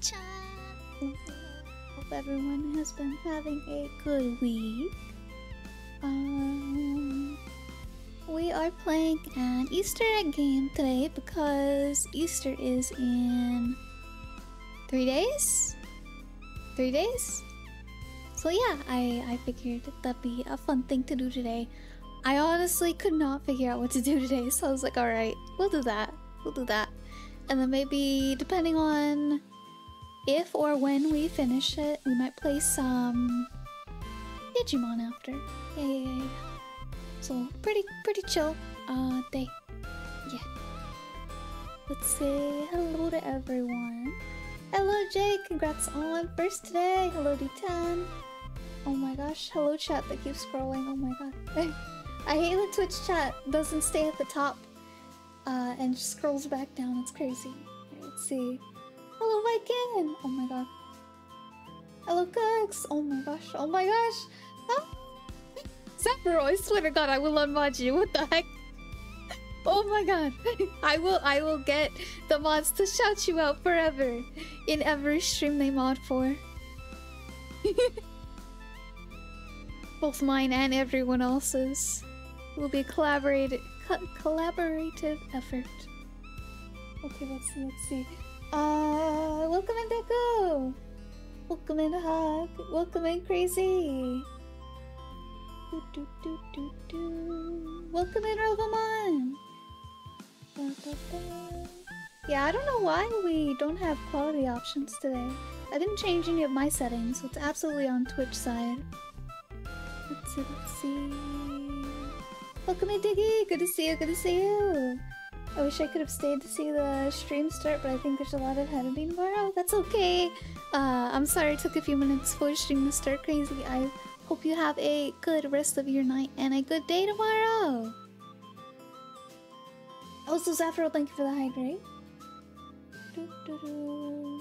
chat. Hope everyone has been having a good week. Um, we are playing an Easter egg game today because Easter is in three days. Three days. So yeah, I I figured that'd be a fun thing to do today. I honestly could not figure out what to do today, so I was like, all right, we'll do that. We'll do that. And then maybe, depending on if or when we finish it, we might play some Digimon after. Yeah, yeah, yeah. So pretty, pretty chill uh, day. Yeah. Let's say hello to everyone. Hello, Jay. Congrats on first today. Hello, D10. Oh my gosh. Hello, chat that keeps scrolling. Oh my god. I hate when Twitch chat doesn't stay at the top uh, and just scrolls back down. It's crazy. let's see. Oh my god. Hello, Cooks! Oh my gosh. Oh my gosh! Huh? I swear to god, I will unmod you. What the heck? Oh my god. I will I will get the mods to shout you out forever in every stream they mod for. Both mine and everyone else's will be a collaborated co collaborative effort. Okay, let's see, let's see. Uh, welcome in Deku! Welcome in Hug! Welcome in Crazy! Do, do, do, do, do. Welcome in Robomon! Da, da, da. Yeah, I don't know why we don't have quality options today. I didn't change any of my settings, so it's absolutely on Twitch side. Let's see, let's see. Welcome in, Diggy! Good to see you, good to see you! I wish I could have stayed to see the stream start, but I think there's a lot of editing tomorrow. That's okay! Uh, I'm sorry it took a few minutes for the stream to start crazy. I hope you have a good rest of your night and a good day tomorrow! Also, Zafiro, thank you for the high grade. Doo -doo -doo.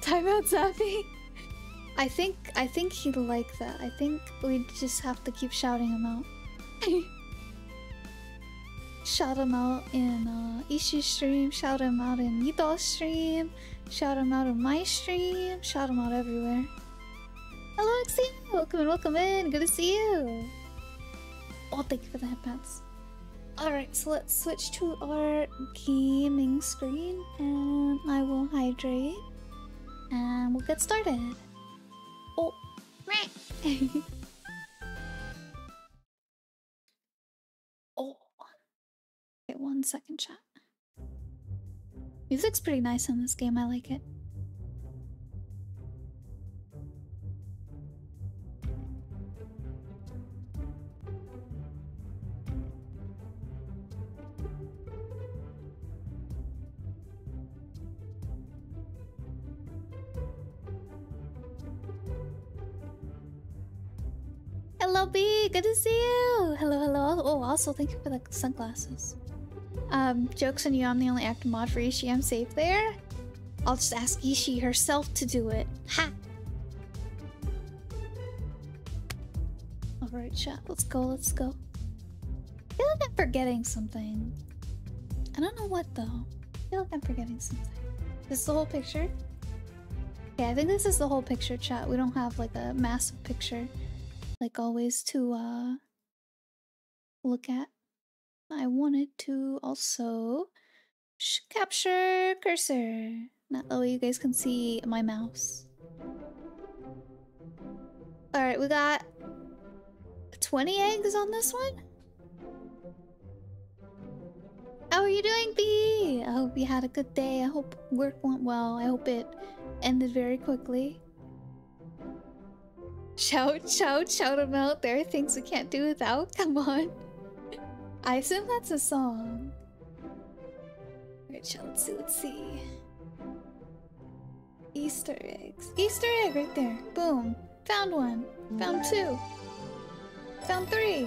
Time out, Zappy! I think I think he'd like that. I think we just have to keep shouting him out. shout him out in uh, Ishi's stream, shout him out in Mito's stream, shout him out in my stream, shout him out everywhere. Hello, Xie! Welcome in, welcome in. Good to see you. Oh, thank you for the headpats. Alright, so let's switch to our gaming screen and I will hydrate and we'll get started. Oh. oh. one second, chat. Music's pretty nice in this game. I like it. Hello, B. Good to see you. Hello, hello. Oh, also thank you for the sunglasses. Um, jokes on you. I'm the only active mod for Ishi. I'm safe there. I'll just ask Ishi herself to do it. Ha. All right, chat. Let's go. Let's go. I feel like I'm forgetting something. I don't know what though. I feel like I'm forgetting something. This is the whole picture. Yeah, I think this is the whole picture, chat. We don't have like a massive picture like always to uh look at. I wanted to also capture cursor. That way oh, you guys can see my mouse. Alright, we got 20 eggs on this one? How are you doing, B? I hope you had a good day. I hope work went well. I hope it ended very quickly. Shout, shout, shout them out. There are things we can't do without. Come on. I assume that's a song. Let's see. Easter eggs. Easter egg right there. Boom. Found one. Found two. Found three.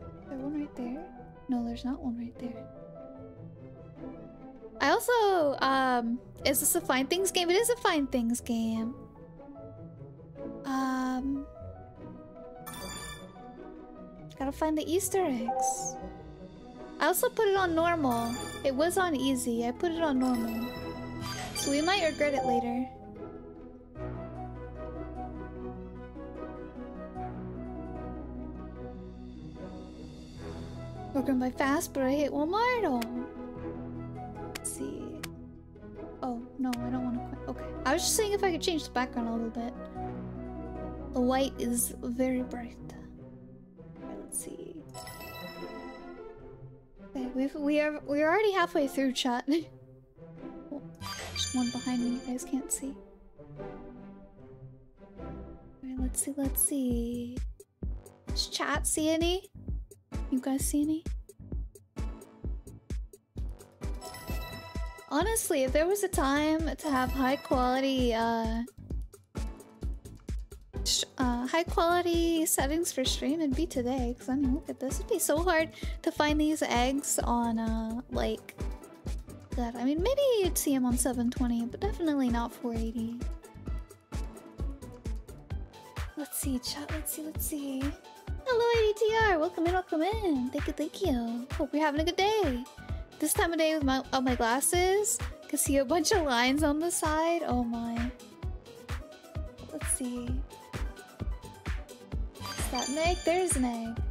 Is there one right there? No, there's not one right there. I also, um, is this a find things game? It is a find things game. Um... Gotta find the Easter eggs. I also put it on normal. It was on easy. I put it on normal. So we might regret it later. We're going by fast, but I hit one oh. more. Let's see. Oh, no, I don't want to quit. Okay. I was just seeing if I could change the background a little bit. The white is very bright. We've, we are we're already halfway through chat. oh, there's one behind me. You guys can't see. Alright, let's see. Let's see. Does chat see any? You guys see any? Honestly, if there was a time to have high quality, uh, uh, high quality settings for stream, it'd be today. Cause I mean, look at this. It'd be so hard to find these eggs on, uh, like, that. I mean, maybe you'd see them on 720, but definitely not 480. Let's see, chat. Let's see, let's see. Hello, ADTR. Welcome in, welcome in. Thank you, thank you. Hope you're having a good day. This time of day with my my glasses, can see a bunch of lines on the side. Oh my. Let's see. That an egg? There's an egg.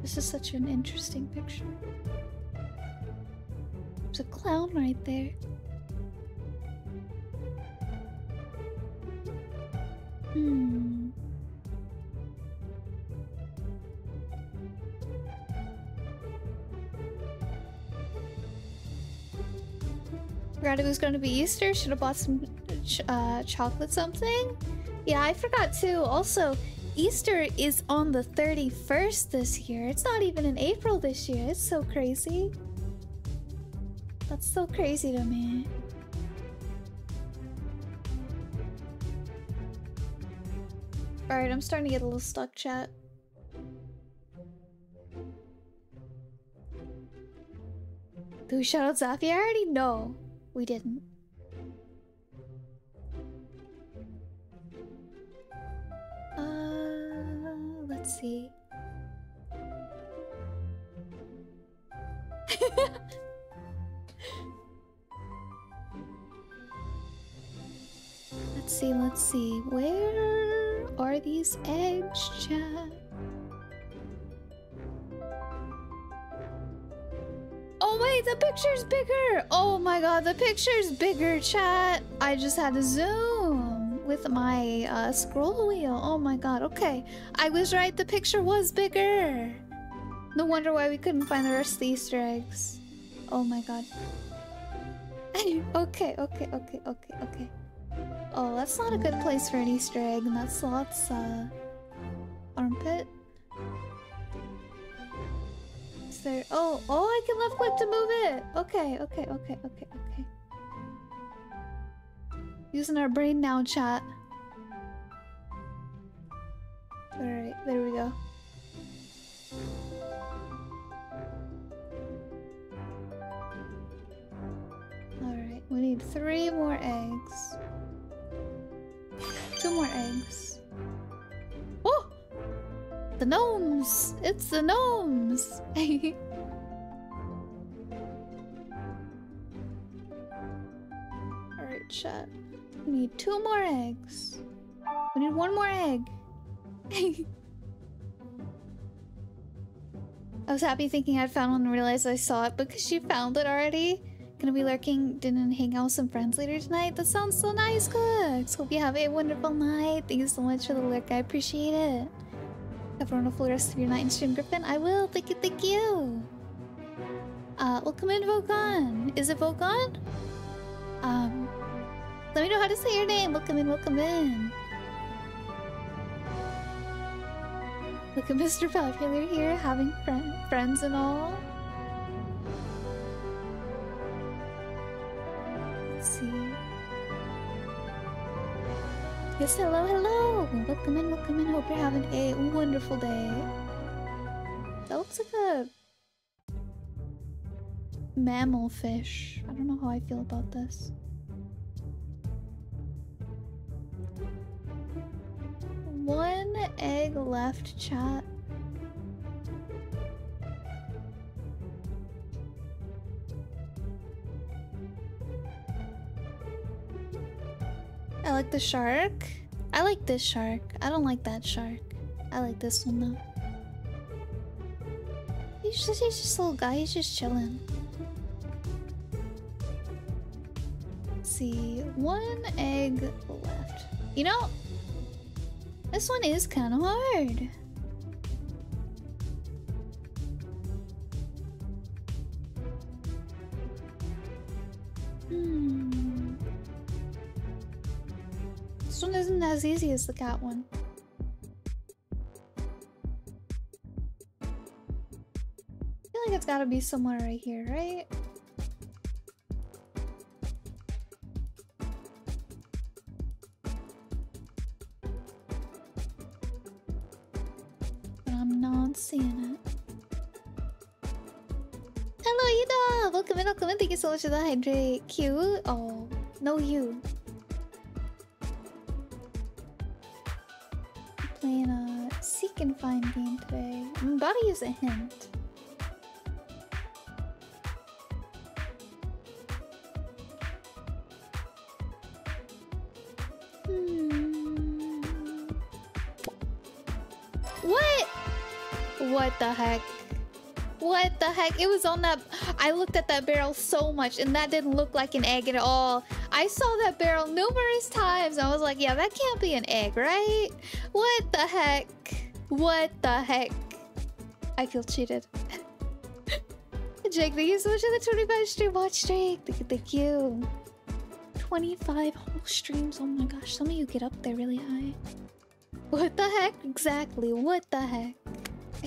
This is such an interesting picture. There's a clown right there. Hmm. Forgot it was going to be Easter. Should have bought some ch uh, chocolate something. Yeah, I forgot too. Also, Easter is on the 31st this year. It's not even in April this year. It's so crazy. That's so crazy to me. Alright, I'm starting to get a little stuck, chat. Do we shout out Zafi? I already know. We didn't. Uh, let's see. Let's see, let's see. Where are these eggs, chat? Oh wait, the picture's bigger! Oh my god, the picture's bigger, chat! I just had to zoom with my uh, scroll wheel. Oh my god, okay. I was right, the picture was bigger! No wonder why we couldn't find the rest of the Easter eggs. Oh my god. okay, okay, okay, okay, okay. Oh, that's not a good place for an Easter egg, and that's lots, uh... Armpit? There... Oh, oh, I can left click to move it! Okay, okay, okay, okay, okay. Using our brain now, chat. Alright, there we go. Alright, we need three more eggs. Two more eggs. Oh! The gnomes! It's the gnomes! Alright, chat. We need two more eggs. We need one more egg. I was happy thinking I'd found one and realized I saw it because she found it already. Gonna be lurking, didn't hang out with some friends later tonight. That sounds so nice, Cooks. Hope you have a wonderful night. Thank you so much for the lurk. I appreciate it. Have a wonderful rest of your night in stream, Griffin. I will. Thank you, thank you. Uh, welcome in, Vogon. Is it Vogon? Um, let me know how to say your name. Welcome in, welcome in. Look at Mr. Popular here, having friend friends and all. Let's see. Yes, hello, hello! Welcome in, welcome in. Hope you're having a wonderful day. That looks like a mammal fish. I don't know how I feel about this. One egg left, chat. I like the shark. I like this shark. I don't like that shark. I like this one though. He's just, he's just a little guy. He's just chilling. Let's see, one egg left. You know, this one is kind of hard. Hmm. This one isn't as easy as the cat one. I feel like it's gotta be somewhere right here, right? But I'm not seeing it. Hello, Ida! Welcome in, welcome in. Thank you so much for the hydrate. Cute. Oh, no you. Playing a seek and find game today. I'm about to use a hint. Hmm. What? What the heck? What the heck? It was on that. I looked at that barrel so much, and that didn't look like an egg at all. I saw that barrel numerous times. I was like, yeah, that can't be an egg, right? What the heck? What the heck? I feel cheated. Jake, thank you so much for the 25 stream watch, Jake. Thank you, thank you. 25 whole streams. Oh my gosh, some of you get up there really high. What the heck? Exactly. What the heck?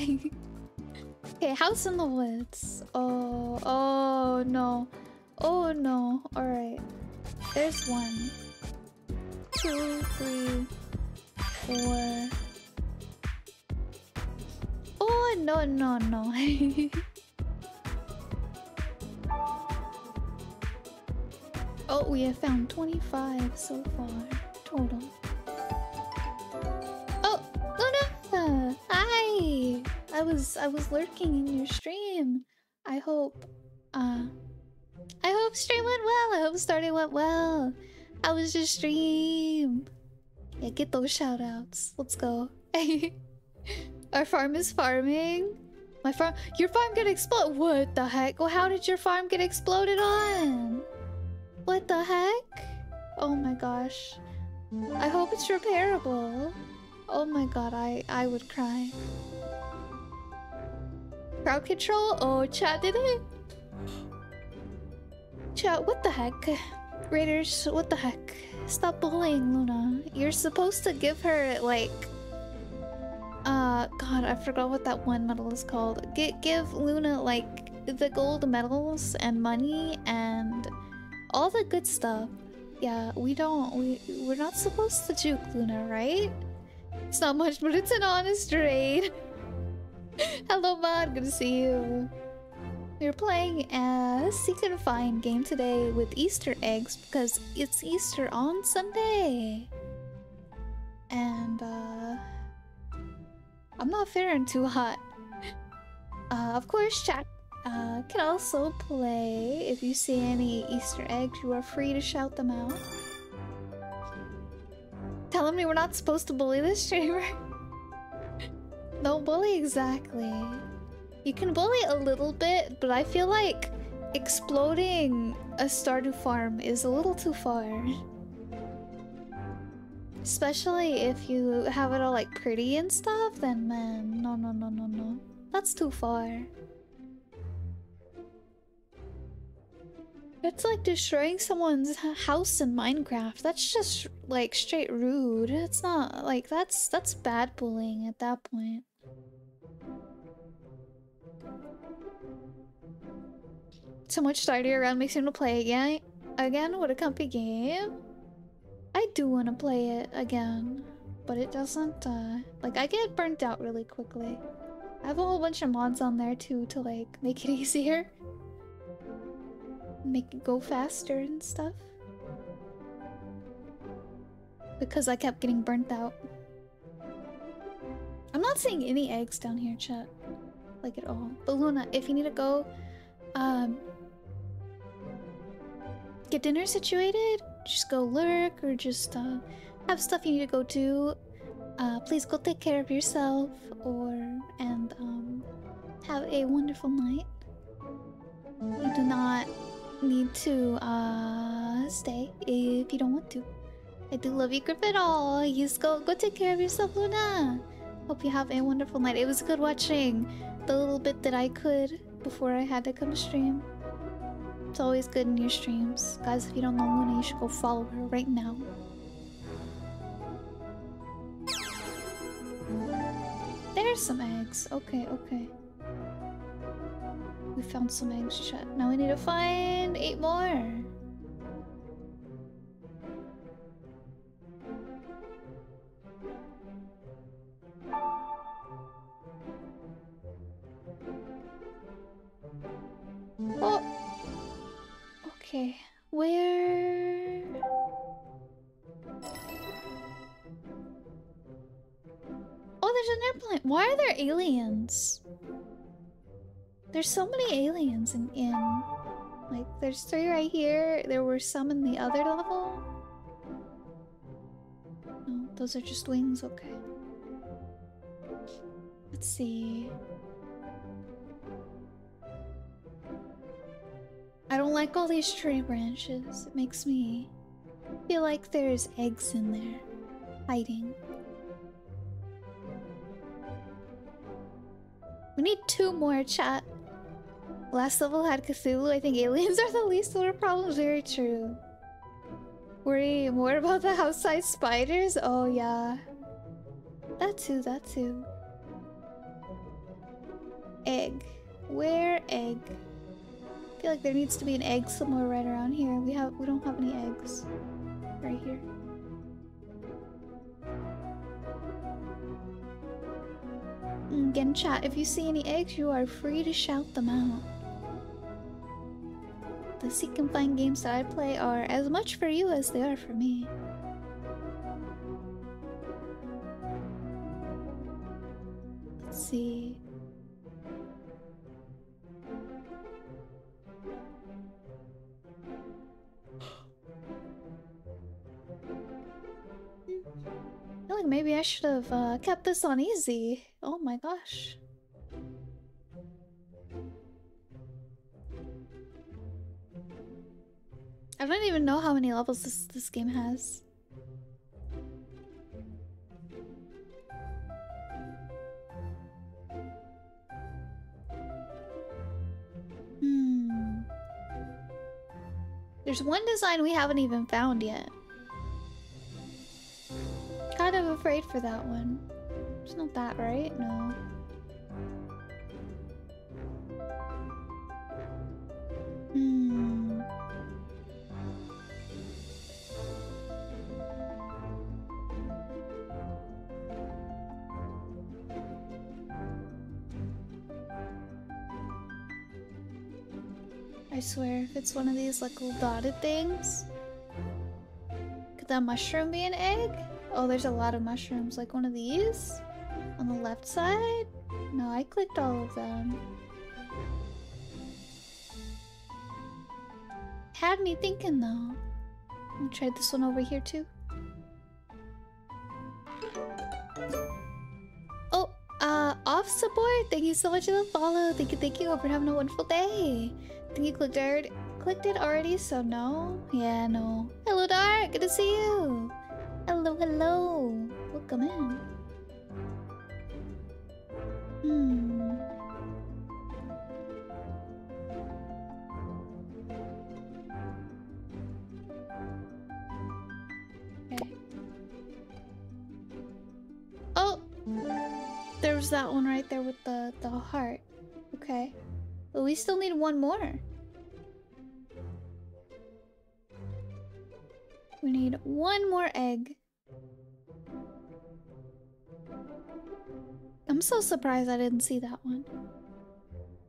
okay, house in the woods. Oh, oh no. Oh no. Alright. There's one, two, three, four. Oh no no no. oh, we have found 25 so far total. Oh, Luna! Hi! I was I was lurking in your stream. I hope uh I hope stream went well. I hope starting went well. How was your stream? Yeah, get those shout outs. Let's go. Our farm is farming. My farm your farm get explode what the heck? Well how did your farm get exploded on? What the heck? Oh my gosh. I hope it's repairable. Oh my god, I I would cry. Crowd control? Oh chat did it? Chat, what the heck? Raiders, what the heck? Stop bullying Luna. You're supposed to give her, like... Uh, God, I forgot what that one medal is called. G give Luna, like, the gold medals and money and all the good stuff. Yeah, we don't, we, we're not supposed to juke Luna, right? It's not much, but it's an honest raid. Hello, Mod, good to see you. We're playing a seek and find game today with Easter eggs because it's Easter on Sunday. And uh I'm not faring too hot. Uh, of course, chat uh, can also play. If you see any Easter eggs, you are free to shout them out. Telling me we're not supposed to bully this streamer. Don't bully exactly. You can bully a little bit, but I feel like exploding a Stardew farm is a little too far. Especially if you have it all like pretty and stuff, then man, no, no, no, no, no. That's too far. It's like destroying someone's house in Minecraft. That's just like straight rude. It's not like that's that's bad bullying at that point. So much Stardew around makes me want to play again. Again, what a comfy game. I do want to play it again, but it doesn't, uh, like, I get burnt out really quickly. I have a whole bunch of mods on there too to, like, make it easier. make it go faster and stuff. Because I kept getting burnt out. I'm not seeing any eggs down here, chat. Like at all. But Luna, if you need to go, um, get dinner situated, just go lurk or just uh, have stuff you need to go do, uh, please go take care of yourself or and um, have a wonderful night. You do not need to uh, stay if you don't want to. I do love you, Griffin. Oh, you just go go take care of yourself, Luna. Hope you have a wonderful night. It was good watching the little bit that I could before I had to come stream. It's always good in your streams. Guys, if you don't know Luna, you should go follow her right now. There's some eggs. Okay, okay. We found some eggs, chat. Now we need to find eight more. Oh! Okay. Where... Oh, there's an airplane. Why are there aliens? There's so many aliens in, in... Like, there's three right here. There were some in the other level. No, those are just wings. Okay. Let's see. I don't like all these tree branches. It makes me feel like there's eggs in there hiding. We need two more chat. Last level had Cthulhu. I think aliens are the least of our problems. Very true. Worry more about the house-side spiders? Oh yeah. That too, that too. Egg. Where egg? Feel like there needs to be an egg somewhere right around here. We have we don't have any eggs. Right here. Mm, Again, chat, if you see any eggs, you are free to shout them out. The seek and find games that I play are as much for you as they are for me. Let's see. Feel like maybe I should have uh, kept this on easy. Oh my gosh. I don't even know how many levels this this game has. Hmm. There's one design we haven't even found yet. Kind of afraid for that one. It's not that, right? No. Hmm. I swear, if it's one of these like little dotted things. Could that mushroom be an egg? Oh, there's a lot of mushrooms. Like one of these? On the left side? No, I clicked all of them. Had me thinking though. I'll try this one over here too. Oh, uh, off support. Thank you so much for the follow. Thank you, thank you. Hope you're having a wonderful day. Think you clicked it, clicked it already, so no. Yeah, no. Hello, Dark. Good to see you. Hello, hello. Welcome in. Hmm. Oh, there's that one right there with the the heart. Okay, but we still need one more. We need one more egg. I'm so surprised I didn't see that one.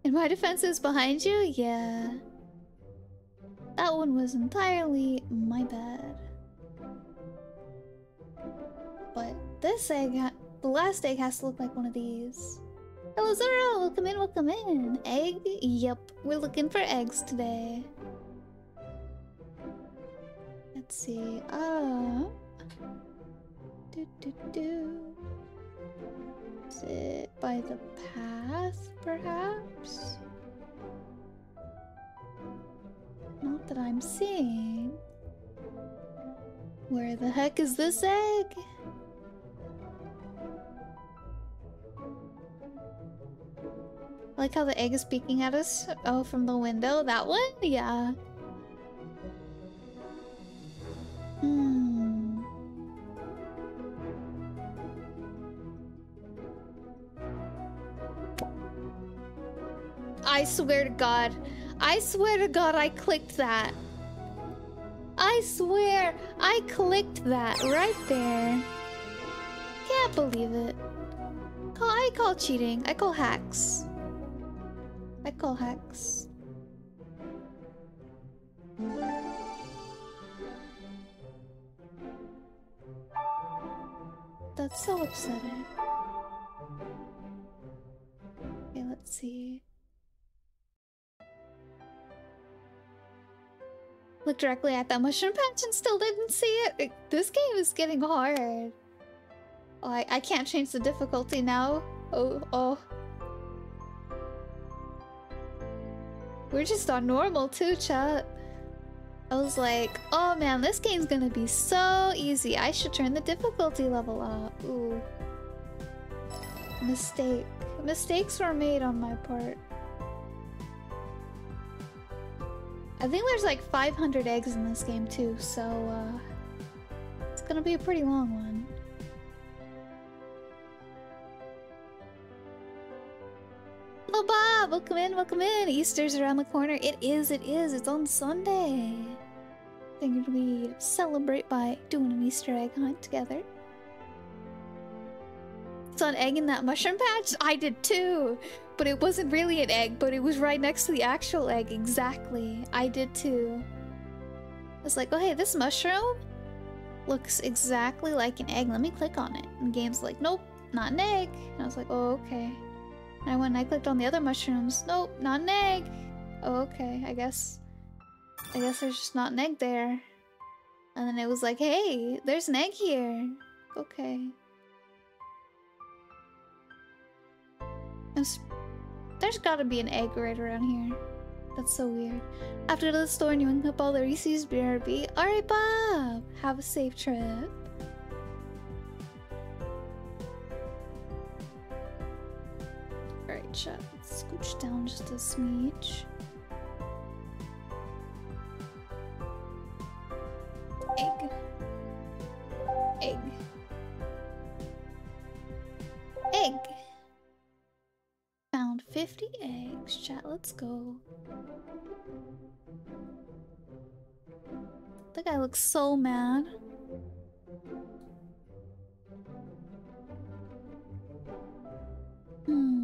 And my defense is behind you? Yeah. That one was entirely my bad. But this egg, the last egg has to look like one of these. Hello Zoro, welcome in, welcome in. Egg? Yep, we're looking for eggs today. Let's see. Uh. Do do do. It by the path, perhaps? Not that I'm seeing. Where the heck is this egg? I like how the egg is peeking at us. Oh, from the window? That one? Yeah. Hmm. I swear to God. I swear to God I clicked that. I swear I clicked that right there. Can't believe it. I call cheating. I call hacks. I call hacks. That's so upsetting. Okay, let's see. Look directly at that mushroom patch and still didn't see it. This game is getting hard. Oh, I, I can't change the difficulty now. Oh, oh. We're just on normal too, chat. I was like, oh man, this game's gonna be so easy. I should turn the difficulty level up. Ooh. Mistake. Mistakes were made on my part. I think there's like 500 eggs in this game too, so uh, it's gonna be a pretty long one. Hello Bob! Welcome in, welcome in! Easter's around the corner. It is, it is. It's on Sunday. Figured we'd celebrate by doing an Easter egg hunt together. Saw an egg in that mushroom patch? I did too! But it wasn't really an egg, but it was right next to the actual egg. Exactly. I did too. I was like, oh hey, this mushroom looks exactly like an egg. Let me click on it. And the game's like, nope, not an egg. And I was like, oh, okay. And I went I clicked on the other mushrooms. Nope, not an egg. Oh, okay. I guess... I guess there's just not an egg there. And then it was like, hey, there's an egg here. Okay. There's, there's gotta be an egg right around here. That's so weird. After the store, you and up all the Reese's BRB. Alright, Bob! Have a safe trip. Alright, chat. Let's scooch down just a smidge. Egg. Egg. Egg. Found 50 eggs. Chat, let's go. The guy looks so mad. Hmm.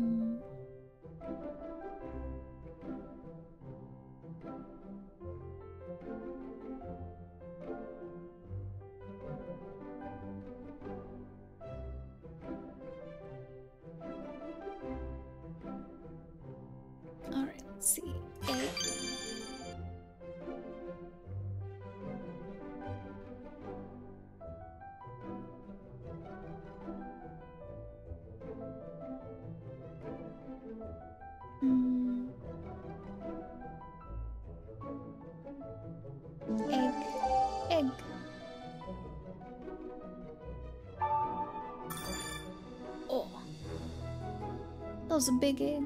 Was a big egg.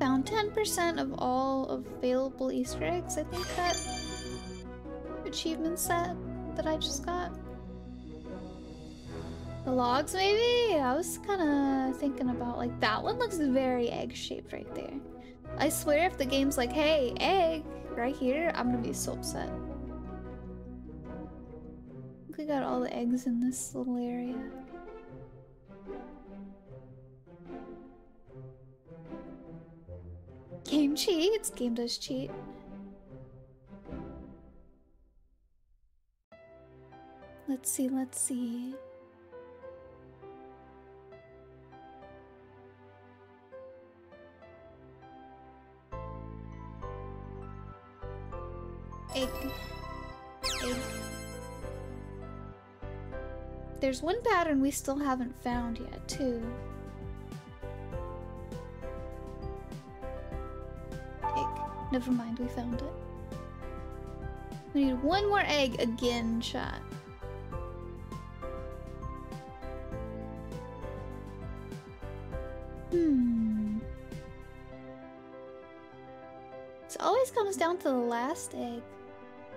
Found 10% of all available Easter eggs. I think that achievement set that I just got. The logs, maybe? I was kind of thinking about like that one looks very egg shaped right there. I swear if the game's like, hey, egg, right here, I'm gonna be so upset. We got all the eggs in this little area. Game cheats. Game does cheat. Let's see, let's see. Egg. Egg. There's one pattern we still haven't found yet, too. Never mind, we found it. We need one more egg again, chat. Hmm. It always comes down to the last egg.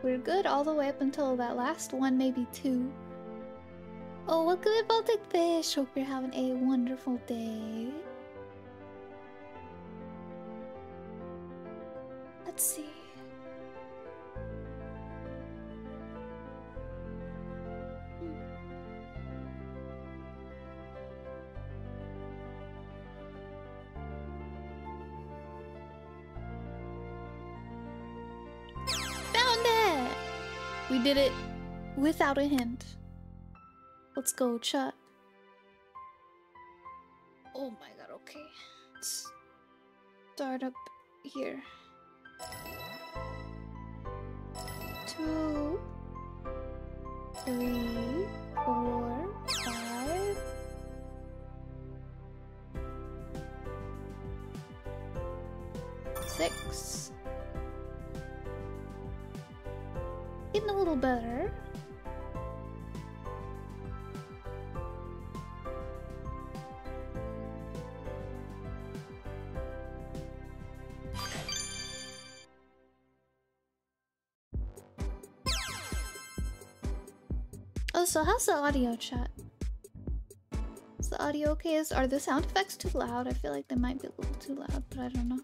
We're good all the way up until that last one, maybe two. Oh, welcome to Baltic Fish. Hope you're having a wonderful day. See. Found it! We did it without a hint. Let's go, chat. Oh my god, okay. Let's start up here. Two, three, four, five. Six. Getting a little better. So how's the audio chat? Is the audio okay? Is are the sound effects too loud? I feel like they might be a little too loud, but I don't know.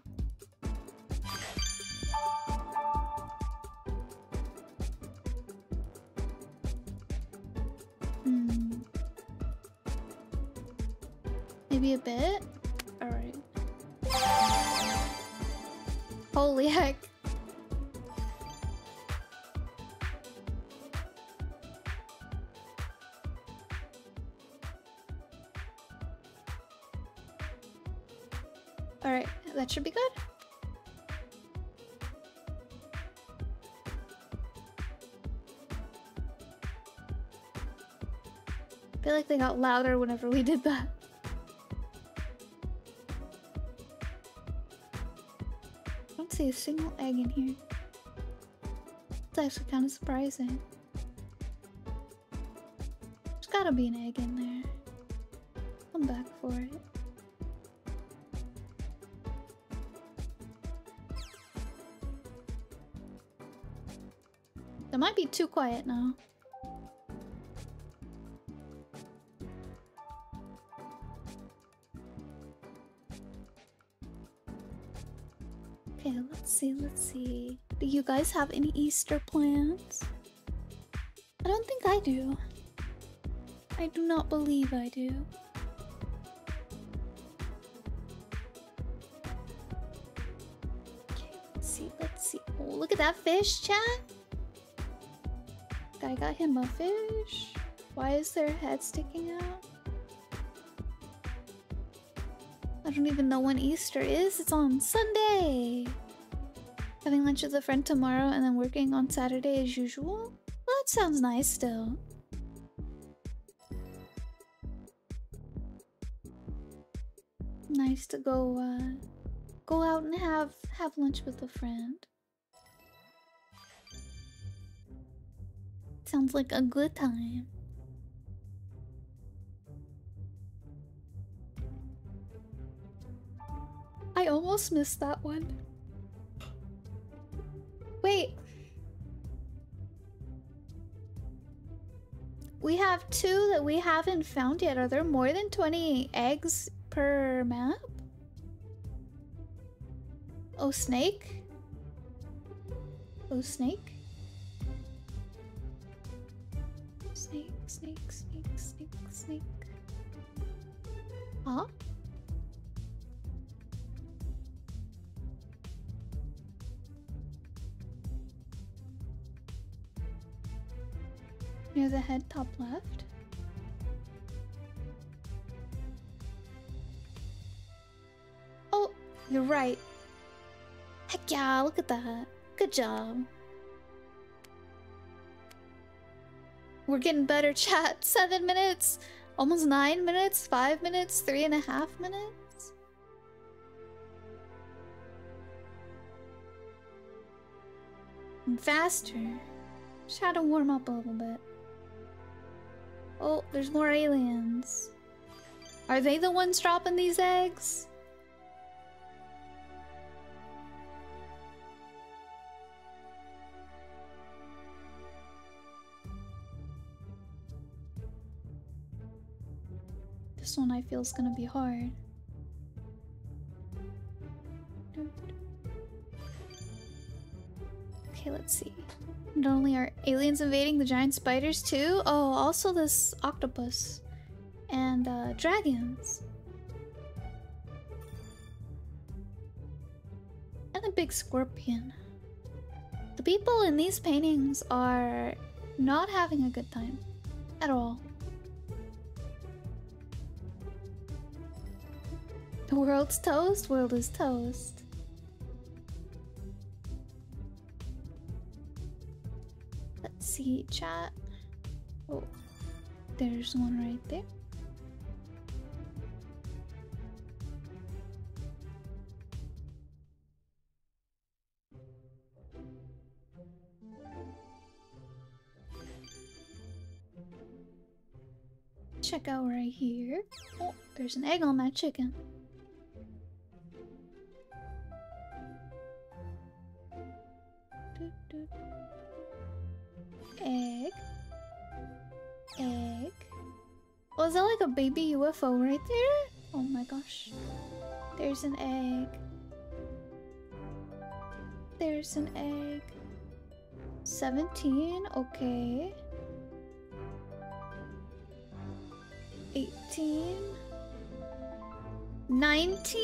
Hmm. Maybe a bit? Alright. Holy heck. Should be good. I feel like they got louder whenever we did that. I don't see a single egg in here. It's actually kind of surprising. There's gotta be an egg in there. Come back for it. It might be too quiet now. Okay, let's see, let's see. Do you guys have any Easter plans? I don't think I do. I do not believe I do. Okay, let's see, let's see. Oh, look at that fish, chat. Guy got him a fish. Why is their head sticking out? I don't even know when Easter is. It's on Sunday. Having lunch with a friend tomorrow and then working on Saturday as usual? Well, that sounds nice still. Nice to go uh go out and have have lunch with a friend. Sounds like a good time. I almost missed that one. Wait. We have two that we haven't found yet. Are there more than 20 eggs per map? Oh, snake? Oh, snake? Snake, snake, snake, snake. Huh? Near the head, top left. Oh, you're right. Heck yeah, look at that. Good job. We're getting better chat. Seven minutes, almost nine minutes, five minutes, three and a half minutes. And faster. Just had to warm up a little bit. Oh, there's more aliens. Are they the ones dropping these eggs? This one I feel is gonna be hard. Okay, let's see. Not only are aliens invading the giant spiders too, oh, also this octopus and uh, dragons. And a big scorpion. The people in these paintings are not having a good time at all. World's toast, world is toast. Let's see, chat. Oh, there's one right there. Check out right here. Oh, there's an egg on that chicken. Egg. Egg. Was that like a baby UFO right there? Oh my gosh. There's an egg. There's an egg. 17, okay. 18. 19?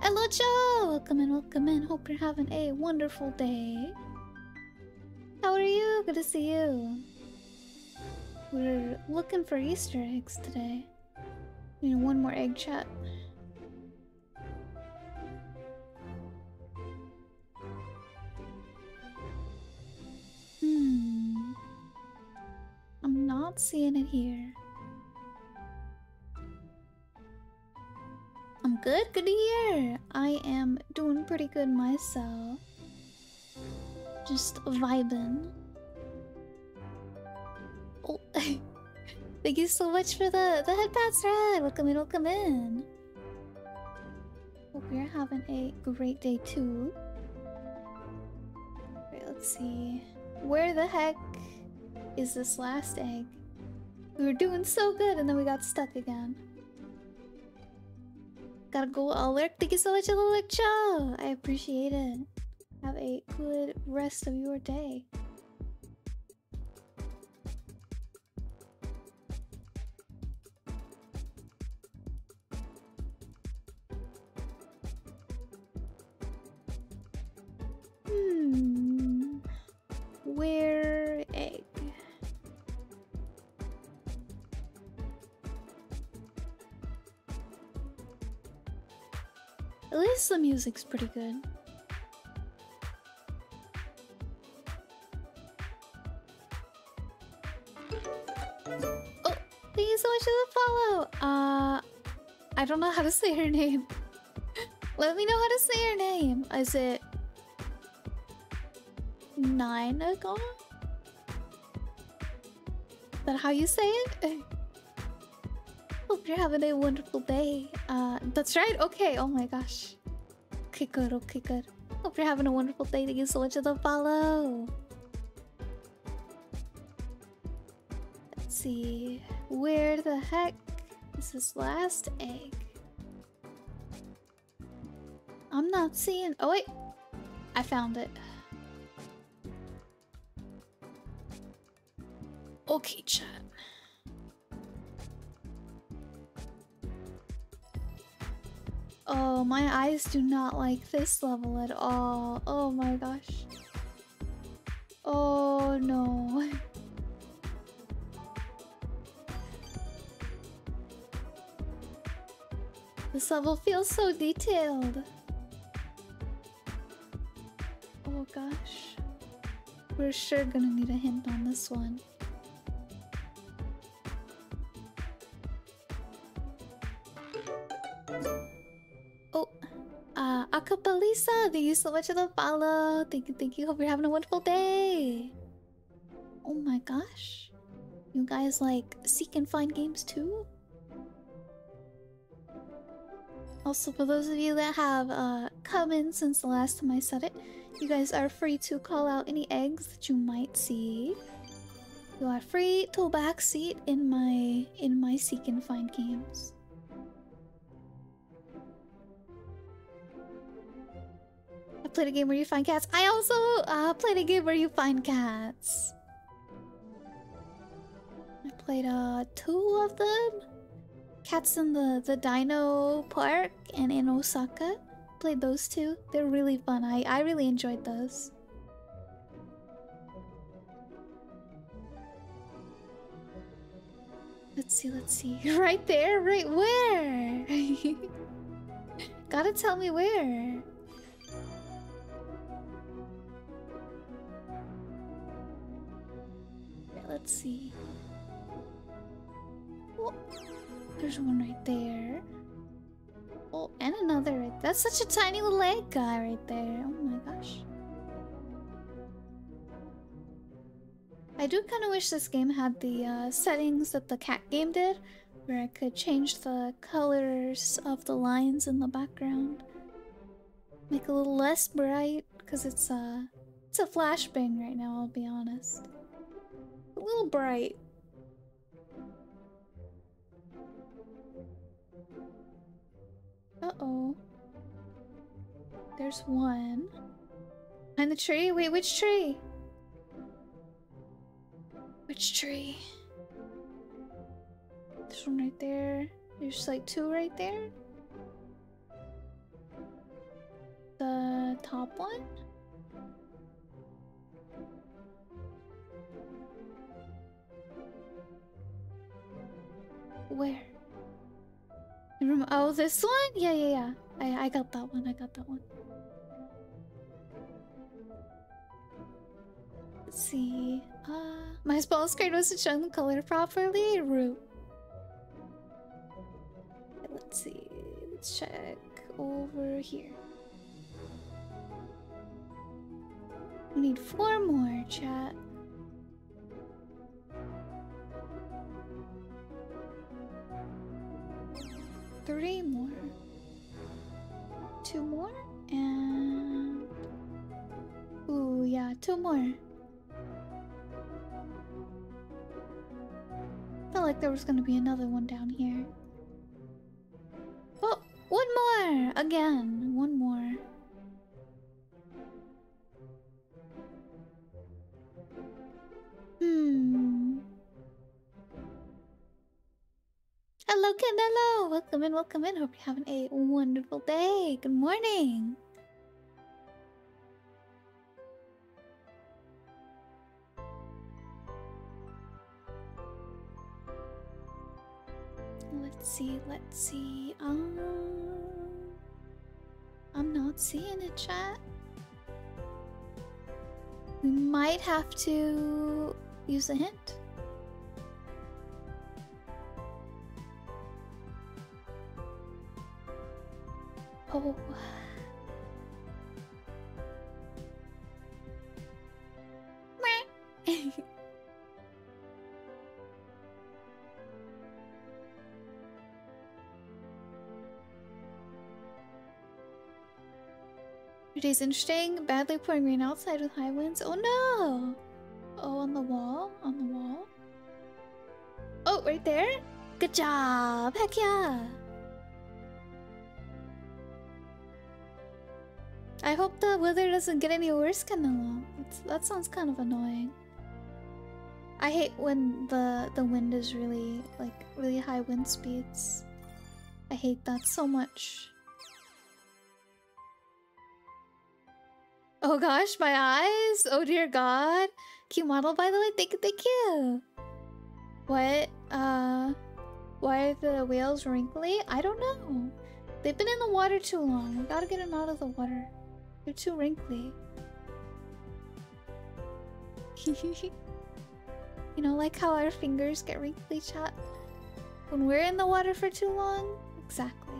Hello, Joe! Welcome in, welcome in. Hope you're having a wonderful day. How are you? Good to see you. We're looking for Easter eggs today. Need one more egg chat. Hmm. I'm not seeing it here. I'm good, good to hear. I am doing pretty good myself. Just vibing. Oh, thank you so much for the the headpats, Red. Welcome in, welcome in. Hope you're having a great day too. Right, let's see. Where the heck is this last egg? We were doing so good and then we got stuck again. Gotta go alert. Thank you so much, Alexia. I appreciate it. Have a good rest of your day. Hmm. Where egg? At least the music's pretty good. Much for the follow. Uh, I don't know how to say her name. Let me know how to say her name. Is it nine ago? Is that how you say it? Hope you're having a wonderful day. Uh, that's right. Okay. Oh my gosh. Okay, good. Okay, good. Hope you're having a wonderful day. Thank you so much for the follow. Let's see. Where the heck is this last egg? I'm not seeing. Oh wait, I found it. Okay, chat. Oh, my eyes do not like this level at all. Oh my gosh. Oh no. This level feels so detailed. Oh gosh. We're sure gonna need a hint on this one. Oh, uh, Acapalisa, thank you so much for the follow. Thank you, thank you. Hope you're having a wonderful day. Oh my gosh. You guys like seek and find games too? Also, for those of you that have uh, come in since the last time I said it, you guys are free to call out any eggs that you might see. You are free to backseat in my in my seek and find games. I played a game where you find cats. I also uh, played a game where you find cats. I played uh two of them. Cats in the the Dino Park and in Osaka. Played those two. They're really fun. I I really enjoyed those. Let's see, let's see. Right there? Right where? Gotta tell me where. let's see. Oh, there's one right there. Oh, and another right That's such a tiny little egg guy right there. Oh my gosh. I do kind of wish this game had the uh, settings that the cat game did, where I could change the colors of the lines in the background. Make a little less bright, because it's a, it's a flashbang right now, I'll be honest. A little bright. Uh-oh. There's one. Behind the tree? Wait, which tree? Which tree? There's one right there. There's like two right there. The top one? Where? Oh, this one? Yeah, yeah, yeah. I, I got that one. I got that one. Let's see. Uh, my spell screen wasn't showing the color properly. Root. Let's see. Let's check over here. We need four more, chat. Three more. Two more and... Ooh, yeah, two more. Felt like there was gonna be another one down here. Oh, one more! Again, one more. Hello, Canelo! Welcome in, welcome in. Hope you're having a wonderful day. Good morning. Let's see, let's see. Um, I'm not seeing it, chat. We might have to use a hint. Oh. Today's interesting. Badly pouring rain outside with high winds. Oh no! Oh, on the wall? On the wall? Oh, right there? Good job! Heck yeah! I hope the weather doesn't get any worse, Canelo. That's, that sounds kind of annoying. I hate when the the wind is really like really high wind speeds. I hate that so much. Oh gosh, my eyes! Oh dear god. Cute model by the way, thank you, thank you. What? Uh why are the whales wrinkly? I don't know. They've been in the water too long. We gotta get them out of the water. They're too wrinkly. you know, like how our fingers get wrinkly, chat? When we're in the water for too long? Exactly.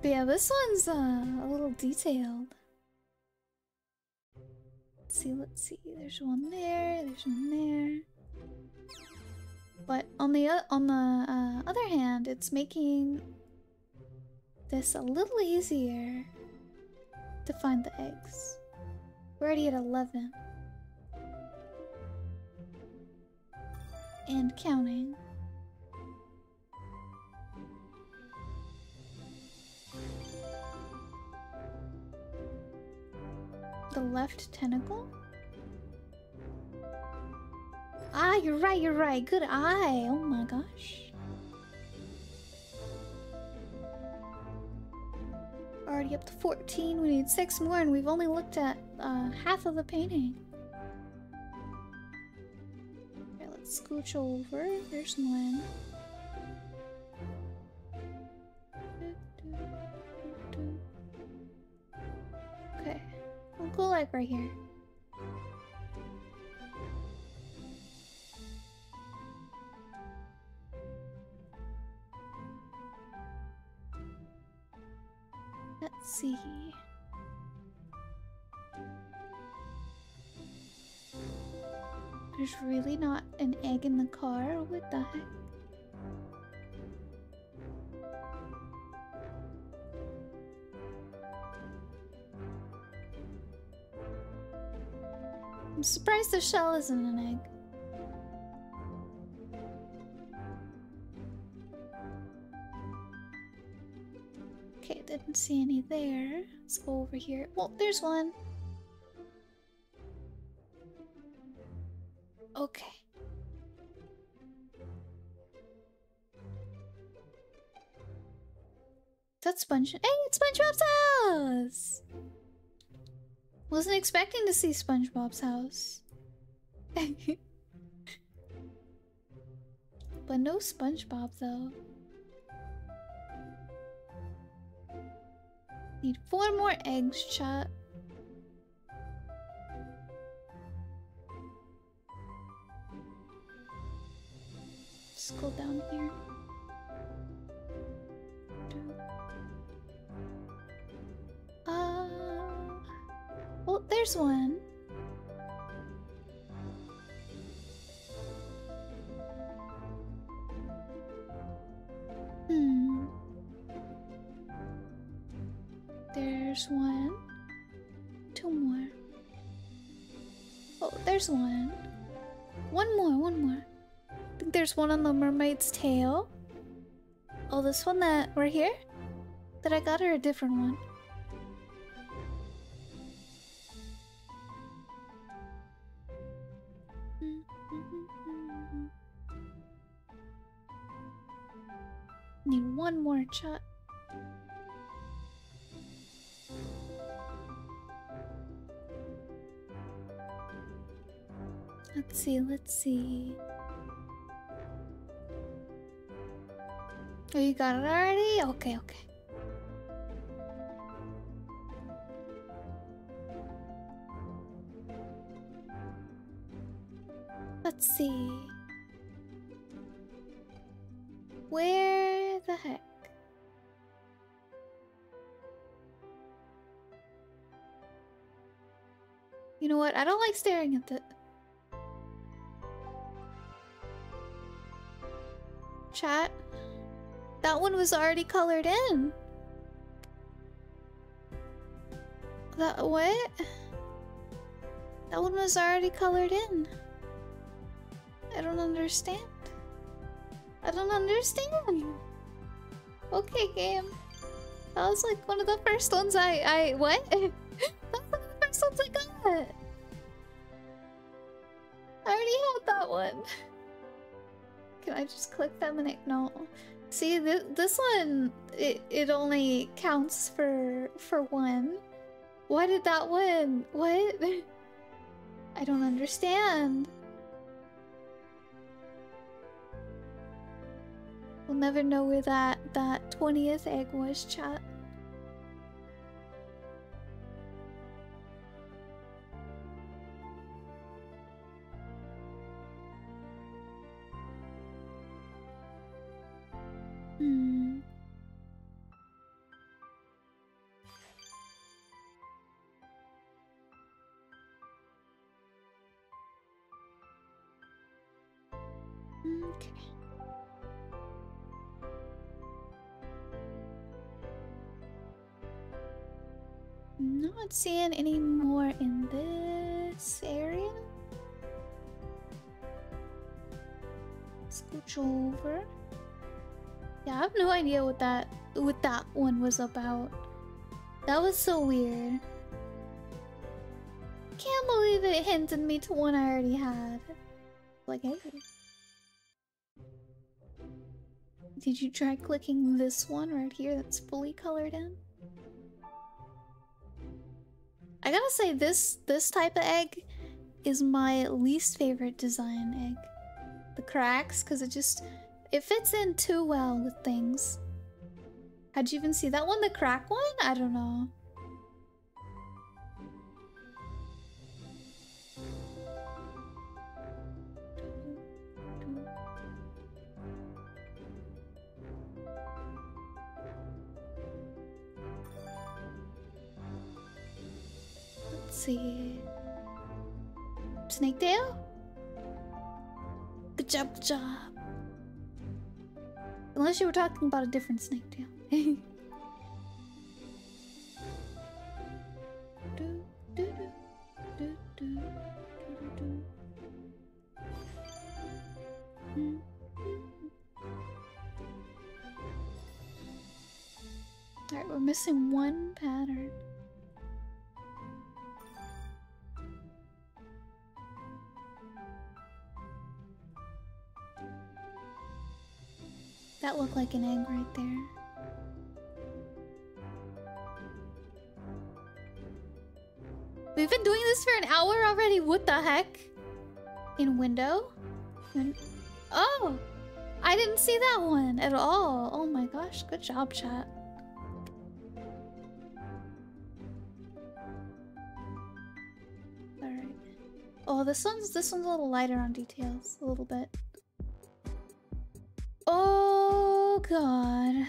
But yeah, this one's uh, a little detailed. Let's see, let's see. There's one there, there's one there. But on the on the uh, other hand, it's making this a little easier to find the eggs. We're already at 11. And counting. The left tentacle? Ah, you're right, you're right. Good eye. Oh my gosh. Already up to 14. We need six more, and we've only looked at uh, half of the painting. Let's scooch over. There's one. Okay, we'll like right here. Let's see. There's really not an egg in the car? What the heck? I'm surprised the shell isn't an egg. Didn't see any there. Let's go over here. Well, there's one. Okay. That's Sponge. Hey, it's SpongeBob's house! Wasn't expecting to see SpongeBob's house. but no SpongeBob, though. Need four more eggs, chat. Go down here. Uh, oh, there's one. There's one. Two more. Oh, there's one. One more, one more. I think there's one on the mermaid's tail. Oh, this one that right here? That I got or a different one? Need one more chat. Let's see, let's see. Oh, you got it already? Okay, okay. Let's see. Where the heck? You know what? I don't like staring at the. Chat. That one was already colored in. That what? That one was already colored in. I don't understand. I don't understand. Okay, game. That was like one of the first ones I I what? That's one of the first ones I got. I already had that one. Can I just click them and ignore? See, th this one, it, it only counts for for one. Why did that one? What? I don't understand. We'll never know where that, that 20th egg was, chat. Hmm. Okay. Not seeing any more in this area. Scooch over. Yeah, I have no idea what that what that one was about. That was so weird. Can't believe it hinted me to one I already had. Like, hey. Did you try clicking this one right here that's fully colored in? I gotta say this this type of egg is my least favorite design egg. The cracks, because it just it fits in too well with things. How'd you even see that one? The crack one? I don't know. Let's see. Snake tail? Good job, good job. Unless you were talking about a different snake tail. Alright, we're missing one pattern. That looked like an egg right there. We've been doing this for an hour already? What the heck? In window? In oh! I didn't see that one at all. Oh my gosh, good job, chat. Alright. Oh, this one's this one's a little lighter on details, a little bit. Oh god.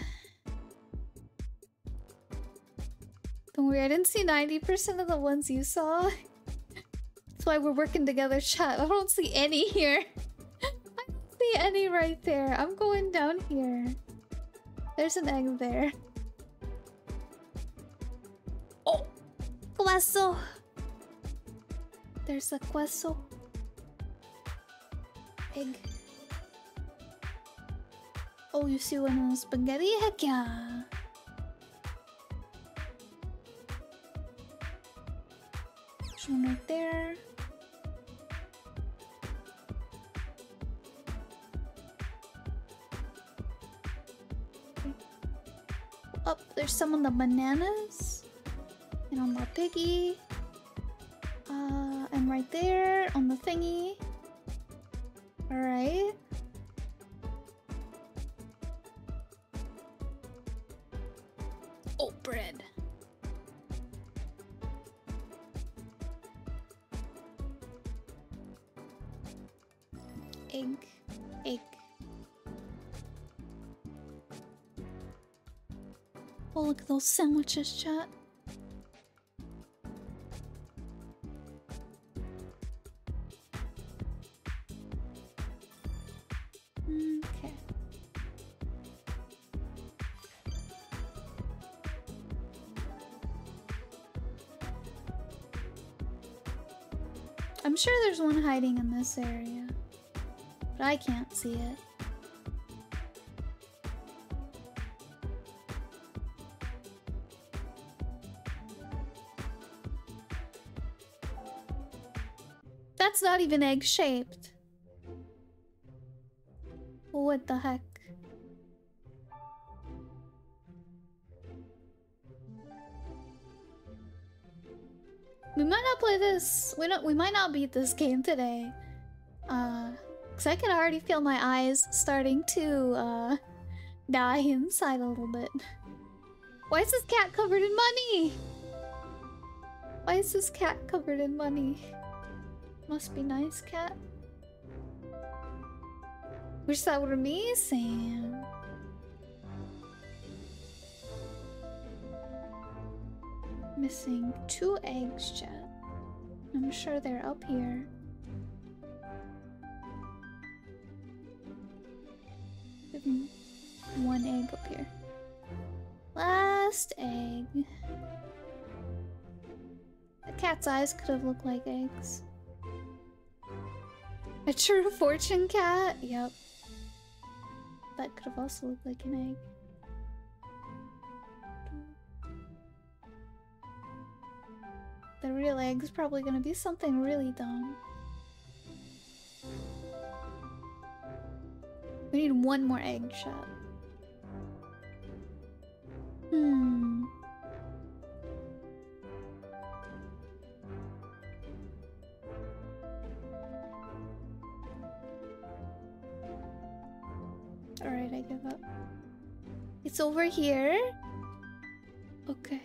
Don't worry, I didn't see 90% of the ones you saw. That's why we're working together, chat. I don't see any here. I don't see any right there. I'm going down here. There's an egg there. Oh! Queso! There's a queso. Egg. Oh, you see one those spaghetti? Heck yeah! Right there. Up, there's some on the bananas. And on the piggy. Uh, and right there on the thingy. Alright. Bread. Egg. Egg. Oh, look at those sandwiches, chat. Sure there's one hiding in this area, but I can't see it. That's not even egg shaped. What the heck? We don't. We might not beat this game today. Uh, cause I can already feel my eyes starting to uh die inside a little bit. Why is this cat covered in money? Why is this cat covered in money? Must be nice, cat. Wish that were me, Sam. Missing two eggs, chat. I'm sure they're up here. One egg up here. Last egg. The cat's eyes could have looked like eggs. A true fortune cat? Yep. That could have also looked like an egg. The real egg is probably gonna be something really dumb. We need one more egg shot. Hmm. Alright, I give up. It's over here? Okay.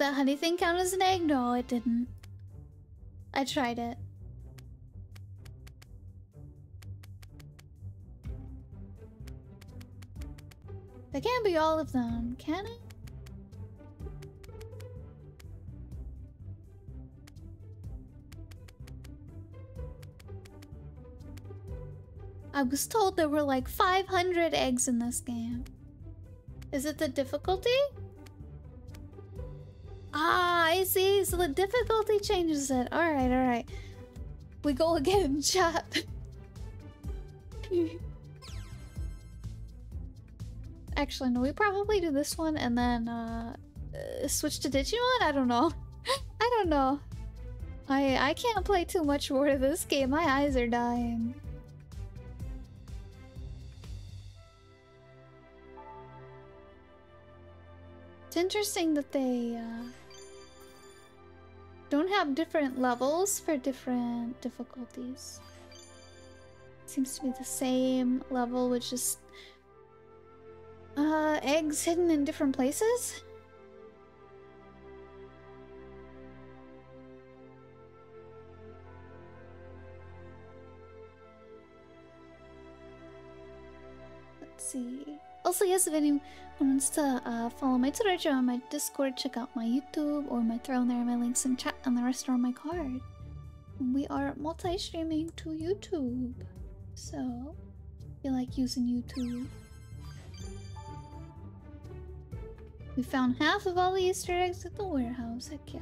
That honey thing count as an egg? No, it didn't. I tried it. That can't be all of them, can it? I was told there were like 500 eggs in this game. Is it the difficulty? Ah, I see. So the difficulty changes it. Alright, alright. We go again, chat. Actually, no, we probably do this one and then uh, uh, switch to Digimon? I don't know. I don't know. I I can't play too much more of this game. My eyes are dying. It's interesting that they uh, don't have different levels for different difficulties. Seems to be the same level with just uh, eggs hidden in different places? Let's see. Also, yes, if anyone wants to uh, follow my Twitter, join my Discord, check out my YouTube, or my Throw there my links in chat, and the rest are on my card. We are multi-streaming to YouTube, so if you like using YouTube. We found half of all the Easter eggs at the warehouse, heck yeah.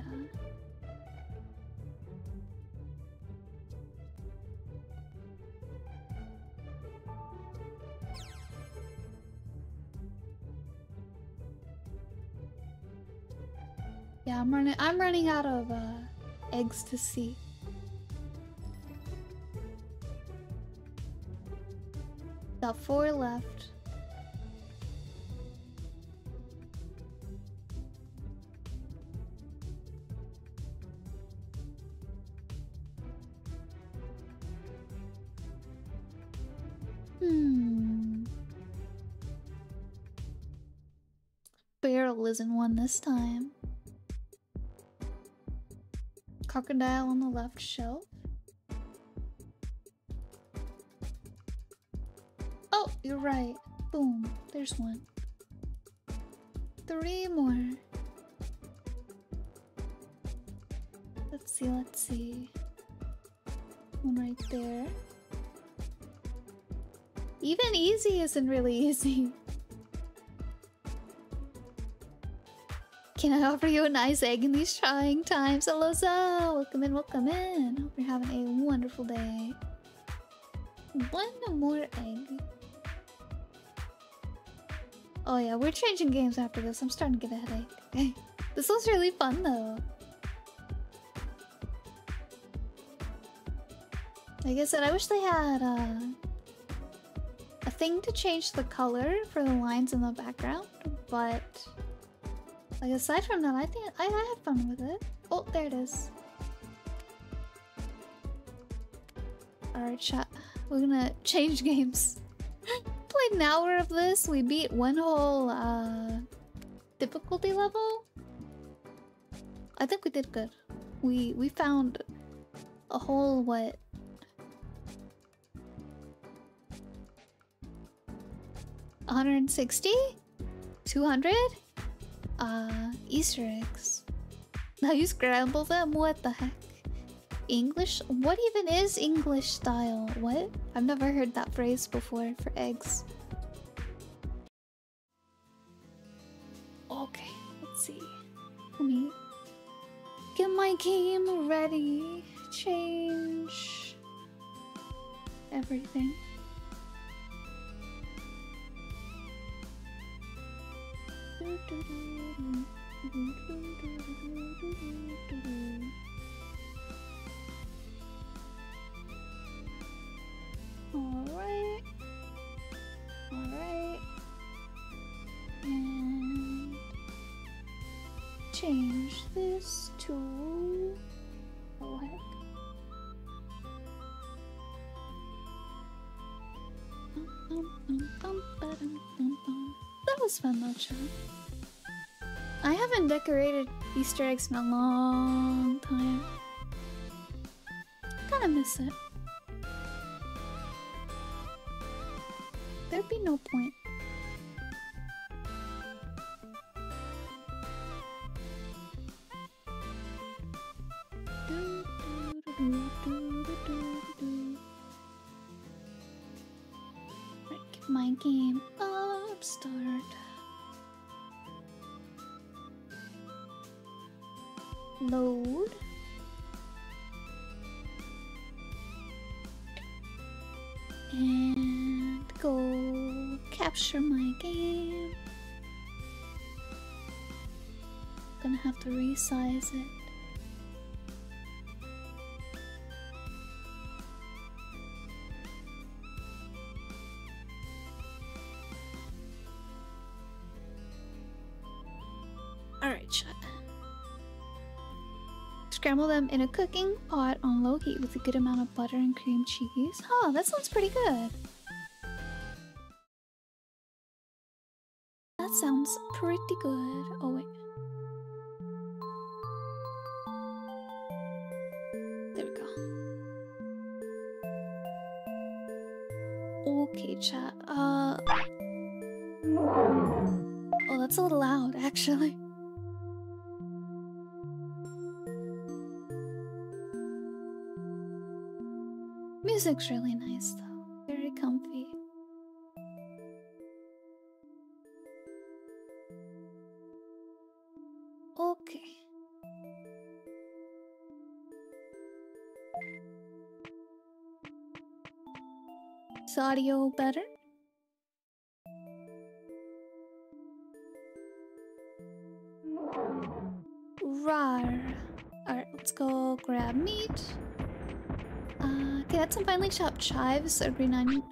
Yeah, I'm running I'm running out of uh, eggs to see. Got four left. Hmm. Barrel isn't one this time. Crocodile on the left shelf. Oh, you're right. Boom. There's one. Three more. Let's see, let's see. One right there. Even easy isn't really easy. Can I offer you a nice egg in these trying times? Hello, Zo! Welcome in, welcome in. Hope you're having a wonderful day. One more egg. Oh yeah, we're changing games after this. I'm starting to get a headache. this was really fun though. Like I said, I wish they had uh, a thing to change the color for the lines in the background, but like aside from that, I think I, I had fun with it. Oh, there it is. Alright, chat. We're gonna change games. played an hour of this. We beat one whole uh, difficulty level. I think we did good. We we found a whole what? One hundred and sixty? Two hundred? Uh, Easter eggs. Now you scramble them? What the heck? English? What even is English style? What? I've never heard that phrase before for eggs. Okay, let's see. Let me get my game ready. Change everything. Alright. Alright. And change this to heck. That was fun though, chat. I haven't decorated Easter eggs in a long time. Kinda miss it. There'd be no point. Get my game up, start. Load. And go capture my game. Gonna have to resize it. Scramble them in a cooking pot on low heat with a good amount of butter and cream cheese. Huh, that sounds pretty good. That sounds pretty good. Oh, wait. There we go. Okay, chat. Uh. Oh, that's a little loud, actually. Music's really nice, though. Very comfy. Okay. Is audio better? That's chopped chives or green onion.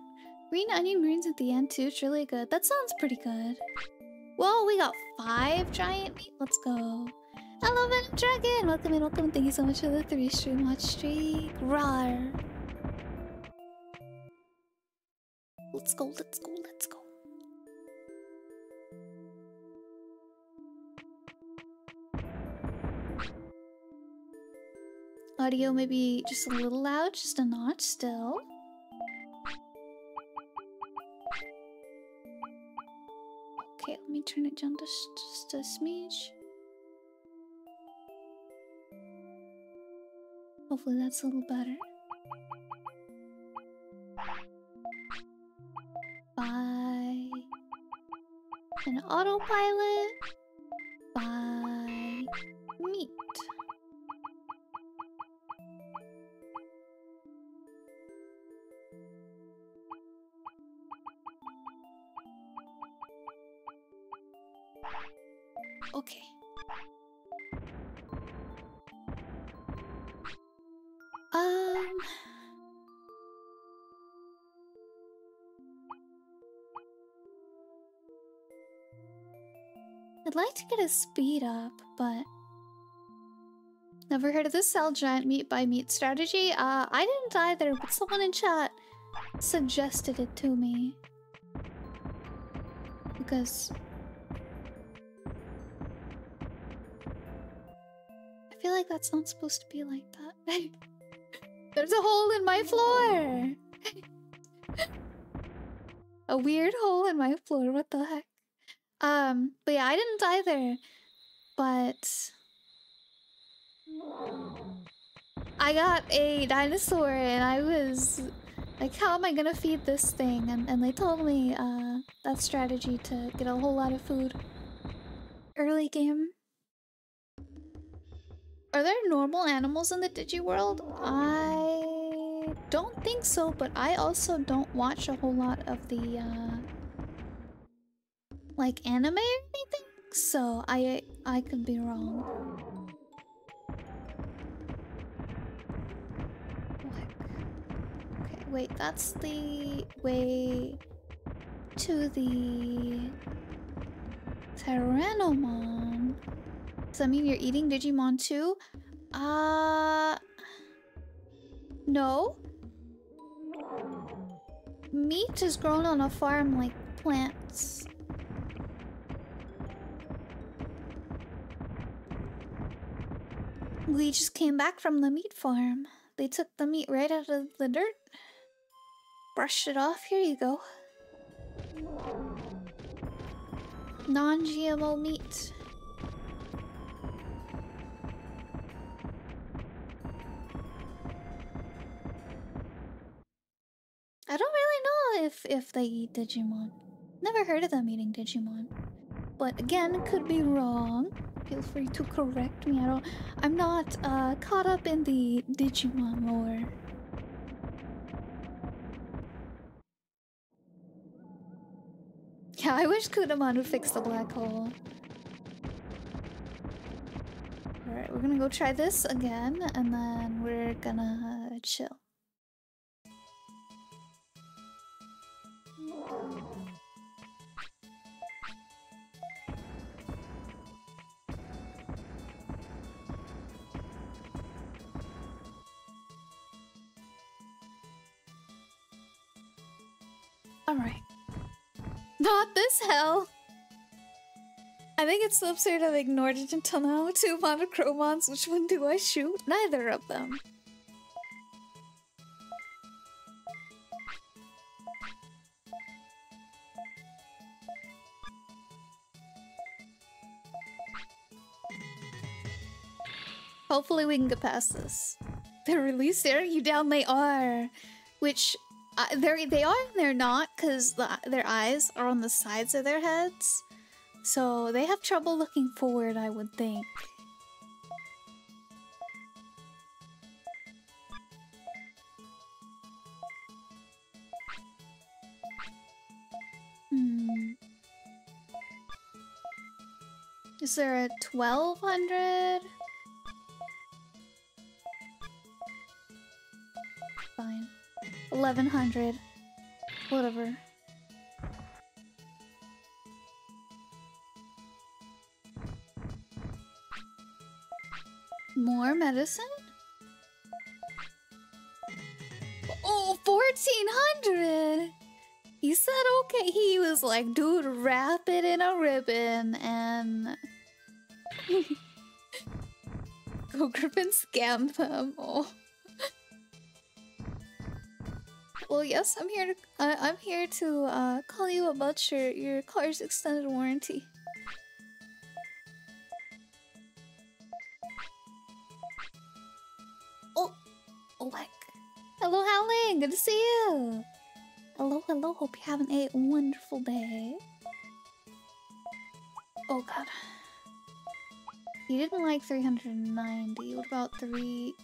Green onion greens at the end too. It's really good. That sounds pretty good. Whoa, we got five giant meat. Let's go. Hello, Venom Dragon. Welcome in, welcome. Thank you so much for the three stream watch streak. Rar. Let's go, let's go. Audio maybe just a little loud, just a notch still. Okay, let me turn it down just, just a smidge. Hopefully that's a little better. Bye. an autopilot. To get his speed up, but never heard of this sell giant meat by meat strategy. Uh, I didn't either, but someone in chat suggested it to me. Because I feel like that's not supposed to be like that. There's a hole in my floor! a weird hole in my floor, what the heck? Um, but yeah, I didn't either. But I got a dinosaur and I was like, how am I gonna feed this thing? And, and they told me uh, that strategy to get a whole lot of food early game. Are there normal animals in the Digi world? I don't think so, but I also don't watch a whole lot of the uh, like anime or anything, so I I could be wrong. Okay, wait, that's the way to the Tyrannomon. Does that mean you're eating Digimon too? Uh... No. Meat is grown on a farm like plants. We just came back from the meat farm. They took the meat right out of the dirt brushed it off. Here you go. Non-GMO meat. I don't really know if if they eat Digimon. Never heard of them eating Digimon. But again, could be wrong. Feel free to correct me. I don't I'm not uh caught up in the Digimon lore. Yeah, I wish Kudamon would fix the black hole. Alright, we're gonna go try this again, and then we're gonna chill. Alright. Not this hell! I think it's so absurd I've ignored it until now. Two monochromons, which one do I shoot? Neither of them. Hopefully we can get past this. They're really staring you down, they are. Which uh, they're they are and they're not because the, their eyes are on the sides of their heads, so they have trouble looking forward. I would think. Hmm. Is there a twelve hundred? Fine. 1100. Whatever. More medicine? Oh, 1400! He said okay. He was like, dude, wrap it in a ribbon and... Go Griffin scam them. Oh. Well, yes, I'm here to uh, I'm here to uh, call you about your your car's extended warranty. Oh, oh heck. Hello, Howling. Good to see you. Hello, hello. Hope you're having a wonderful day. Oh God. You didn't like 390. What about three?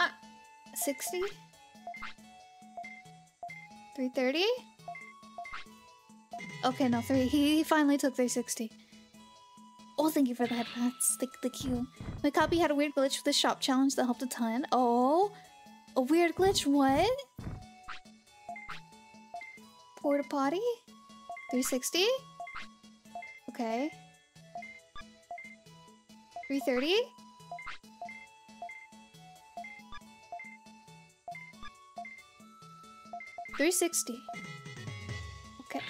Ah, 60. 330? Okay, no, three. He finally took 360. Oh, thank you for that. That's the, the cue. My copy had a weird glitch with the shop challenge that helped a ton. Oh, a weird glitch? What? Porta potty? 360? Okay. 330? 360. Okay.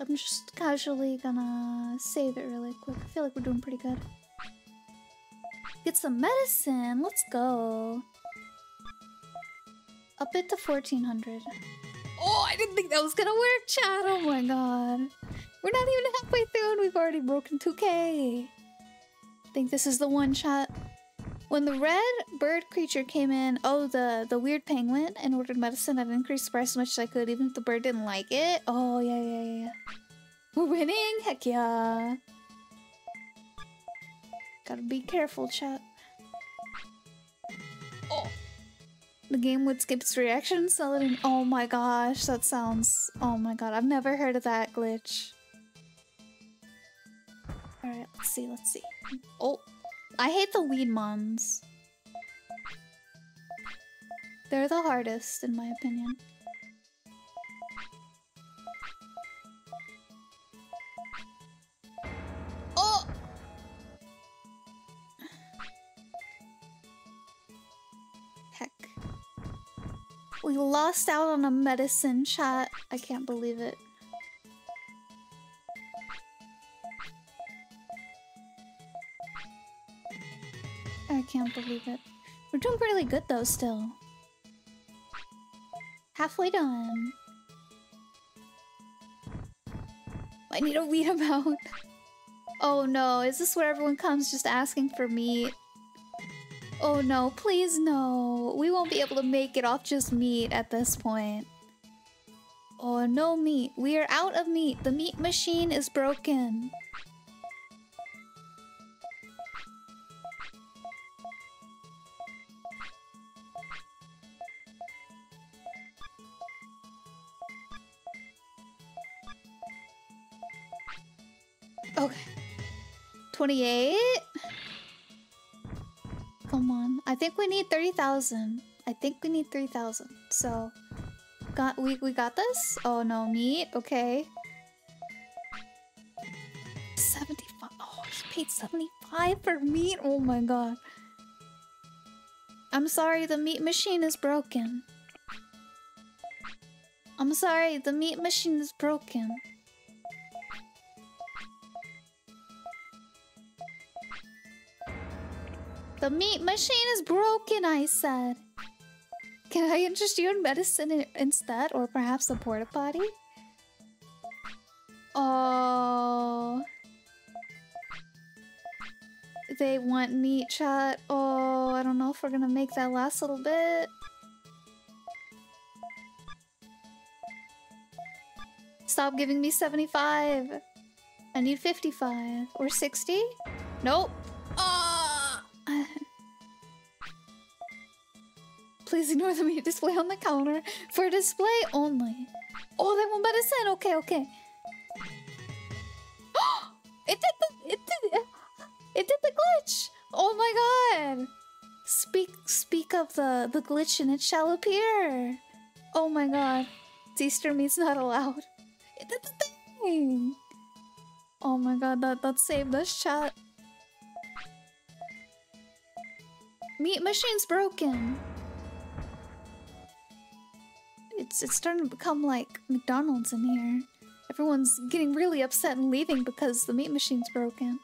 I'm just casually gonna save it really quick. I feel like we're doing pretty good. Get some medicine. Let's go. Up it to 1400. Oh, I didn't think that was gonna work, chat. Oh my god. We're not even halfway through and we've already broken 2k. I think this is the one shot. When the red bird creature came in, oh, the, the weird penguin, and ordered medicine, I'd increased the price as much as I could, even if the bird didn't like it. Oh, yeah, yeah, yeah. We're winning? Heck yeah. Gotta be careful, chat. Oh. The game would skip its reaction, sell Oh my gosh, that sounds- Oh my god, I've never heard of that glitch. Alright, let's see, let's see. Oh, I hate the weed mons. They're the hardest, in my opinion. Oh! Heck. We lost out on a medicine chat. I can't believe it. Can't believe it. We're doing really good though still. Halfway done. I need to weed him out. Oh no, is this where everyone comes just asking for meat? Oh no, please no. We won't be able to make it off just meat at this point. Oh, no meat. We are out of meat. The meat machine is broken. 28? Come on. I think we need 30,000. I think we need 3,000. So, got we we got this? Oh no, meat. Okay. 75. Oh, he paid 75 for meat. Oh my god. I'm sorry, the meat machine is broken. I'm sorry, the meat machine is broken. The meat machine is broken, I said. Can I interest you in medicine instead? Or perhaps a porta potty? Oh. They want meat chat. Oh, I don't know if we're gonna make that last little bit. Stop giving me 75. I need 55. Or 60? Nope. Ah! Ah. Please ignore the meat display on the counter for display only. Oh, they want medicine. Okay, okay. it did the it did it did the glitch. Oh my god. Speak speak of the the glitch and it shall appear. Oh my god. Easter meat's not allowed. It did the thing. Oh my god, that that saved us chat. Meat machine's broken. It's it's starting to become like McDonald's in here. Everyone's getting really upset and leaving because the meat machine's broken.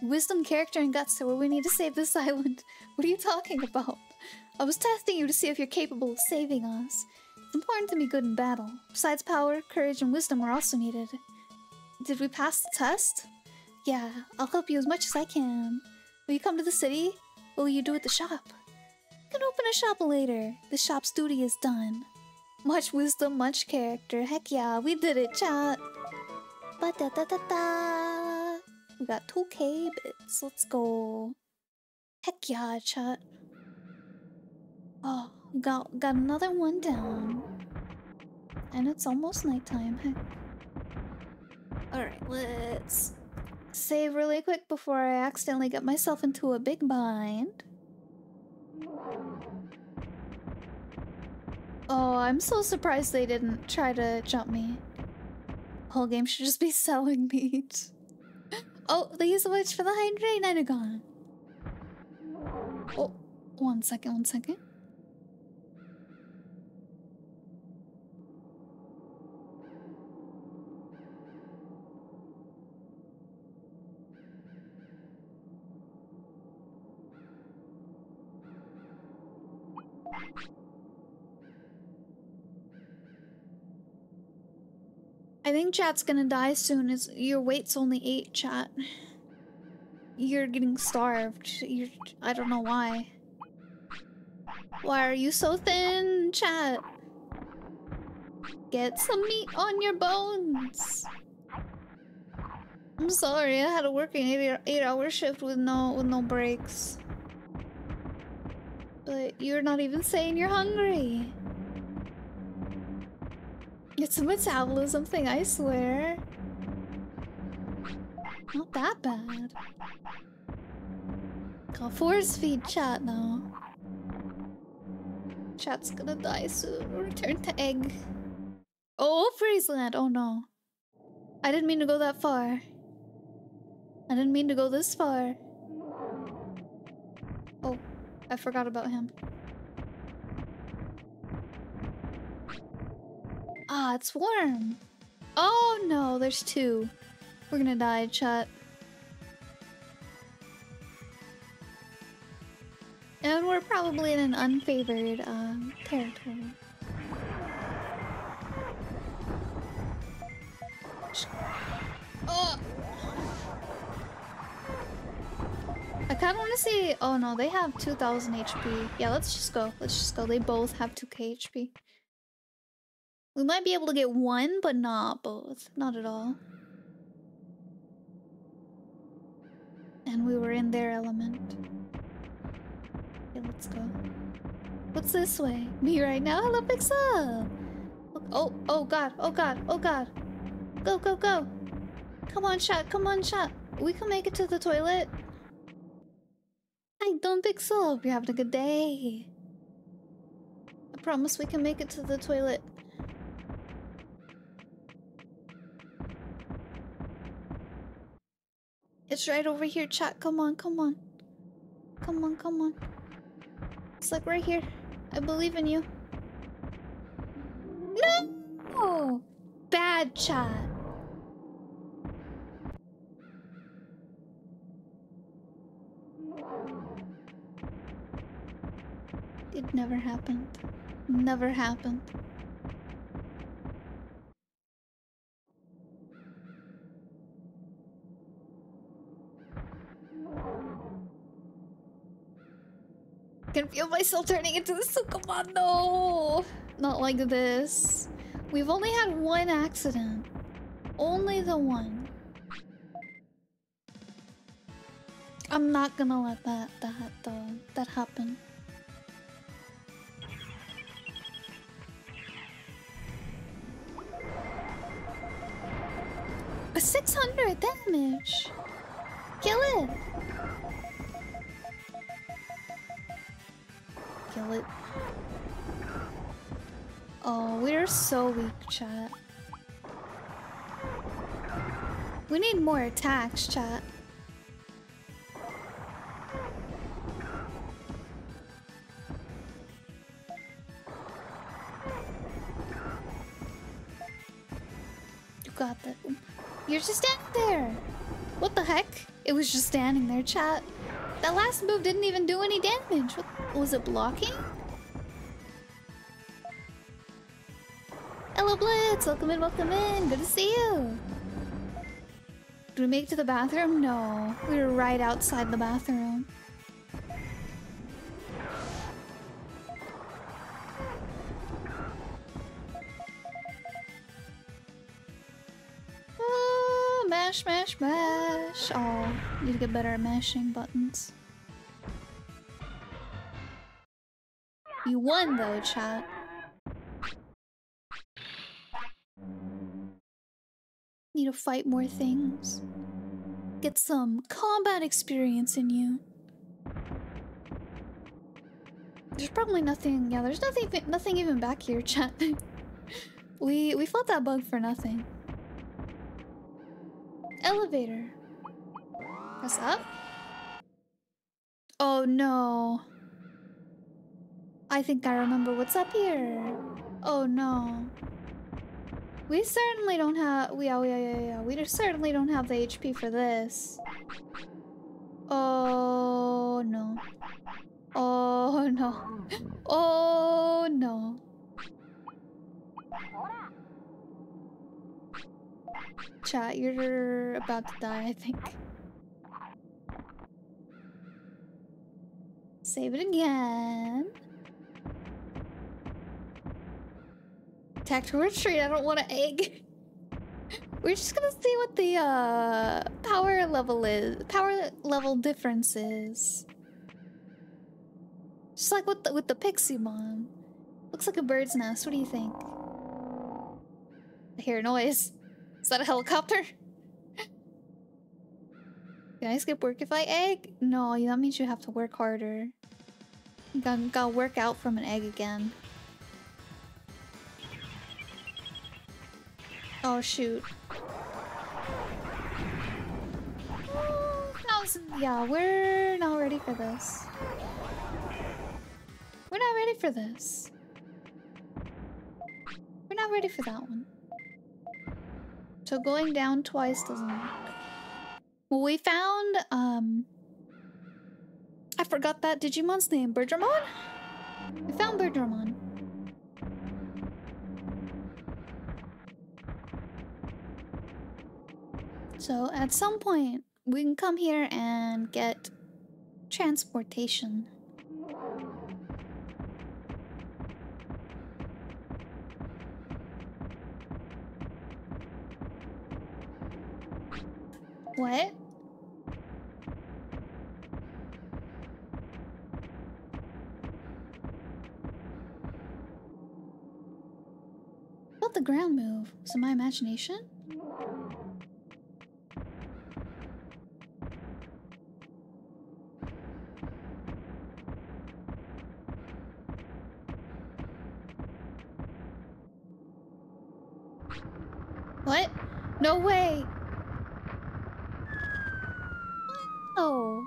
Wisdom, character, and guts are what we need to save this island. What are you talking about? I was testing you to see if you're capable of saving us. It's important to be good in battle. Besides power, courage, and wisdom are also needed. Did we pass the test? Yeah, I'll help you as much as I can. Will you come to the city? What will you do at the shop? You can open a shop later. The shop's duty is done. Much wisdom, much character. Heck yeah, we did it, chat. Ba da da da da. We got 2k bits. Let's go. Heck yeah, chat. Oh, got got another one down. And it's almost nighttime. Heck. Alright, let's save really quick before I accidentally get myself into a big bind. Oh, I'm so surprised they didn't try to jump me. Whole game should just be selling meat. oh, they use a witch for the hydrate Nidagon. Oh, one second, one second. I think chat's gonna die soon. Is your weight's only eight, chat. You're getting starved. You're I don't know why. Why are you so thin, chat? Get some meat on your bones. I'm sorry, I had a working an eight, shift with no with no breaks. But you're not even saying you're hungry. It's a metabolism thing, I swear. Not that bad. Call force feed chat now. Chat's gonna die soon. Return to egg. Oh, Freezeland! Oh no. I didn't mean to go that far. I didn't mean to go this far. I forgot about him. Ah, it's warm. Oh no, there's two. We're gonna die, chat. And we're probably in an unfavored um, territory. Oh! I kind of want to see. Oh no, they have 2000 HP. Yeah, let's just go. Let's just go. They both have 2k HP. We might be able to get one, but not both. Not at all. And we were in their element. Okay, let's go. What's this way? Me right now? Hello, Pixel! Oh, oh god, oh god, oh god. Go, go, go! Come on, shot, come on, shot. We can make it to the toilet. Hi, don't Pixel. Hope you're having a good day. I promise we can make it to the toilet. It's right over here, chat. Come on, come on. Come on, come on. It's like right here. I believe in you. No! Bad chat. It never happened. Never happened. can feel myself turning into the Sukamon. No! Not like this. We've only had one accident. Only the one. I'm not gonna let that that uh, that happen. 600 damage! Kill it! kill it. Oh, we're so weak, chat. We need more attacks, chat. You got that. You're just standing there. What the heck? It was just standing there, chat. That last move didn't even do any damage. What was it blocking? Hello Blitz! Welcome in, welcome in! Good to see you! Did we make it to the bathroom? No. We were right outside the bathroom. Mash, mash, mash. Oh, need to get better at mashing buttons. You won though, chat. Need to fight more things. Get some combat experience in you. There's probably nothing. Yeah, there's nothing. Nothing even back here, chat. we we fought that bug for nothing. Elevator. Press up. Oh no. I think I remember what's up here. Oh no. We certainly don't have- we, yeah, yeah, yeah, yeah. We certainly don't have the HP for this. Oh no. Oh no. Oh no. Chat, you're about to die, I think. Save it again. Tactical retreat, I don't want an egg. We're just gonna see what the uh, power level is. Power level difference is. Just like with the, with the pixie bomb. Looks like a bird's nest. What do you think? I hear a noise. Is that a helicopter? Can I skip work if I egg? No, that means you have to work harder. You gotta, work out from an egg again. Oh shoot. yeah, we're not ready for this. We're not ready for this. We're not ready for that one. So going down twice doesn't work. Well, we found, um... I forgot that Digimon's name. Birdramon? We found Birdramon. So at some point, we can come here and get transportation. What? Felt the ground move. Was it my imagination? What? No way! Oh.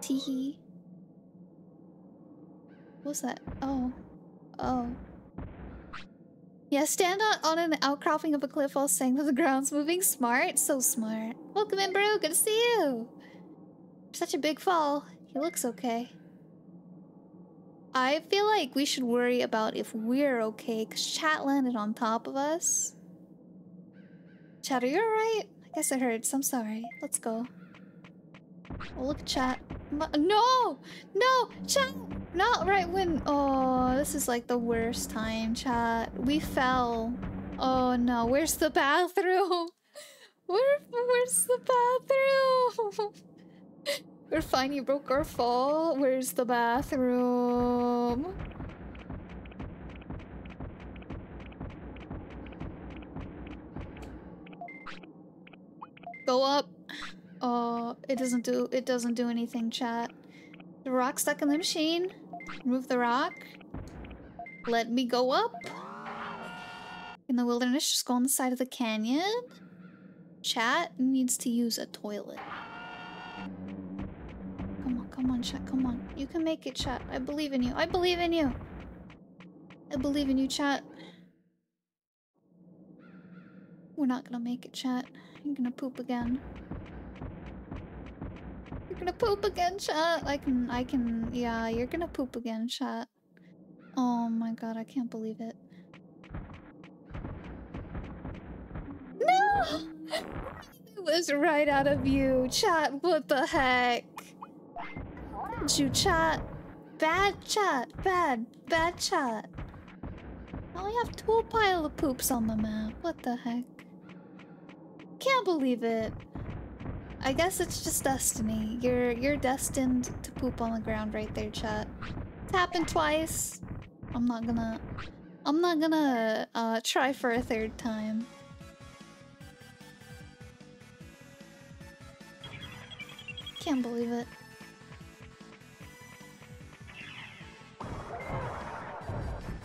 Teehee. What's that? Oh. Oh. Yeah, stand on, on an outcropping of a cliff while saying that the ground's moving. Smart. So smart. Welcome in, bro. Good to see you. Such a big fall. He looks okay. I feel like we should worry about if we're okay, because chat landed on top of us. Chat, are you alright? I guess it hurts. I'm sorry. Let's go. Oh, look, at chat. No! No! Chat! Not right when... Oh, this is like the worst time, chat. We fell. Oh no, where's the bathroom? Where, where's the bathroom? We're fine, you broke our fall. Where's the bathroom? Go up. Oh, it doesn't do it doesn't do anything, chat. The rock stuck in the machine. Remove the rock. Let me go up. In the wilderness, just go on the side of the canyon. Chat needs to use a toilet. Come on, come on, chat, come on. You can make it, chat. I believe in you. I believe in you. I believe in you, chat. We're not gonna make it, chat. You're gonna poop again. Gonna poop again, chat. I can, I can, yeah, you're gonna poop again, chat. Oh my god, I can't believe it. No! It was right out of you, chat. What the heck? Did you chat? Bad chat. Bad. Bad chat. Now we have two pile of poops on the map. What the heck? Can't believe it. I guess it's just destiny. You're you're destined to poop on the ground right there, chat. It's happened twice. I'm not gonna I'm not gonna uh, try for a third time. Can't believe it.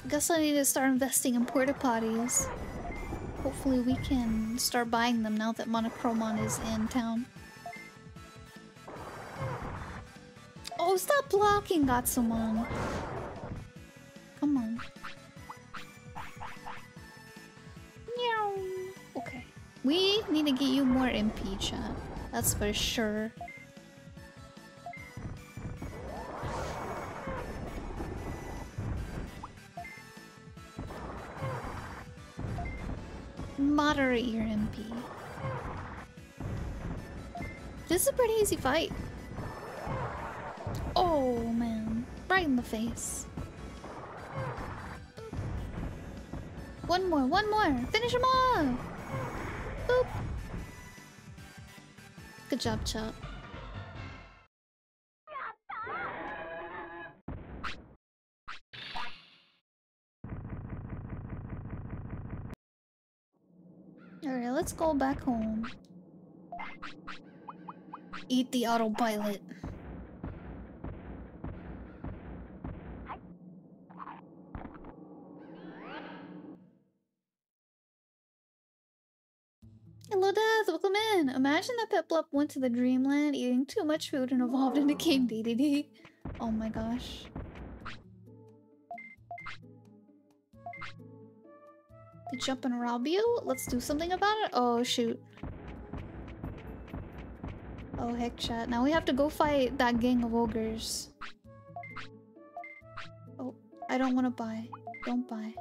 Guess I need to start investing in porta potties. Hopefully we can start buying them now that Monochromon is in town. Oh, stop blocking, Gotsumon. Come on. Meow. Okay. We need to get you more MP, chat. That's for sure. Moderate your MP. This is a pretty easy fight. Oh man, right in the face. One more, one more. Finish him off. Boop. Good job, Chop. Alright, let's go back home. Eat the autopilot. Hello, Death. Welcome in. Imagine that Piplup went to the dreamland eating too much food and evolved into King Dedede. Oh my gosh. They jump and rob you? Let's do something about it? Oh, shoot. Oh, heck, chat. Now we have to go fight that gang of ogres. Oh, I don't want to buy. Don't buy.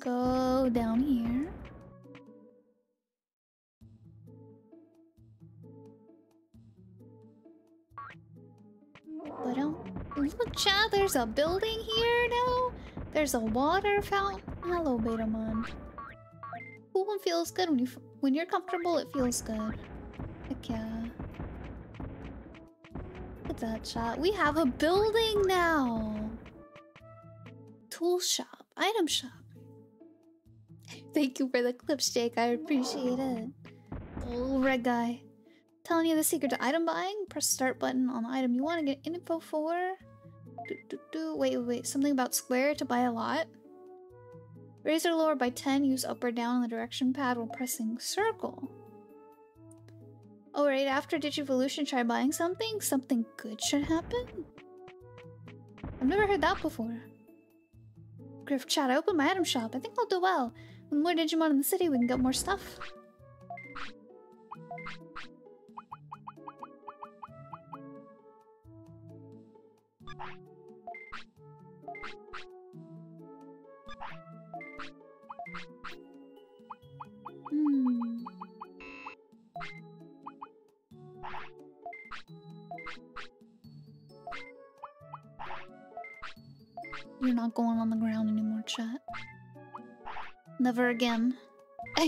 Go down here. But um, look, chat. There's a building here now. There's a water fountain. Hello, Betamon. Cool feels good when you when you're comfortable. It feels good. Heck yeah. Look at that chat. We have a building now. Tool shop, item shop. Thank you for the clips, Jake. I appreciate it. Oh, red guy. Telling you the secret to item buying? Press start button on the item you want to get info for. Do, do, do. Wait, wait, wait. Something about square to buy a lot? Raise or lower by 10. Use up or down on the direction pad while pressing circle. Oh, right after Digivolution, try buying something? Something good should happen? I've never heard that before. Griff chat, I opened my item shop. I think I'll do well. With more Digimon in the city, we can get more stuff. Hmm. You're not going on the ground anymore, chat. Never again.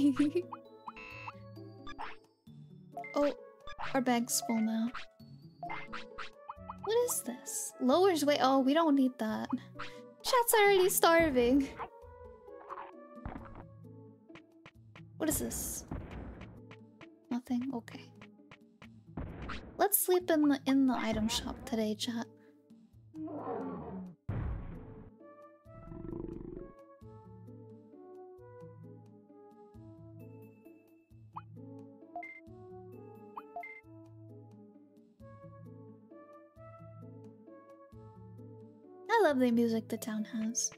oh, our bag's full now. What is this? Lowers weight. Oh, we don't need that. Chat's already starving. What is this? Nothing? Okay. Let's sleep in the in the item shop today, chat. I love the music the town has.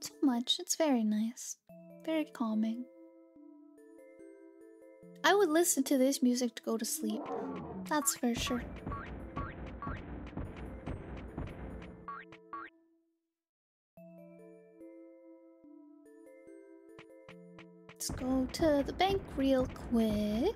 So much. It's very nice. Very calming. I would listen to this music to go to sleep. That's for sure. Let's go to the bank real quick.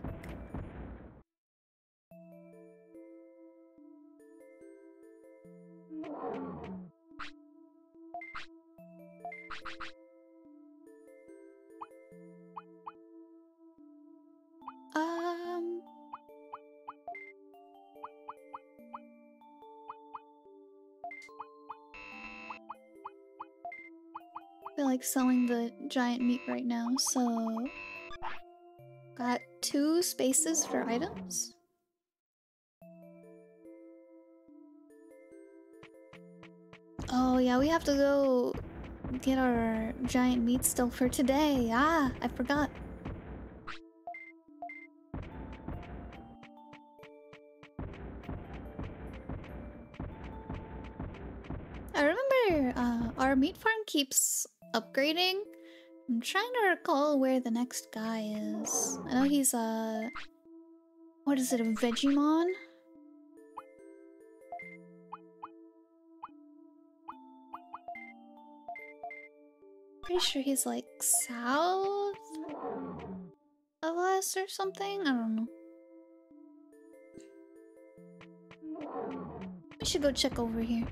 Like selling the giant meat right now, so got two spaces for items. Oh yeah, we have to go get our giant meat still for today. Ah, I forgot. I remember uh, our meat farm keeps upgrading. I'm trying to recall where the next guy is. I know he's a... Uh, what is it, a Vegiemon? Pretty sure he's like south of us or something. I don't know. We should go check over here.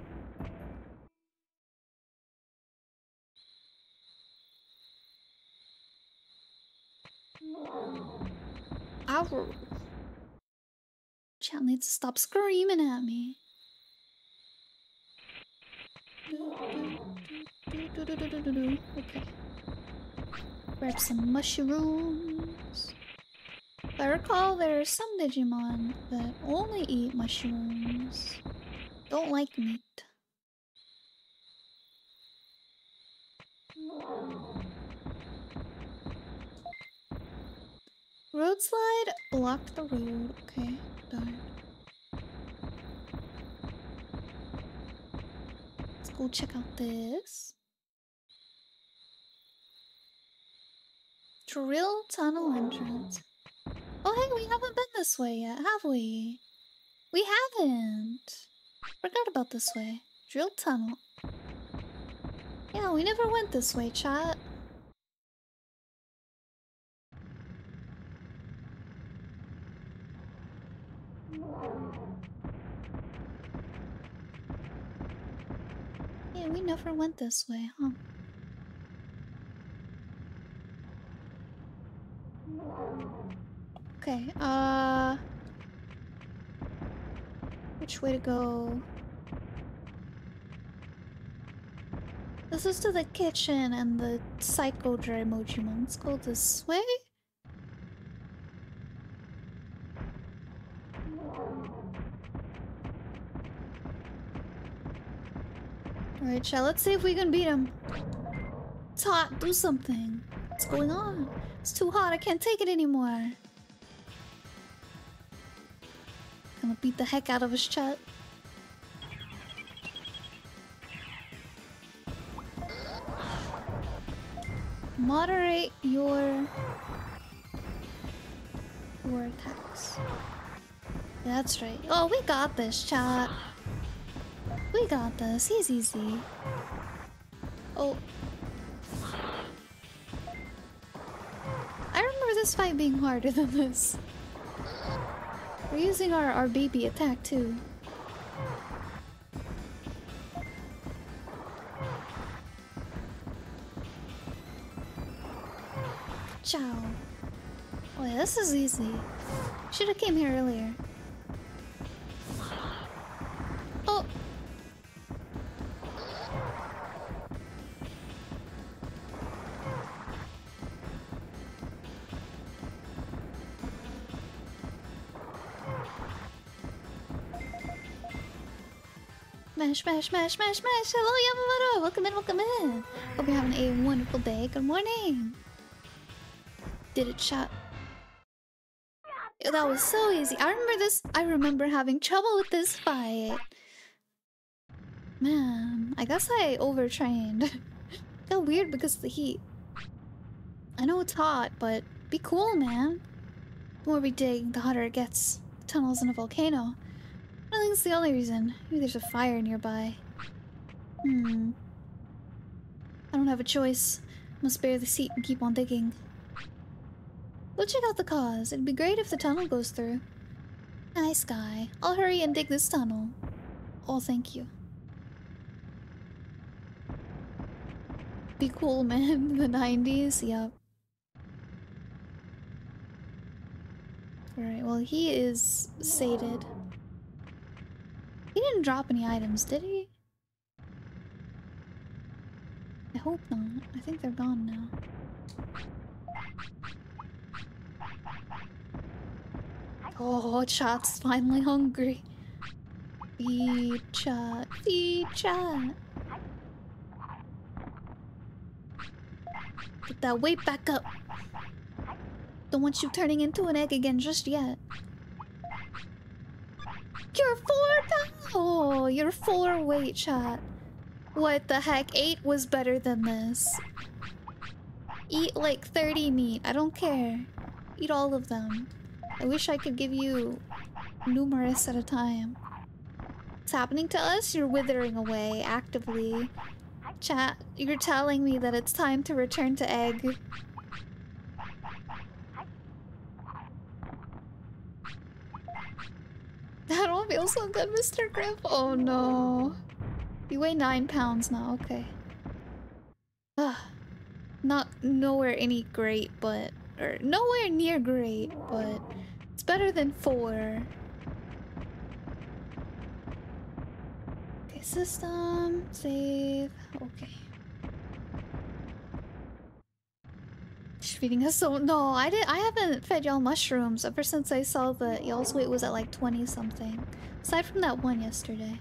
Ow. Chat needs to stop screaming at me. Okay. Grab some mushrooms. I recall, there are some Digimon that only eat mushrooms. Don't like meat. Road slide, block the road. Okay, darn. Let's go check out this. Drill tunnel entrance. Oh hey, we haven't been this way yet, have we? We haven't. Forgot about this way. Drill tunnel. Yeah, we never went this way, chat. Yeah, we never went this way, huh? Okay, uh... Which way to go? This is to the kitchen and the Psycho Drimogemon. Let's go this way? Alright, chat, let's see if we can beat him. It's hot, do something. What's going on? It's too hot, I can't take it anymore. Gonna beat the heck out of his chat. Moderate your your attacks. That's right. Oh, we got this, chat. We got this. He's easy. Oh. I remember this fight being harder than this. We're using our, our baby attack too. Ciao. Oh this is easy. Should have came here earlier. Smash, smash, smash, smash, smash! Hello, Yamamoto! Welcome in, welcome in! Hope you're having a wonderful day. Good morning! Did it shot. That was so easy. I remember this. I remember having trouble with this fight. Man, I guess I overtrained. Got weird because of the heat. I know it's hot, but be cool, man. The more we dig, the hotter it gets. Tunnel's in a volcano. It's the only reason. Maybe there's a fire nearby. Hmm. I don't have a choice. Must spare the seat and keep on digging. We'll check out the cause. It'd be great if the tunnel goes through. Nice guy. I'll hurry and dig this tunnel. Oh, thank you. Be cool, man. The 90s? Yep. Alright, well, he is sated. He didn't drop any items, did he? I hope not. I think they're gone now. Oh, Chat's finally hungry. Feed Chat, feed Chat. Get that weight back up. Don't want you turning into an egg again just yet. You're four pounds. Oh, you're four weight, chat. What the heck? Eight was better than this. Eat like 30 meat. I don't care. Eat all of them. I wish I could give you numerous at a time. What's happening to us? You're withering away actively. Chat, you're telling me that it's time to return to egg. That don't feel so good, Mr. Grip. Oh no. You weigh nine pounds now, okay. Ah. Not nowhere any great, but or nowhere near great, but it's better than four. Okay, system, save, okay. Just feeding us so no, I didn't. I haven't fed y'all mushrooms ever since I saw that y'all's weight was at like 20 something. Aside from that one yesterday.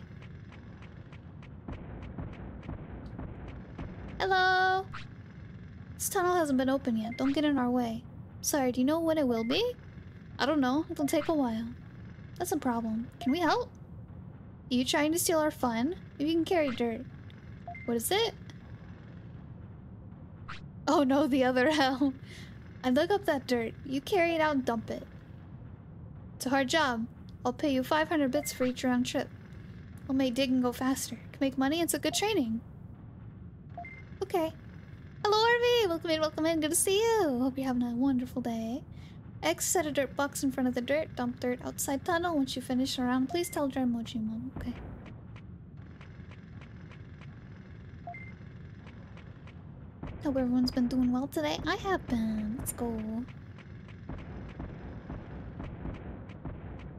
Hello? This tunnel hasn't been open yet. Don't get in our way. Sorry, do you know when it will be? I don't know. It'll take a while. That's a problem. Can we help? Are you trying to steal our fun? Maybe you can carry dirt. What is it? Oh no, the other hell. I dug up that dirt. You carry it out and dump it. It's a hard job. I'll pay you 500 bits for each round trip. I'll make digging go faster. Can make money, it's a good training. Okay. Hello, RV! Welcome in, welcome in. Good to see you. Hope you're having a wonderful day. X set a dirt box in front of the dirt. Dump dirt outside tunnel. Once you finish around, please tell Mochi Mom. Okay. Hope everyone's been doing well today. I have been. Let's go.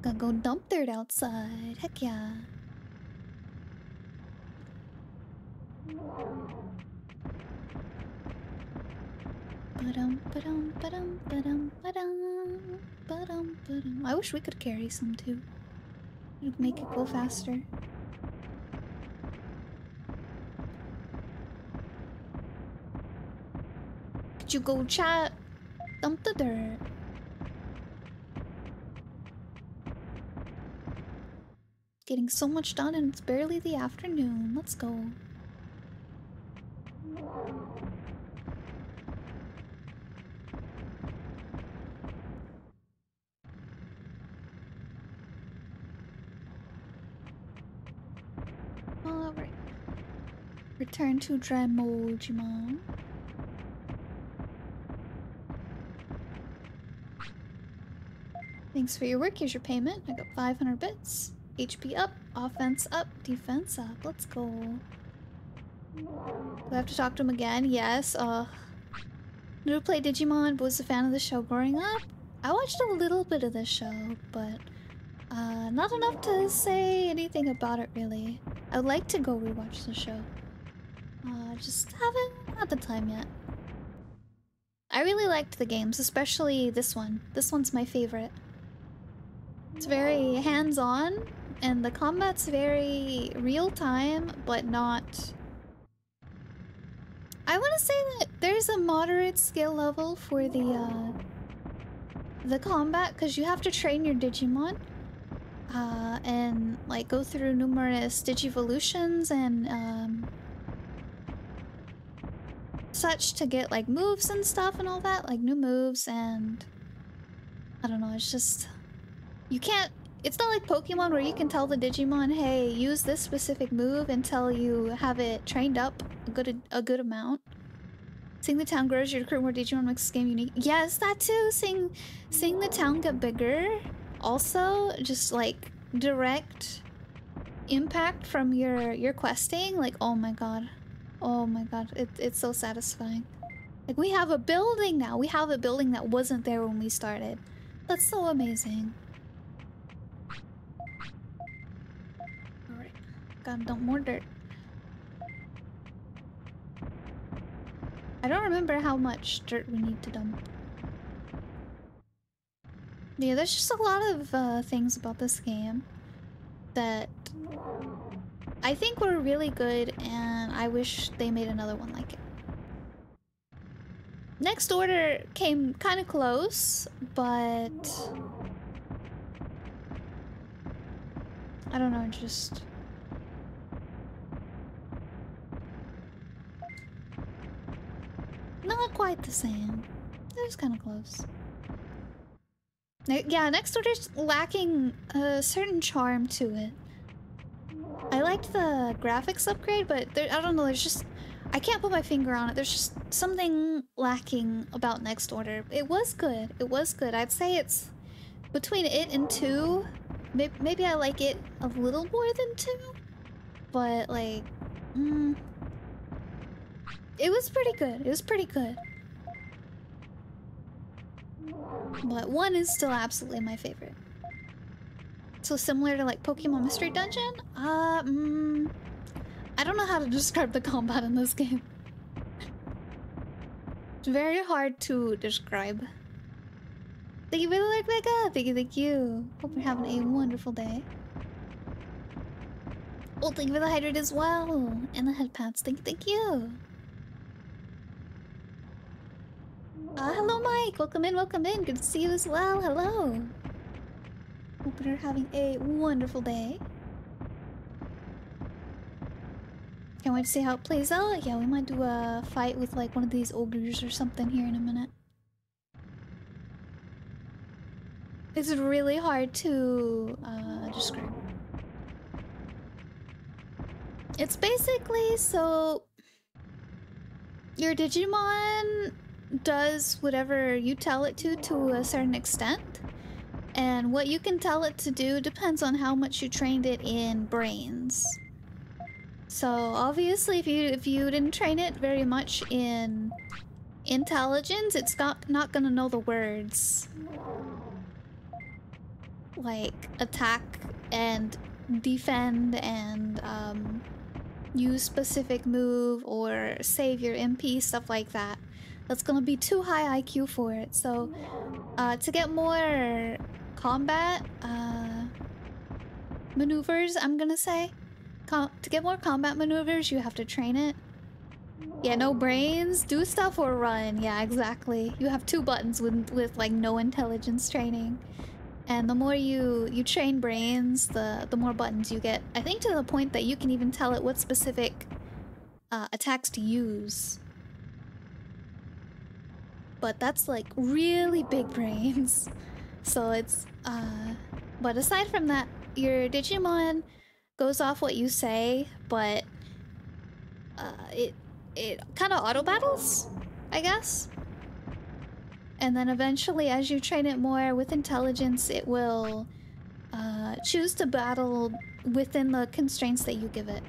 Gotta go dump dirt outside. Heck yeah. Ba-dum, ba-dum, ba-dum, ba-dum, ba-dum, ba-dum, ba-dum. I wish we could carry some too. It'd make it go faster. You go chat? Dump the dirt. Getting so much done and it's barely the afternoon. Let's go. Alright. Return to Dry Drimogemon. Thanks for your work. Here's your payment. I got 500 bits. HP up, offense up, defense up. Let's go. Do I have to talk to him again? Yes. Uh, knew to play Digimon, but was a fan of the show growing up. I watched a little bit of the show, but uh, not enough to say anything about it really. I would like to go rewatch the show. Uh, just haven't had the time yet. I really liked the games, especially this one. This one's my favorite. It's very hands-on, and the combat's very real-time, but not... I want to say that there's a moderate skill level for the, uh, the combat, because you have to train your Digimon. Uh, and, like, go through numerous Digivolutions and, um, such to get, like, moves and stuff and all that. Like, new moves and... I don't know, it's just... You can't... It's not like Pokemon where you can tell the Digimon, hey, use this specific move until you have it trained up a good a good amount. Seeing the town grows, your recruit more Digimon makes this game unique. Yes, that too. Seeing, seeing the town get bigger, also just like direct impact from your your questing. Like, oh my god, oh my god, it, it's so satisfying. Like we have a building now. We have a building that wasn't there when we started. That's so amazing. More dirt. I don't remember how much dirt we need to dump. Yeah, there's just a lot of uh, things about this game that I think were really good and I wish they made another one like it. Next order came kind of close, but I don't know, just Not quite the same. It was kind of close. Yeah, next order's lacking a certain charm to it. I liked the graphics upgrade, but there, I don't know, there's just... I can't put my finger on it. There's just something lacking about Next Order. It was good. It was good. I'd say it's between it and 2. Maybe, maybe I like it a little more than 2. But, like, mm, it was pretty good. It was pretty good. But 1 is still absolutely my favorite. So similar to like Pokemon Mystery Dungeon? Uh, mm, I don't know how to describe the combat in this game. it's very hard to describe. Thank you for the like, Becca! Thank you, thank you. Hope you're having a wonderful day. Oh, thank you for the hydrate as well. And the head pads. Thank you, thank you. Uh, hello, Mike. Welcome in, welcome in. Good to see you as well. Hello. Hope you're having a wonderful day. Can't wait to see how it plays out. Yeah, we might do a fight with like one of these ogres or something here in a minute. It's really hard to uh, describe. It's basically so your Digimon does whatever you tell it to to a certain extent. And what you can tell it to do depends on how much you trained it in brains. So obviously if you if you didn't train it very much in intelligence, it's got not gonna know the words. Like attack and defend and um, use specific move or save your MP, stuff like that. That's gonna be too high IQ for it. So uh, to get more combat uh, maneuvers, I'm gonna say. Com to get more combat maneuvers, you have to train it. Yeah, no brains, do stuff or run. Yeah, exactly. You have two buttons with, with like no intelligence training. And the more you, you train brains, the, the more buttons you get. I think to the point that you can even tell it what specific uh, attacks to use. But that's like really big brains. So it's uh, but aside from that, your Digimon goes off what you say, but uh, it it kind of auto battles, I guess. And then eventually, as you train it more with intelligence, it will uh, choose to battle within the constraints that you give it.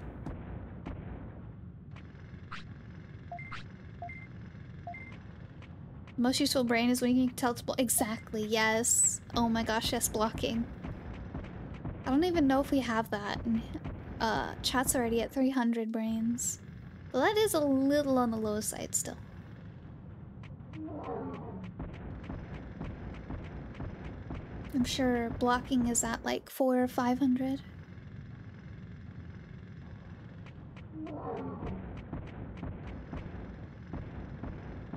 Most useful brain is when you can tell Exactly, yes. Oh my gosh, yes, blocking. I don't even know if we have that. Uh, chat's already at 300 brains. Well, that is a little on the low side still. I'm sure blocking is at like 4 or 500.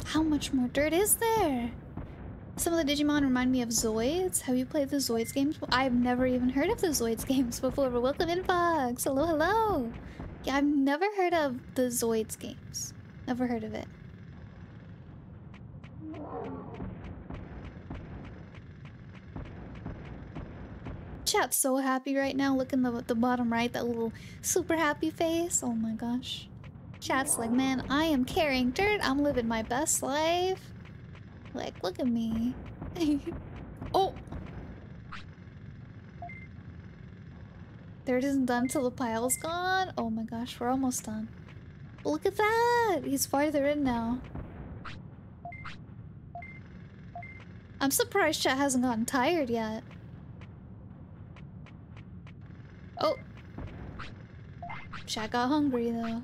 How much more dirt is there? Some of the Digimon remind me of Zoids. Have you played the Zoids games? I've never even heard of the Zoids games before, welcome in, Fox. Hello, hello. Yeah, I've never heard of the Zoids games. Never heard of it. Chat's so happy right now. Look in the, the bottom right, that little super happy face. Oh my gosh. Chat's like, man, I am carrying dirt. I'm living my best life. Like, look at me. oh! Dirt isn't done till the pile's gone. Oh my gosh, we're almost done. Look at that! He's farther in now. I'm surprised chat hasn't gotten tired yet. Oh! Chat got hungry though.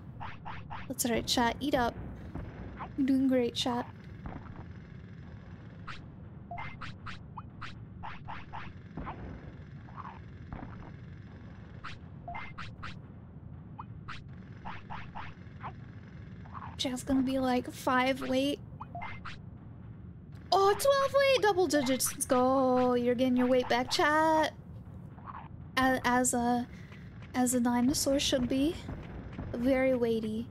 That's alright, chat. Eat up. You're doing great, chat. Chat's gonna be like five weight. Oh, 12 weight! Double digits. Let's go. You're getting your weight back, chat. As, as a as a dinosaur should be. Very weighty.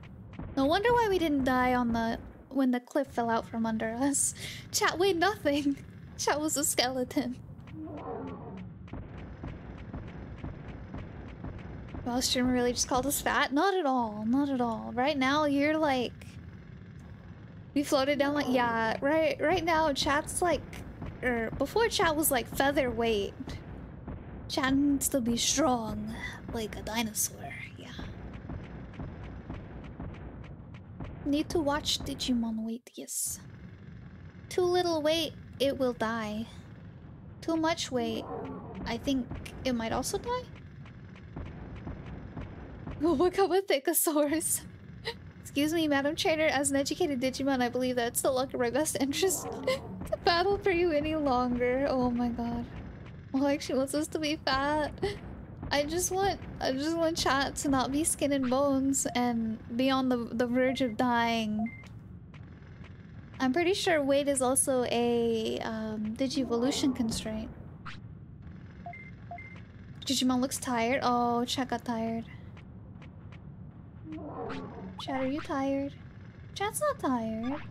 No wonder why we didn't die on the when the cliff fell out from under us. Chat weighed nothing. Chat was a skeleton. Well, streamer really just called us fat? Not at all. Not at all. Right now, you're like... We floated down like... Yeah, right right now, chat's like... Er, before chat was like featherweight. Chat needs to be strong. Like a dinosaur. Yeah. Need to watch Digimon weight. Yes. Too little weight, it will die. Too much weight, I think it might also die. Oh my god, what Thicosaurus? Excuse me, Madam Trainer, as an educated Digimon, I believe that it's the luck of my best interest to battle for you any longer. Oh my god. Like she wants us to be fat. I just want I just want chat to not be skin and bones and be on the the verge of dying. I'm pretty sure weight is also a um, Digivolution constraint. Digimon looks tired. Oh, chat got tired. Chat, are you tired? Chat's not tired.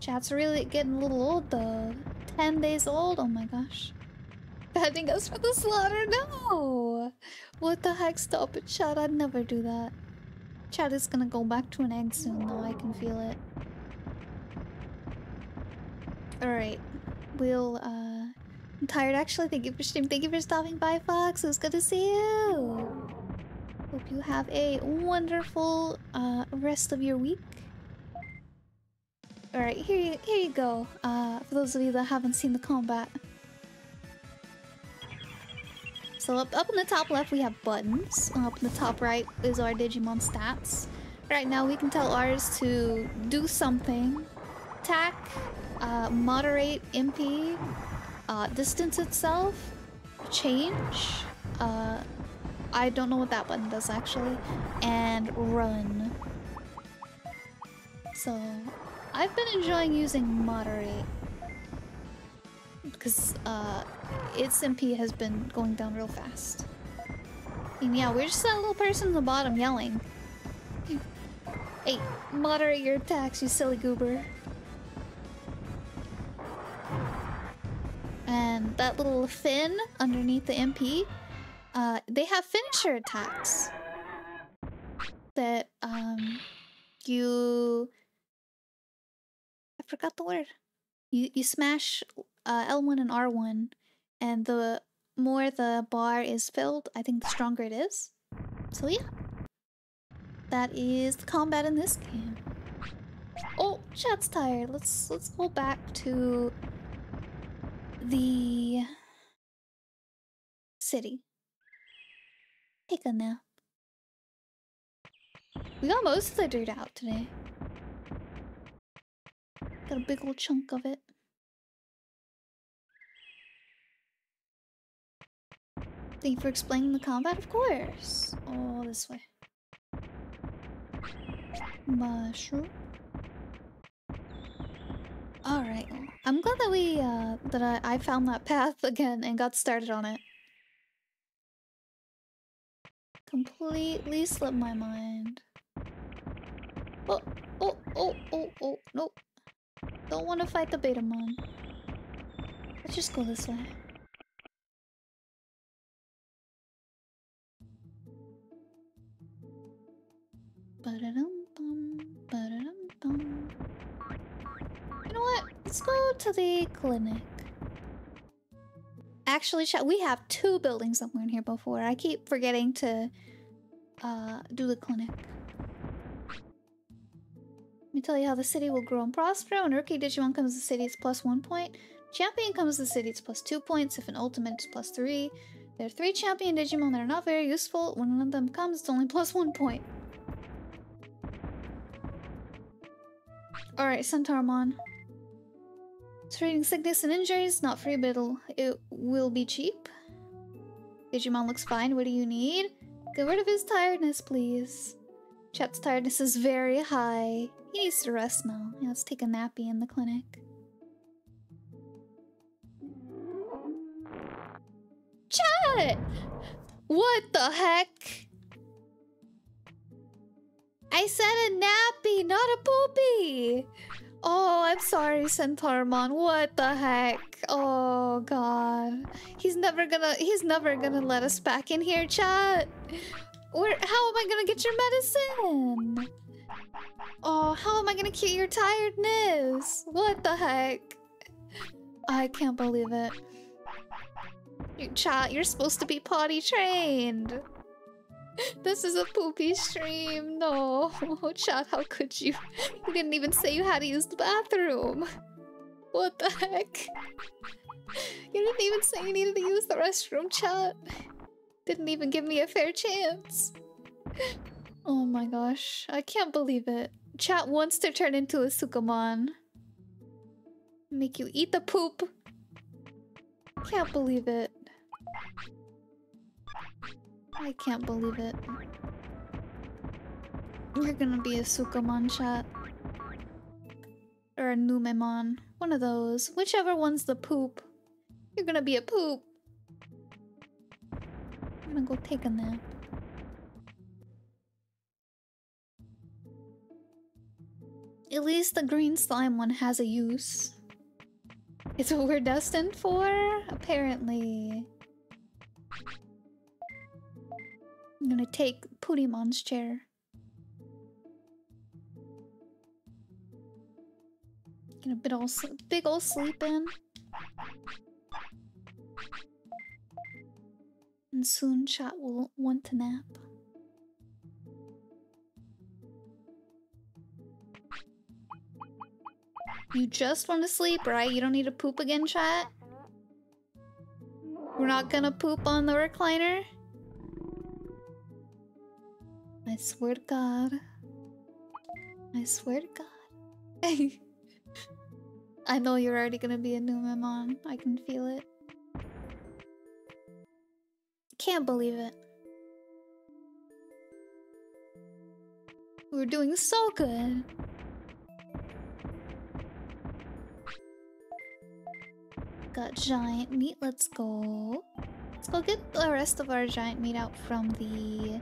Chat's really getting a little old though. 10 days old? Oh my gosh. Banding us for the slaughter? No! What the heck? Stop it, Chad. I'd never do that. Chad is gonna go back to an egg soon though. I can feel it. Alright. We'll, uh... I'm tired actually. Thank you for streaming. Thank you for stopping by, Fox. It was good to see you. Hope you have a wonderful uh, rest of your week. Alright, here you, here you go. Uh, for those of you that haven't seen the combat. So up, up in the top left we have buttons. Up in the top right is our Digimon stats. Right now we can tell ours to do something. Attack, uh, moderate MP, uh, distance itself, change, uh, I don't know what that button does actually, and run. So, I've been enjoying using moderate because uh, its MP has been going down real fast. And yeah, we're just that little person in the bottom yelling. Hey, moderate your attacks, you silly goober. And that little fin underneath the MP, uh, they have finisher attacks. That, um, you... I forgot the word. You, you smash uh, L1 and R1, and the more the bar is filled, I think the stronger it is. So yeah. That is the combat in this game. Oh, chat's tired. Let's let's go back to the city. Take a nap. We got most of the dirt out today. Got a big old chunk of it. Thank you for explaining the combat, of course. Oh, this way. Mushroom. Alright. I'm glad that we, uh, that I, I found that path again and got started on it. Completely slipped my mind. Oh, oh, oh, oh, oh, nope. Don't want to fight the Betamon. Let's just go this way. You know what? Let's go to the clinic. Actually, we have two buildings were in here before. I keep forgetting to uh, do the clinic. Let me tell you how the city will grow and prosper. When Rookie Digimon comes to the city, it's plus one point. Champion comes to the city, it's plus two points. If an ultimate, it's plus three. There are three champion Digimon that are not very useful. When one of them comes, it's only plus one point. Alright, Centaurmon. Treating sickness and injuries, not free, but it'll, it will be cheap. Digimon looks fine. What do you need? Get rid of his tiredness, please. Chat's tiredness is very high. He needs to rest now. Yeah, let's take a nappy in the clinic. Chat! What the heck? I said a nappy, not a poopy! Oh, I'm sorry, Centaurmon. What the heck? Oh god. He's never gonna he's never gonna let us back in here, chat. Where how am I gonna get your medicine? Oh, how am I gonna cure your tiredness? What the heck? I can't believe it. Chat, you're supposed to be potty trained. This is a poopy stream. No. Chat, how could you? You didn't even say you had to use the bathroom. What the heck? You didn't even say you needed to use the restroom, chat. Didn't even give me a fair chance. Oh my gosh. I can't believe it. Chat wants to turn into a Sukamon. Make you eat the poop. Can't believe it. I can't believe it. You're gonna be a Sukamon chat. Or a Numemon. One of those. Whichever one's the poop. You're gonna be a poop. I'm gonna go take a nap. At least the green slime one has a use. It's what we're destined for? Apparently. I'm gonna take Pootymon's chair. Get a bit all big ol' sleep in. And soon chat will want to nap. You just want to sleep, right? You don't need to poop again, chat? We're not gonna poop on the recliner? I swear to God. I swear to God. I know you're already gonna be a Numemon. I can feel it. Can't believe it. We're doing so good. Got giant meat, let's go. Let's go get the rest of our giant meat out from the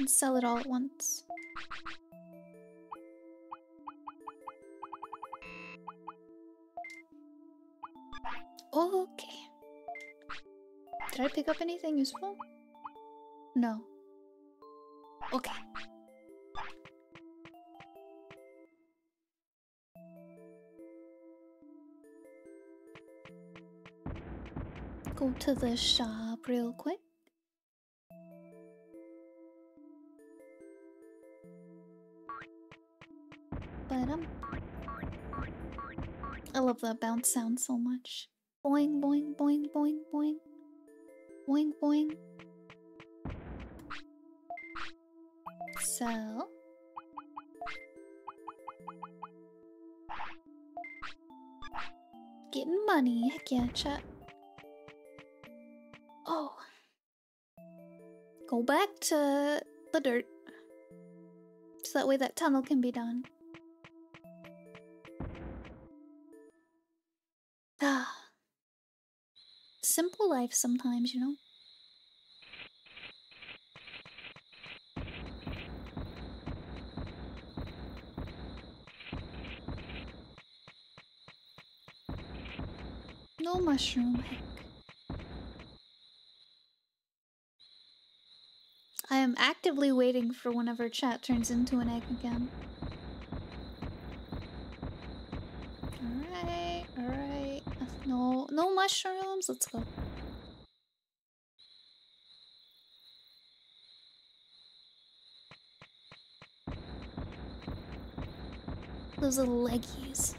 and sell it all at once. Okay. Did I pick up anything useful? No. Okay. Go to the shop real quick. Love that bounce sound so much. Boing, boing, boing, boing, boing. Boing, boing. So... Getting money, heck yeah, chat. Oh. Go back to the dirt. So that way that tunnel can be done. Life sometimes, you know? No mushroom, heck. I am actively waiting for whenever chat turns into an egg again. Alright, alright. No, no mushrooms. Let's go. Those little leggies.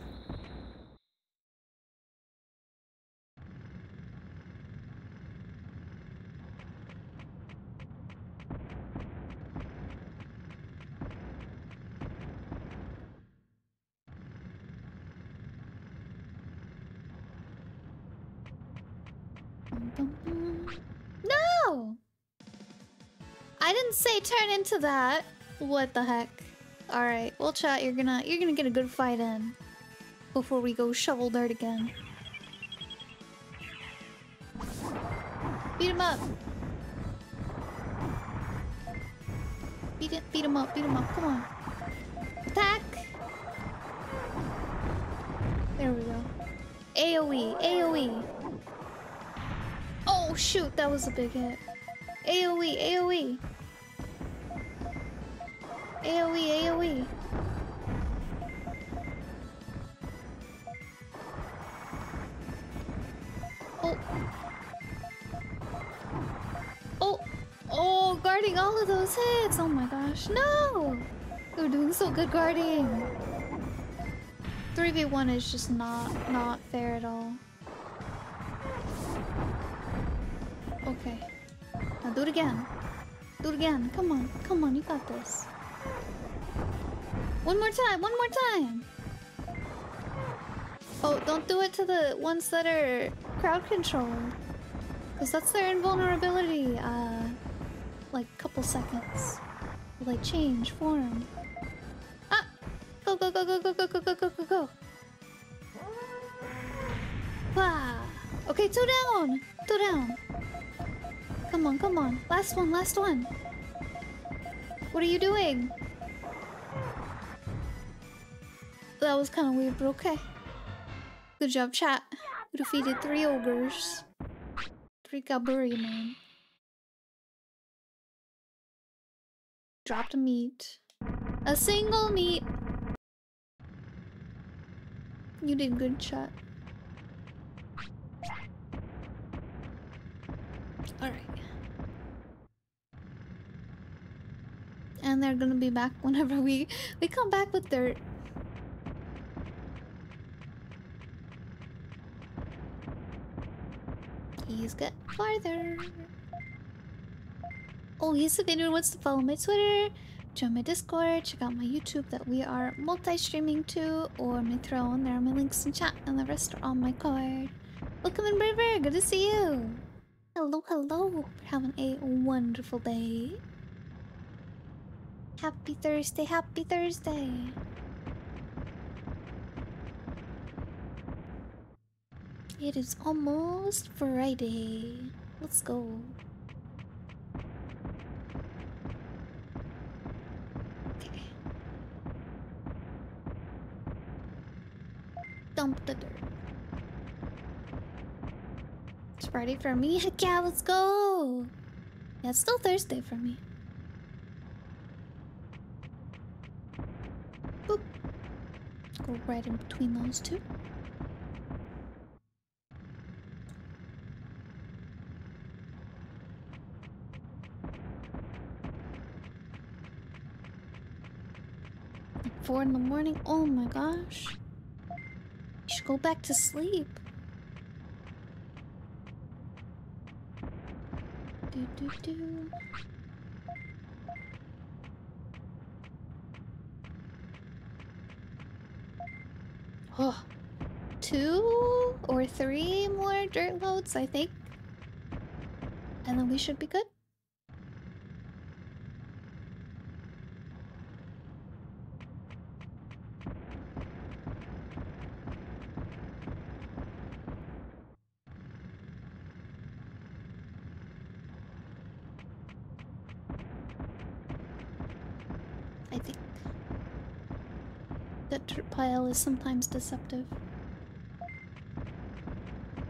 No! I didn't say turn into that. What the heck? Alright, we'll chat. You're gonna you're gonna get a good fight in. Before we go shovel dirt again. Beat him up. Beat it, beat him up, beat him up. Come on. Attack! There we go. AoE, AoE. Oh shoot, that was a big hit. AoE, AoE. AoE, AoE. Oh. Oh. Oh, guarding all of those hits. Oh my gosh. No! You're doing so good guarding. 3v1 is just not, not fair at all. Okay. Now do it again. Do it again. Come on. Come on, you got this. One more time. One more time. Oh, don't do it to the ones that are crowd controlled. Because that's their invulnerability. Uh, like couple seconds. Like change form. Ah! Go, go, go, go, go, go, go, go, go, go, go. Ah! Okay, two down! Two down. Come on, come on. Last one, last one. What are you doing? That was kind of weird, but okay. Good job, chat. We defeated three ogres. Three Goburimon. Dropped a meat. A single meat! You did good, chat. Alright. And they're gonna be back whenever we we come back with dirt. Please get farther. Oh, yes, if anyone wants to follow my Twitter, join my Discord, check out my YouTube that we are multi-streaming to, or my Throne. There are my links in chat, and the rest are on my card. Welcome in, Braver. Good to see you. Hello, hello. Having a wonderful day. Happy Thursday, happy Thursday. It is almost Friday. Let's go. Dump the dirt. It's Friday for me. Heck yeah, let's go. Yeah, it's still Thursday for me. Boop. Go right in between those two. Four in the morning? Oh my gosh. You should go back to sleep. Do do do. Oh, two or three more dirt loads, I think. And then we should be good. I think that dirt pile is sometimes deceptive.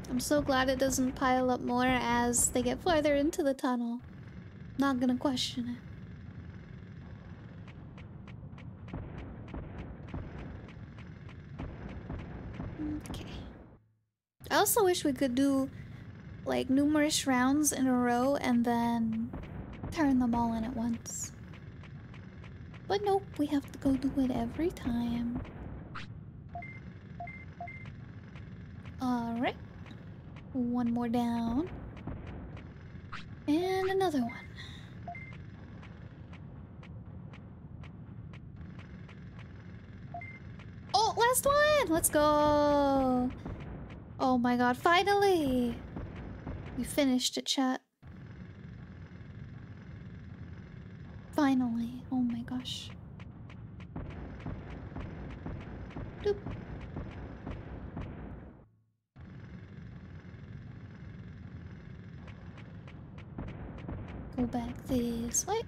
I'm so glad it doesn't pile up more as they get farther into the tunnel. Not gonna question it. Okay. I also wish we could do like numerous rounds in a row and then turn them all in at once. But nope, we have to go do it every time. Alright. One more down. And another one. Oh, last one! Let's go! Oh my god, finally! We finished it, chat. Finally. Oh my gosh. Doop. Go back this way.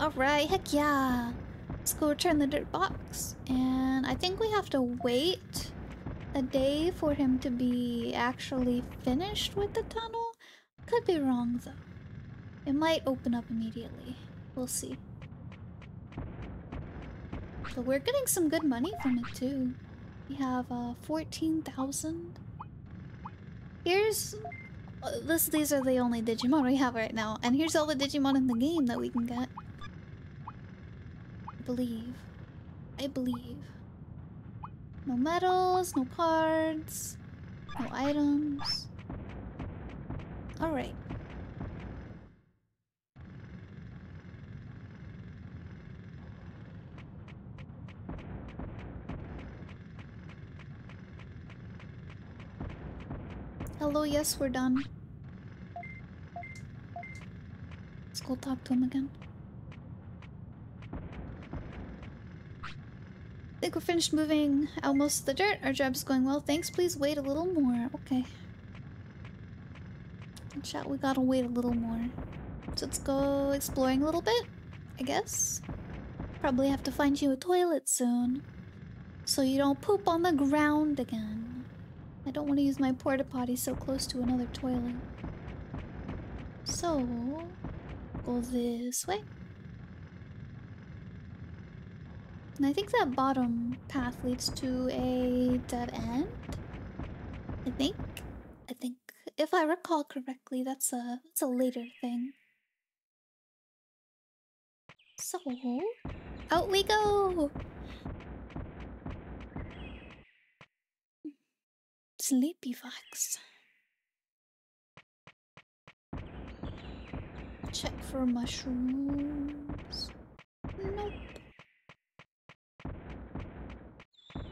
Alright, heck yeah. Let's go return the dirt box. And I think we have to wait a day for him to be actually finished with the tunnel. Could be wrong though. It might open up immediately. We'll see. But we're getting some good money from it too. We have uh, 14,000. Here's... Uh, this, these are the only Digimon we have right now. And here's all the Digimon in the game that we can get. I believe. I believe. No medals, no cards, no items. Alright. Hello, yes, we're done. Let's go talk to him again. I think we're finished moving out most of the dirt. Our job's going well. Thanks, please wait a little more. Okay. Chat, we gotta wait a little more. So let's go exploring a little bit, I guess. Probably have to find you a toilet soon. So you don't poop on the ground again. Don't want to use my porta potty so close to another toilet. So, go this way. And I think that bottom path leads to a dead end. I think. I think. If I recall correctly, that's a that's a later thing. So, out we go! Sleepy fox. Check for mushrooms. Nope.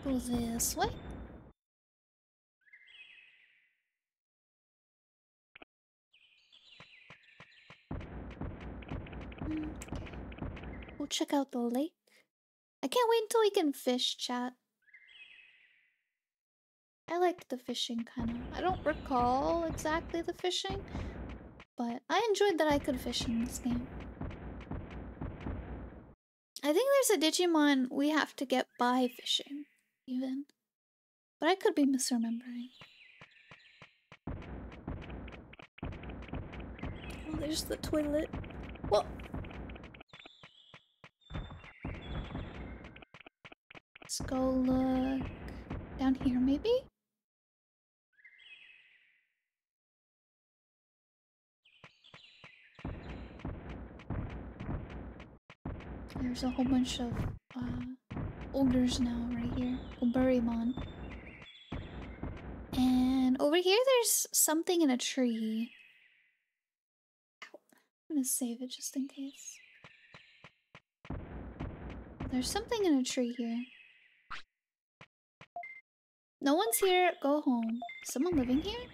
Go this way. Mm, okay. We'll check out the lake. I can't wait until we can fish, chat. I like the fishing kind of. I don't recall exactly the fishing, but I enjoyed that I could fish in this game. I think there's a Digimon we have to get by fishing, even. But I could be misremembering. Oh, there's the toilet. Well, let's go look down here, maybe? There's a whole bunch of uh, ogres now right here. Goburimon. And over here there's something in a tree. Ow. I'm gonna save it just in case. There's something in a tree here. No one's here. Go home. Someone living here?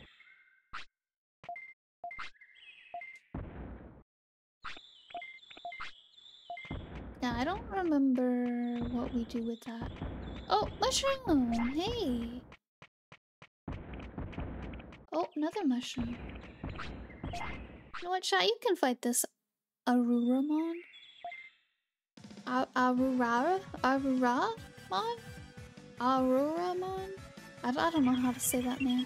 Yeah, I don't remember what we do with that. Oh, mushroom! Hey! Oh, another mushroom. You know what, Shy? You can fight this Aruramon? A Arurara? Aruramon? Aruramon? I, I don't know how to say that name.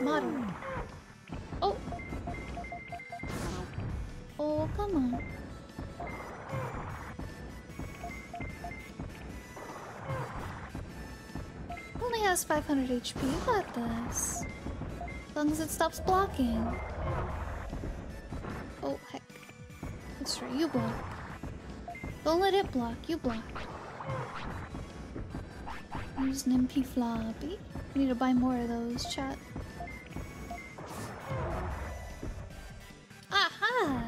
Modern. Mm. Oh! Oh, come on. Only has 500 HP. You got this. As long as it stops blocking. Oh, heck. That's right, you block. Don't let it block, you block. Use an MP floppy. I need to buy more of those, chat. Aha!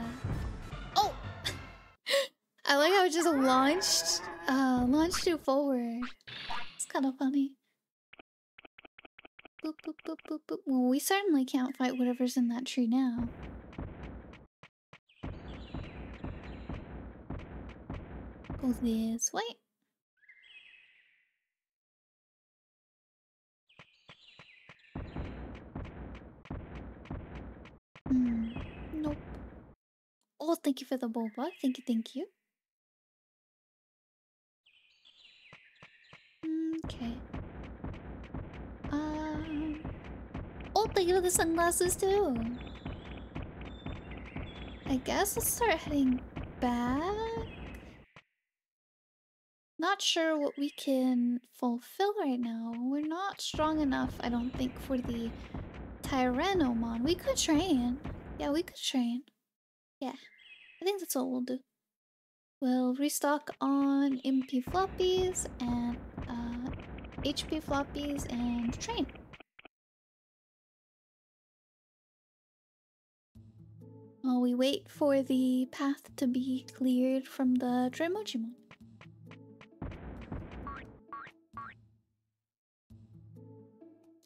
Oh! I like how it just launched, uh, launched you forward. It's kind of funny. Boop, boop, boop, boop, boop. Well, we certainly can't fight whatever's in that tree now. Go this way. Hmm. Nope. Oh, thank you for the boba. Thank you, thank you. Okay. You for the sunglasses too. I guess let's start heading back. Not sure what we can fulfill right now. We're not strong enough, I don't think, for the Tyrannomon. We could train. Yeah, we could train. Yeah, I think that's what we'll do. We'll restock on MP floppies and uh, HP floppies and train. While we wait for the path to be cleared from the Drimogemon.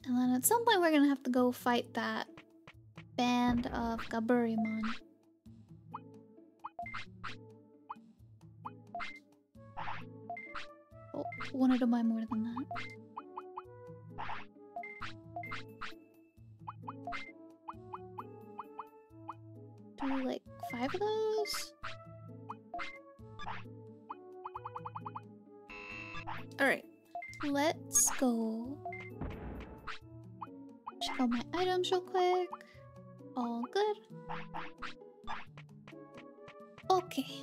And then at some point we're gonna have to go fight that band of Goburimon. Oh, wanted to buy more than that. Do like five of those? Alright, let's go Check out my items real quick. All good. Okay.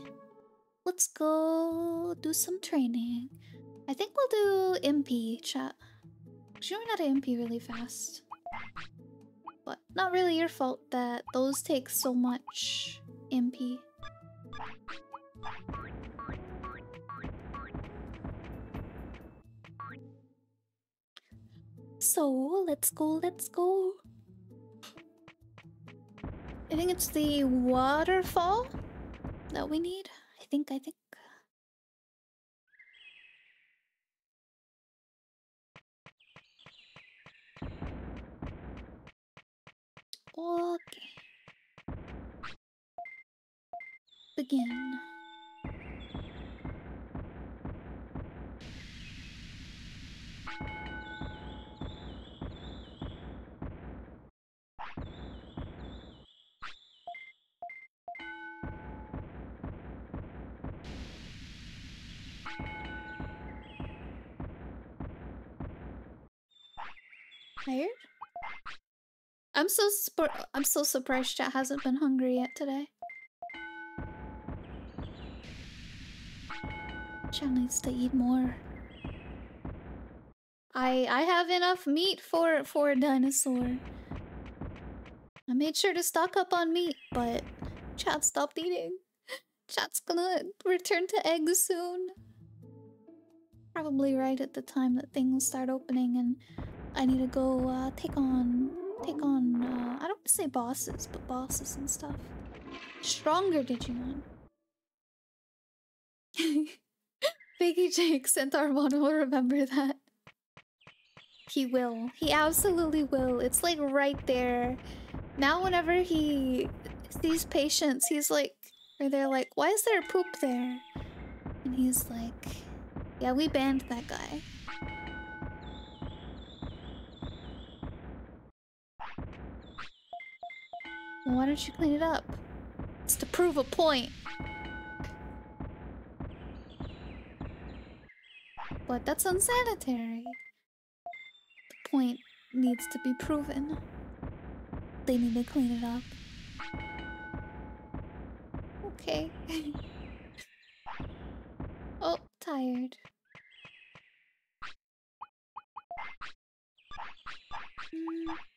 Let's go do some training. I think we'll do MP chat. We not MP really fast. But not really your fault that those take so much MP. So let's go, let's go. I think it's the waterfall that we need. I think, I think. Okay. Begin. Tired? I'm so I'm so surprised chat hasn't been hungry yet today. Chat needs to eat more. I I have enough meat for for a dinosaur. I made sure to stock up on meat, but chat stopped eating. Chat's gonna return to eggs soon. Probably right at the time that things start opening and I need to go uh, take on take on uh, I don't want to say bosses, but bosses and stuff. Stronger Digimon. Biggie Jake Centarumon will remember that. He will. He absolutely will. It's like right there. Now whenever he sees patients, he's like or they're like, why is there poop there? And he's like, yeah, we banned that guy. Why don't you clean it up? It's to prove a point. But that's unsanitary. The point needs to be proven. They need to clean it up. Okay. oh, tired. Mm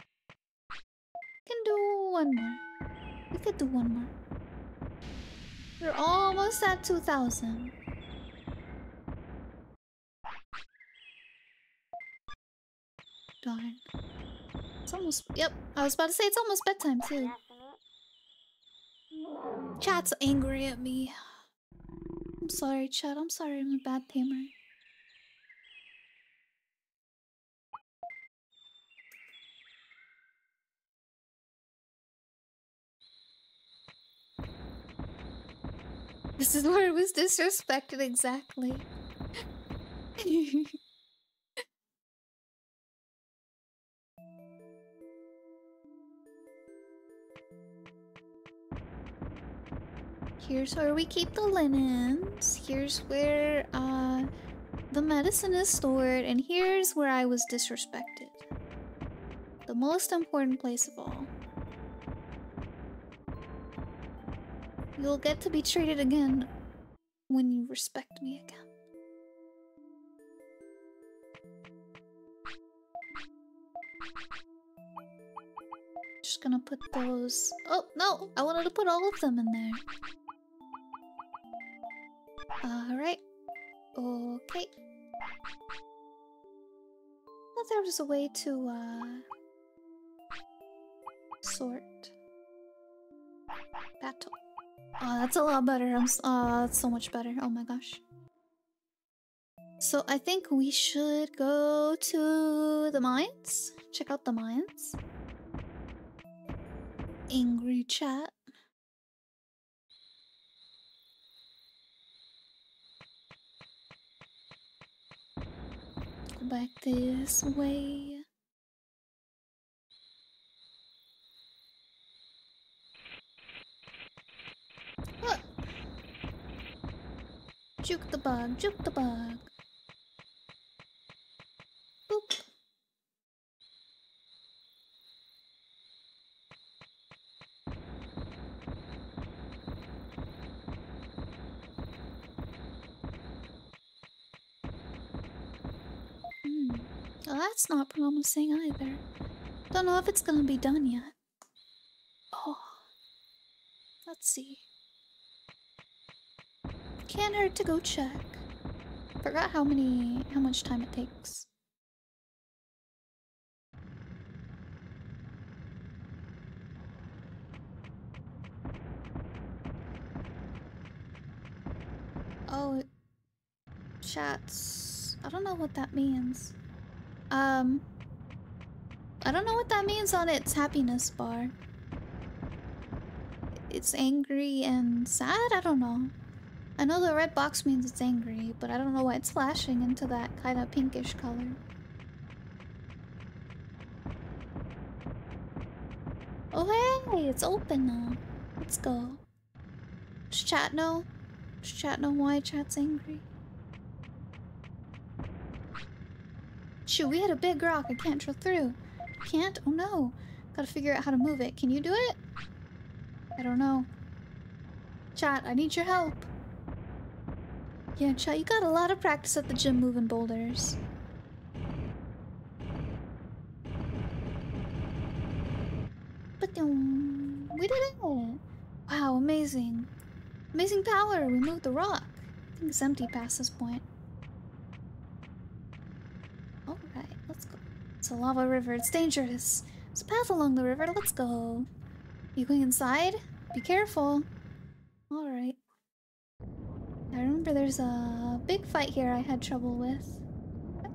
can do one more. We could do one more. We're almost at 2,000. Darn. It's almost... Yep, I was about to say it's almost bedtime too. Chat's angry at me. I'm sorry, chat. I'm sorry I'm a bad tamer. This is where it was disrespected exactly. Here's where we keep the linens. Here's where uh, the medicine is stored. And here's where I was disrespected. The most important place of all. You'll get to be treated again when you respect me again. Just gonna put those. Oh, no! I wanted to put all of them in there. Alright. Okay. Thought there was a way to, uh. Sort. Battle. Oh, that's a lot better. I'm. Oh, that's so much better. Oh my gosh. So I think we should go to the mines. Check out the mines. Angry chat. Go back this way. Ah. Juke the bug, juke the bug. Boop. Hmm. Well, that's not promising either. Don't know if it's gonna be done yet. Oh. Let's see. Can't hurt to go check. Forgot how many how much time it takes. Oh, chats. I don't know what that means. Um, I don't know what that means on its happiness bar. It's angry and sad? I don't know. I know the red box means it's angry, but I don't know why it's flashing into that kind of pinkish color. Oh hey, it's open now. Let's go. Does chat know? Does chat know why chat's angry? Shoot, we hit a big rock. I can't drill through. Can't? Oh no. Gotta figure out how to move it. Can you do it? I don't know. Chat, I need your help. Yeah, chat, you got a lot of practice at the gym moving boulders. But we did it! Wow, amazing. Amazing power! We moved the rock. I think it's empty past this point. Alright, let's go. It's a lava river. It's dangerous. There's a path along the river. Let's go. You going inside? Be careful. Alright. I remember there's a big fight here I had trouble with.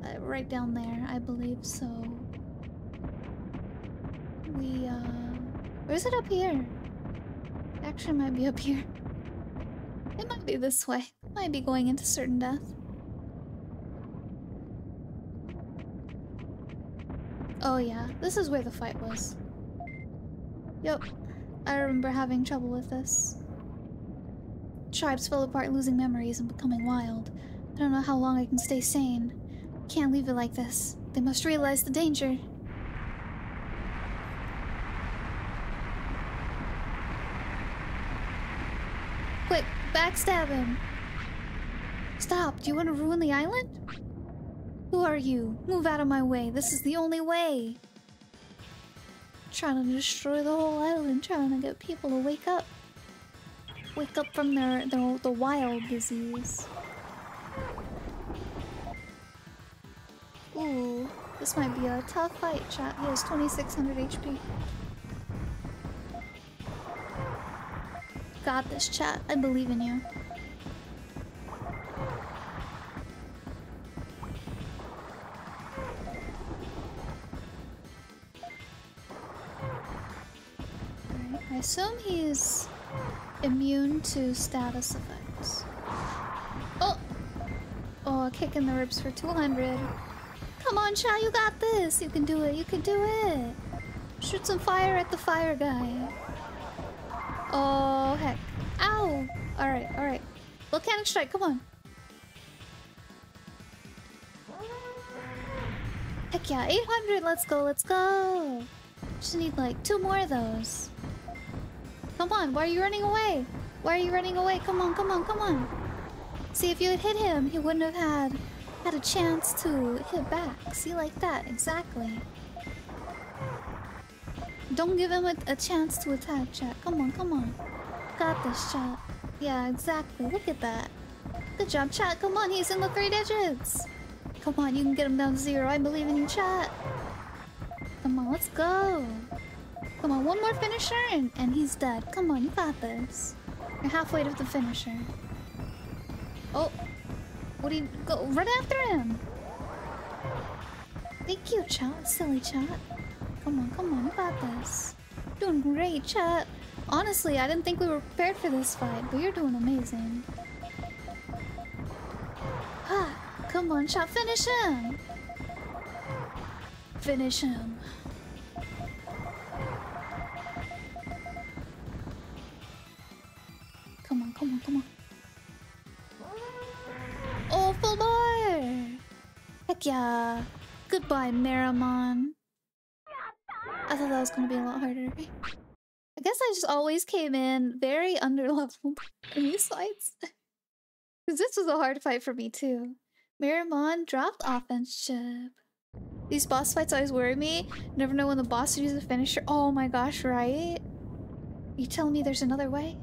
Uh, right down there, I believe, so... We, uh... Or is it up here? Actually, might be up here. It might be this way. Might be going into certain death. Oh yeah, this is where the fight was. Yep, I remember having trouble with this. Tribes fell apart, losing memories and becoming wild. I don't know how long I can stay sane. Can't leave it like this. They must realize the danger. Quick, backstab him! Stop, do you want to ruin the island? Who are you? Move out of my way. This is the only way. Trying to destroy the whole island, trying to get people to wake up. Wake up from their, their the wild disease. Ooh, this might be a tough fight, chat. He has 2600 HP. Got this, chat. I believe in you. Immune to status effects. Oh! Oh, a kick in the ribs for 200. Come on, Chow, you got this! You can do it, you can do it! Shoot some fire at the fire guy. Oh, heck. Ow! Alright, alright. Volcanic strike, come on. Heck yeah, 800, let's go, let's go! Just need like two more of those. Come on, why are you running away? Why are you running away? Come on, come on, come on. See, if you had hit him, he wouldn't have had had a chance to hit back. See, like that, exactly. Don't give him a, a chance to attack, chat. Come on, come on. Got this, chat. Yeah, exactly. Look at that. Good job, chat. Come on, he's in the three digits. Come on, you can get him down to zero. I believe in you, chat. Come on, let's go. Come on, one more finisher and, and he's dead. Come on, you got this. You're halfway to the finisher. Oh, what do you go? Run after him. Thank you, chat. Silly chat. Come on, come on, you got this. Doing great, chat. Honestly, I didn't think we were prepared for this fight, but you're doing amazing. Ah, come on, chat, finish him. Finish him. Come on, come on, come on. Oh, full bar! Heck yeah. Goodbye, Meramon. I thought that was gonna be a lot harder. I guess I just always came in very underleveled in these fights. Because this was a hard fight for me too. Meramon dropped offense chip. These boss fights always worry me. Never know when the boss uses a finisher. Oh my gosh, right? You telling me there's another way?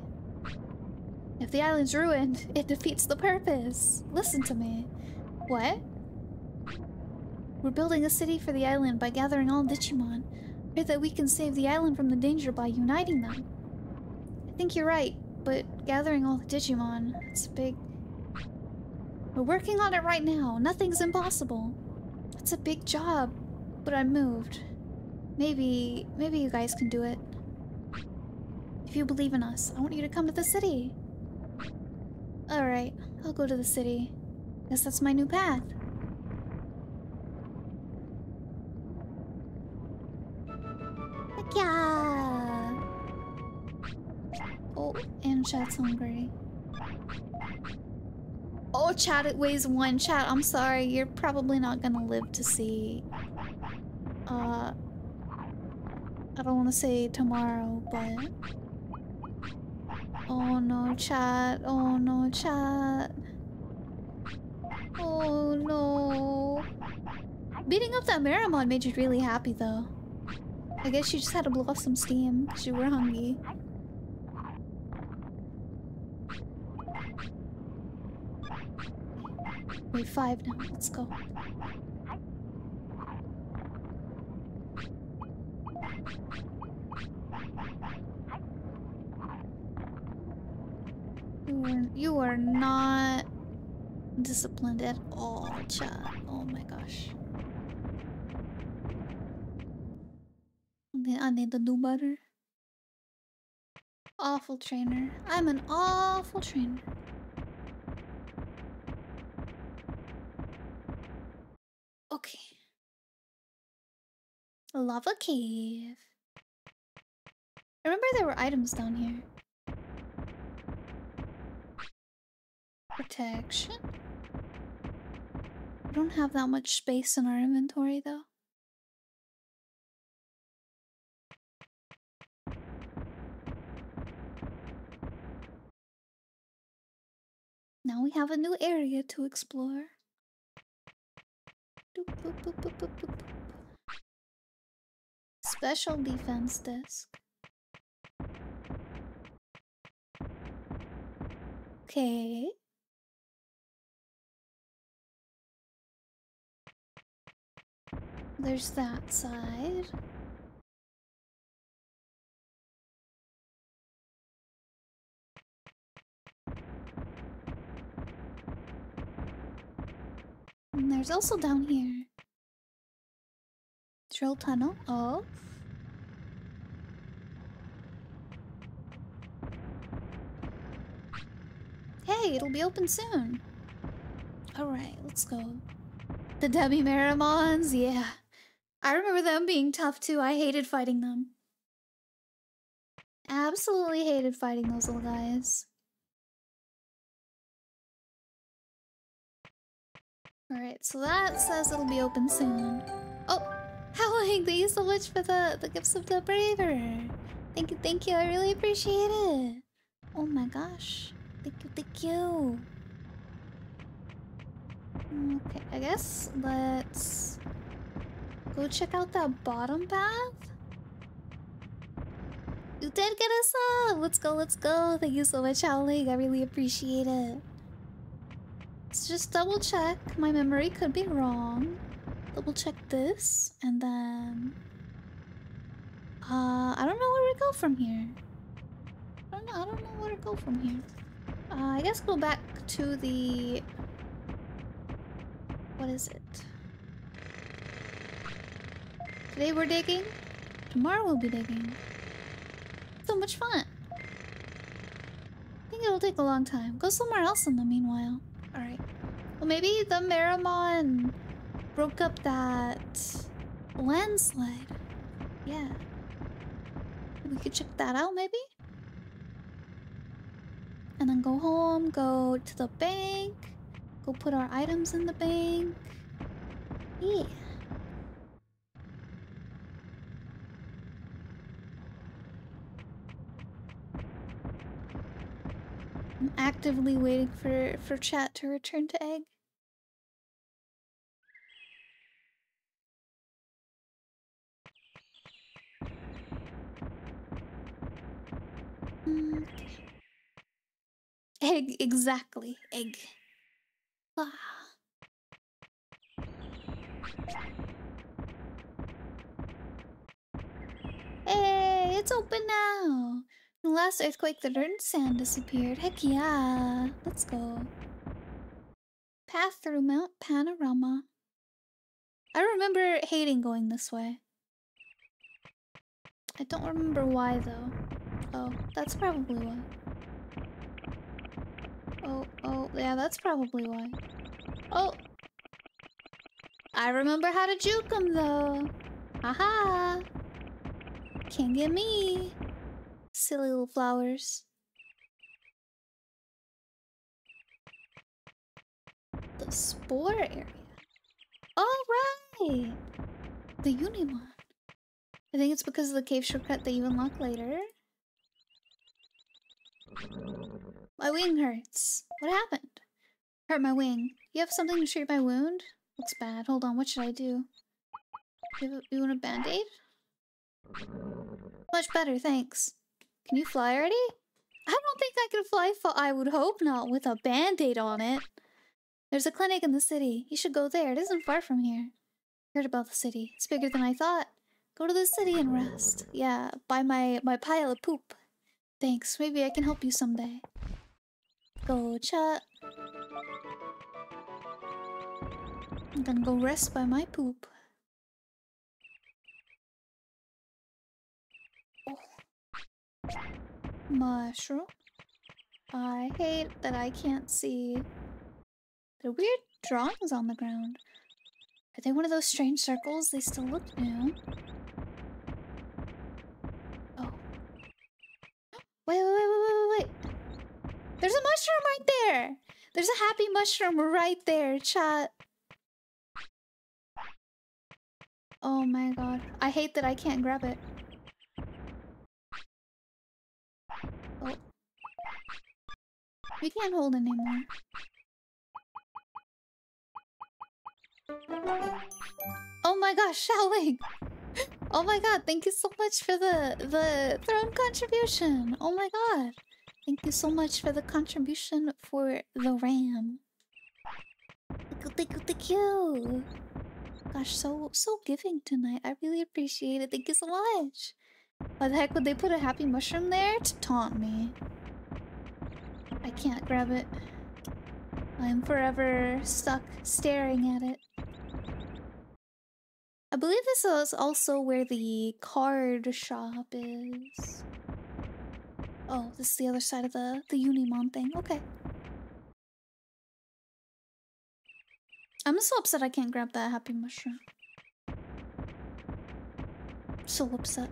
If the island's ruined, it defeats the purpose. Listen to me. What? We're building a city for the island by gathering all Digimon. Or that we can save the island from the danger by uniting them. I think you're right, but gathering all the Digimon, it's big. We're working on it right now. Nothing's impossible. It's a big job, but I'm moved. Maybe, maybe you guys can do it. If you believe in us, I want you to come to the city. Alright, I'll go to the city. Guess that's my new path. Heck yeah! Oh, and chat's hungry. Oh, chat, it weighs one. Chat, I'm sorry. You're probably not gonna live to see... Uh... I don't want to say tomorrow, but... Oh no, chat. Oh no, chat. Oh no. Beating up that Meramon made you really happy, though. I guess you just had to blow off some steam because you were hungry. Wait, five now. Let's go. You are not disciplined at all, chat. Oh my gosh. I need to do better. Awful trainer. I'm an awful trainer. Okay. Lava cave. I remember there were items down here. Protection. We don't have that much space in our inventory though. Now we have a new area to explore. Special defense disc. Okay. There's that side. And there's also down here. Drill tunnel Oh. Hey, it'll be open soon. Alright, let's go. The Demi Meramons, yeah. I remember them being tough too. I hated fighting them. absolutely hated fighting those little guys. Alright, so that says it'll be open soon. Oh, Howling, thank you so much for the, the gifts of the braver. Thank you, thank you, I really appreciate it. Oh my gosh. Thank you, thank you. Mm, okay, I guess let's go check out that bottom path. You did get us up! Let's go, let's go. Thank you so much, Howling. I really appreciate it. Let's just double check. My memory could be wrong. Double check this, and then... Uh, I don't know where we go from here. I don't know, I don't know where to go from here. Uh, I guess go back to the... What is it? Today we're digging. Tomorrow we'll be digging. So much fun. I think it'll take a long time. Go somewhere else in the meanwhile. Alright. Well, maybe the Meramon broke up that landslide. Yeah. We could check that out, maybe? And then go home, go to the bank, go put our items in the bank. Yeah. I'm actively waiting for, for chat to return to egg. Mm, Egg, exactly. Egg. Ah. Hey, it's open now. The last earthquake, the dirt and sand disappeared. Heck yeah. Let's go. Path through Mount Panorama. I remember hating going this way. I don't remember why though. Oh, that's probably why. Oh, oh, yeah, that's probably why. Oh! I remember how to juke him though. Haha! Can't get me. Silly little flowers. The spore area. All right. The Unimon. I think it's because of the cave shortcut that you unlock later. My wing hurts. What happened? Hurt my wing. You have something to treat my wound? Looks bad. Hold on, what should I do? You, a, you want a band-aid? Much better, thanks. Can you fly already? I don't think I can fly I would hope not with a band-aid on it. There's a clinic in the city. You should go there. It isn't far from here. Heard about the city. It's bigger than I thought. Go to the city and rest. Yeah, by my, my pile of poop. Thanks. Maybe I can help you someday. Go chat. I'm gonna go rest by my poop. Oh. Mushroom. I hate that I can't see the weird drawings on the ground. Are they one of those strange circles? They still look new. Oh. Wait, wait, wait, wait, wait, wait. There's a mushroom right there. There's a happy mushroom right there, chat. Oh my god. I hate that I can't grab it. Oh. We can't hold anymore. Oh my gosh, Xiaoling! Oh my god, thank you so much for the the throne contribution. Oh my god. Thank you so much for the contribution for the RAM. Thank you, thank you, thank you. Gosh, so so giving tonight. I really appreciate it. Thank you so much. Why the heck would they put a happy mushroom there to taunt me? I can't grab it. I'm forever stuck staring at it. I believe this is also where the card shop is. Oh, this is the other side of the, the Unimon thing. Okay. I'm so upset I can't grab that happy mushroom. So upset.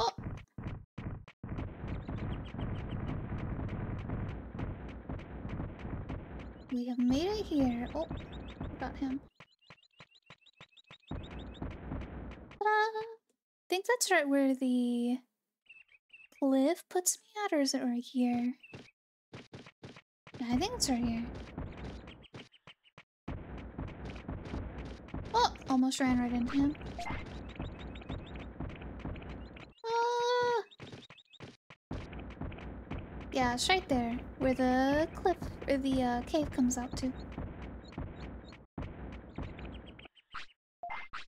Oh. We have made it here. Oh, got him. I think that's right where the cliff puts me at, or is it right here? I think it's right here. Oh, almost ran right into him. Yeah, it's right there, where the cliff, or the uh, cave comes out to.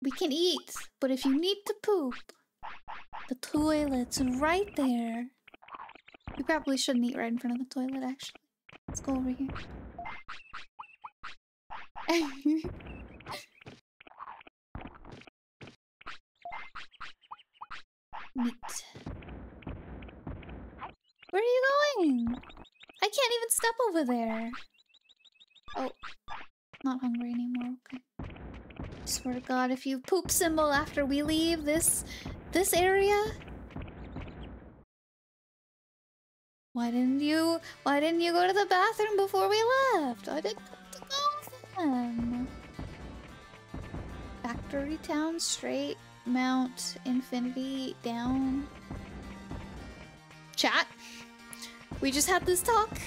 We can eat, but if you need to poop, the toilet's right there. You probably shouldn't eat right in front of the toilet, actually. Let's go over here. Meat. Where are you going? I can't even step over there. Oh, not hungry anymore. Okay. Swear to God, if you poop symbol after we leave this this area. Why didn't you why didn't you go to the bathroom before we left? I didn't to go then. Factory town straight mount infinity down. Chat. We just had this talk.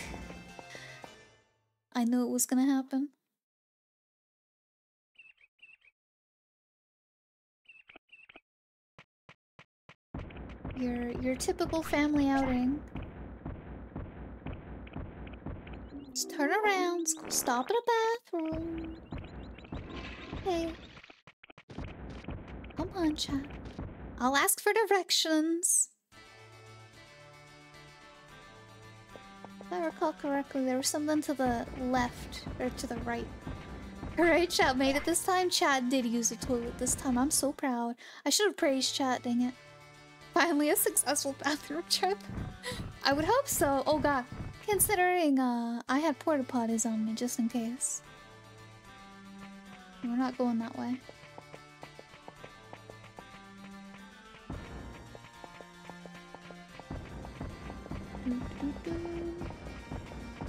I knew it was gonna happen. Your your typical family outing. Just turn around, stop at a bathroom. Hey. Come on, chat. I'll ask for directions. Recall correctly, there was something to the left, or to the right. Alright, chat made it this time. Chat did use the toilet this time. I'm so proud. I should have praised chat, dang it. Finally a successful bathroom trip. I would hope so. Oh god. Considering uh, I had porta potties on me just in case. We're not going that way.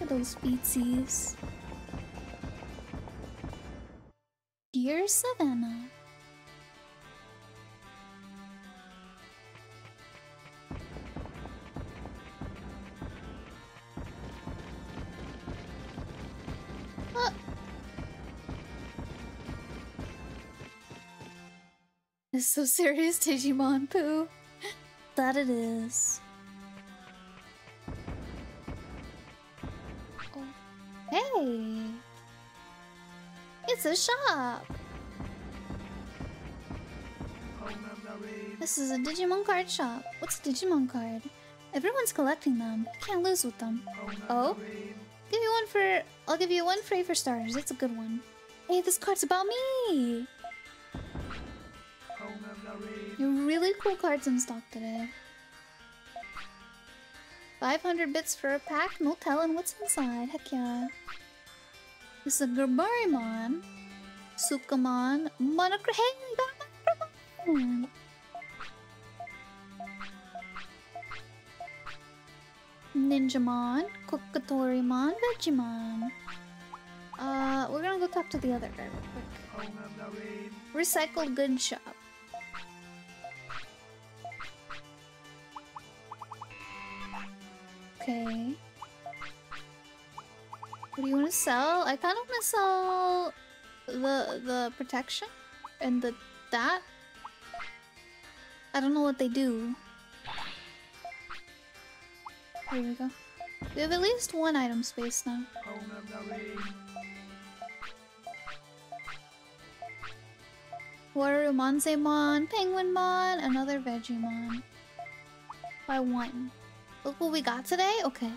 those beatsies. Dear Savannah. It's so serious, Digimon poo. that it is. Shop! This is a Digimon card shop. What's a Digimon card? Everyone's collecting them. You can't lose with them. Oh? Give you one for... I'll give you one free for starters. It's a good one. Hey, this card's about me! You really cool cards in stock today. 500 bits for a pack, no telling what's inside, heck yeah. This is a Goburimon, Sukamon, Monochromon! Ninjamon, Kokatorimon, Vegiemon. Uh, we're gonna go talk to the other guy real quick. Recycled goods shop. Okay. What do you want to sell? I kind of want to sell the the protection and the that. I don't know what they do. Here we go. We have at least one item space now. Warumonzaemon, Penguinmon, another Vegiemon. By one. Look what we got today? Okay.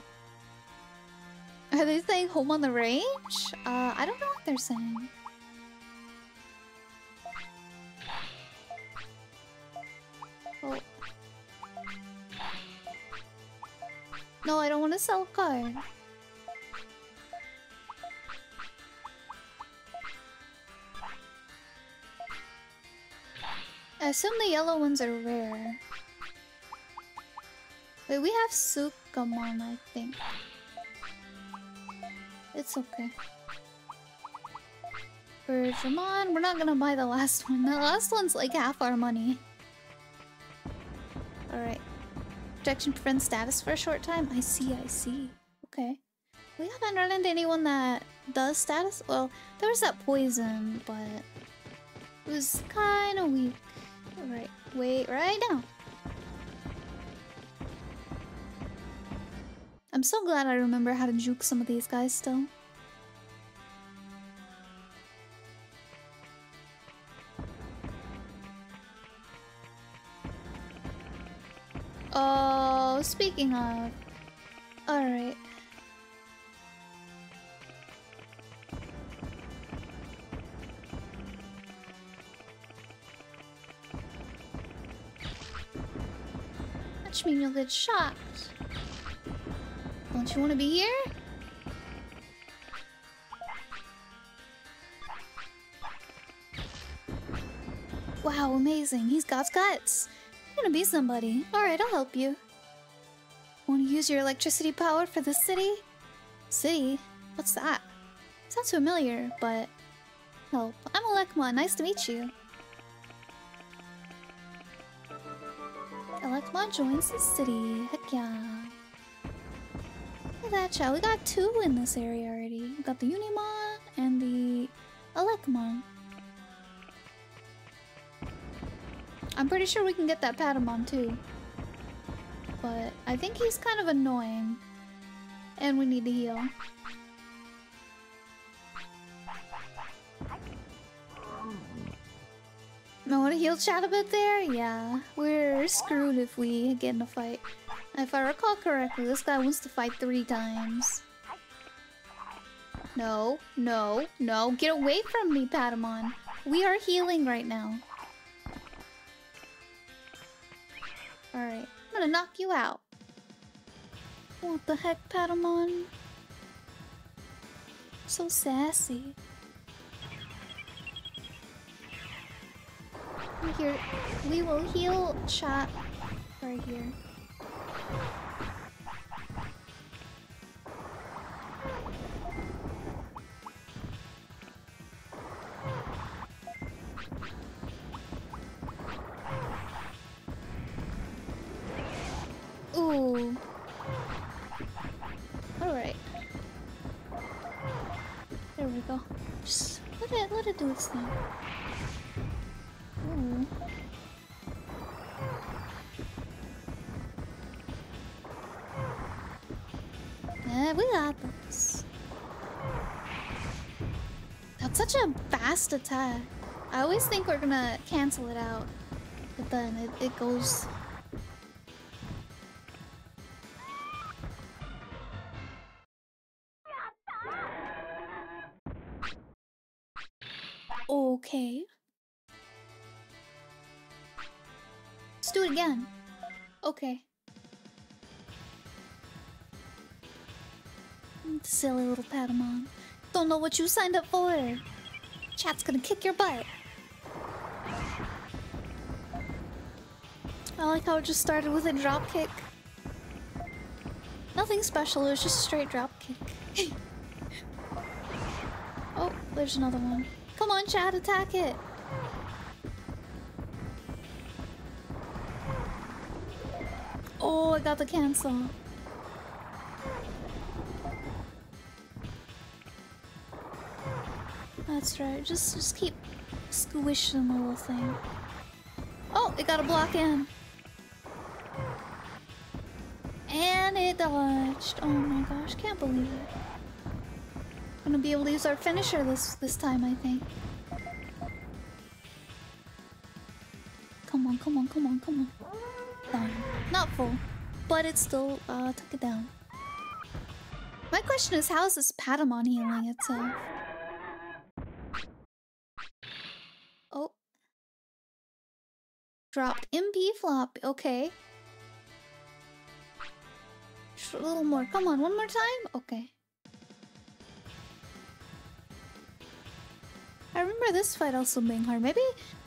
Are they saying home on the range? Uh, I don't know what they're saying. Oh. No, I don't want to sell a card. I assume the yellow ones are rare. Wait, we have Sukamon, I think. It's okay. For Jamon, we're not gonna buy the last one. The last one's like half our money. Alright. Protection prevents status for a short time? I see, I see. Okay. We haven't run into anyone that does status. Well, there was that poison, but it was kind of weak. Alright, wait right now. I'm so glad I remember how to juke some of these guys still. Oh, speaking of... Alright. Which means you'll get shot. Don't you want to be here? Wow, amazing. He's got guts. Gonna be somebody. Alright, I'll help you. Want to use your electricity power for the city? City? What's that? Sounds familiar, but... Help. I'm Elecmon. Nice to meet you. Elecmon joins the city. Heck yeah. Look at that, chat. We got two in this area already. We got the Unimon and the Elecmon. I'm pretty sure we can get that Patamon too. But I think he's kind of annoying. And we need to heal. I want to heal chat a bit there? Yeah. We're screwed if we get in a fight. If I recall correctly, this guy wants to fight three times. No, no, no. Get away from me, Patamon. We are healing right now. Alright, I'm gonna knock you out. What the heck, Patamon? So sassy. Here, we will heal chat right here. Alright. There we go. Just let it let it do its thing. Ooh. Yeah, we got this. That's such a fast attack. I always think we're gonna cancel it out. But then it, it goes Okay. Let's do it again. Okay. Mm, silly little Patamon. Don't know what you signed up for. Chat's gonna kick your butt. I like how it just started with a drop kick. Nothing special, it was just a straight drop kick. oh, there's another one. Come on, Chad, attack it. Oh, I got the cancel. That's right. Just, just keep squishing the little thing. Oh, it got a block in. And it dodged. Oh my gosh, can't believe it gonna be able to use our finisher this this time, I think. Come on, come on, come on, come on. Down. Not full, but it still uh, took it down. My question is, how is this Patamon healing itself? Oh. Dropped MP flop. Okay. A little more. Come on, one more time? Okay. I remember this fight also being hard. Maybe,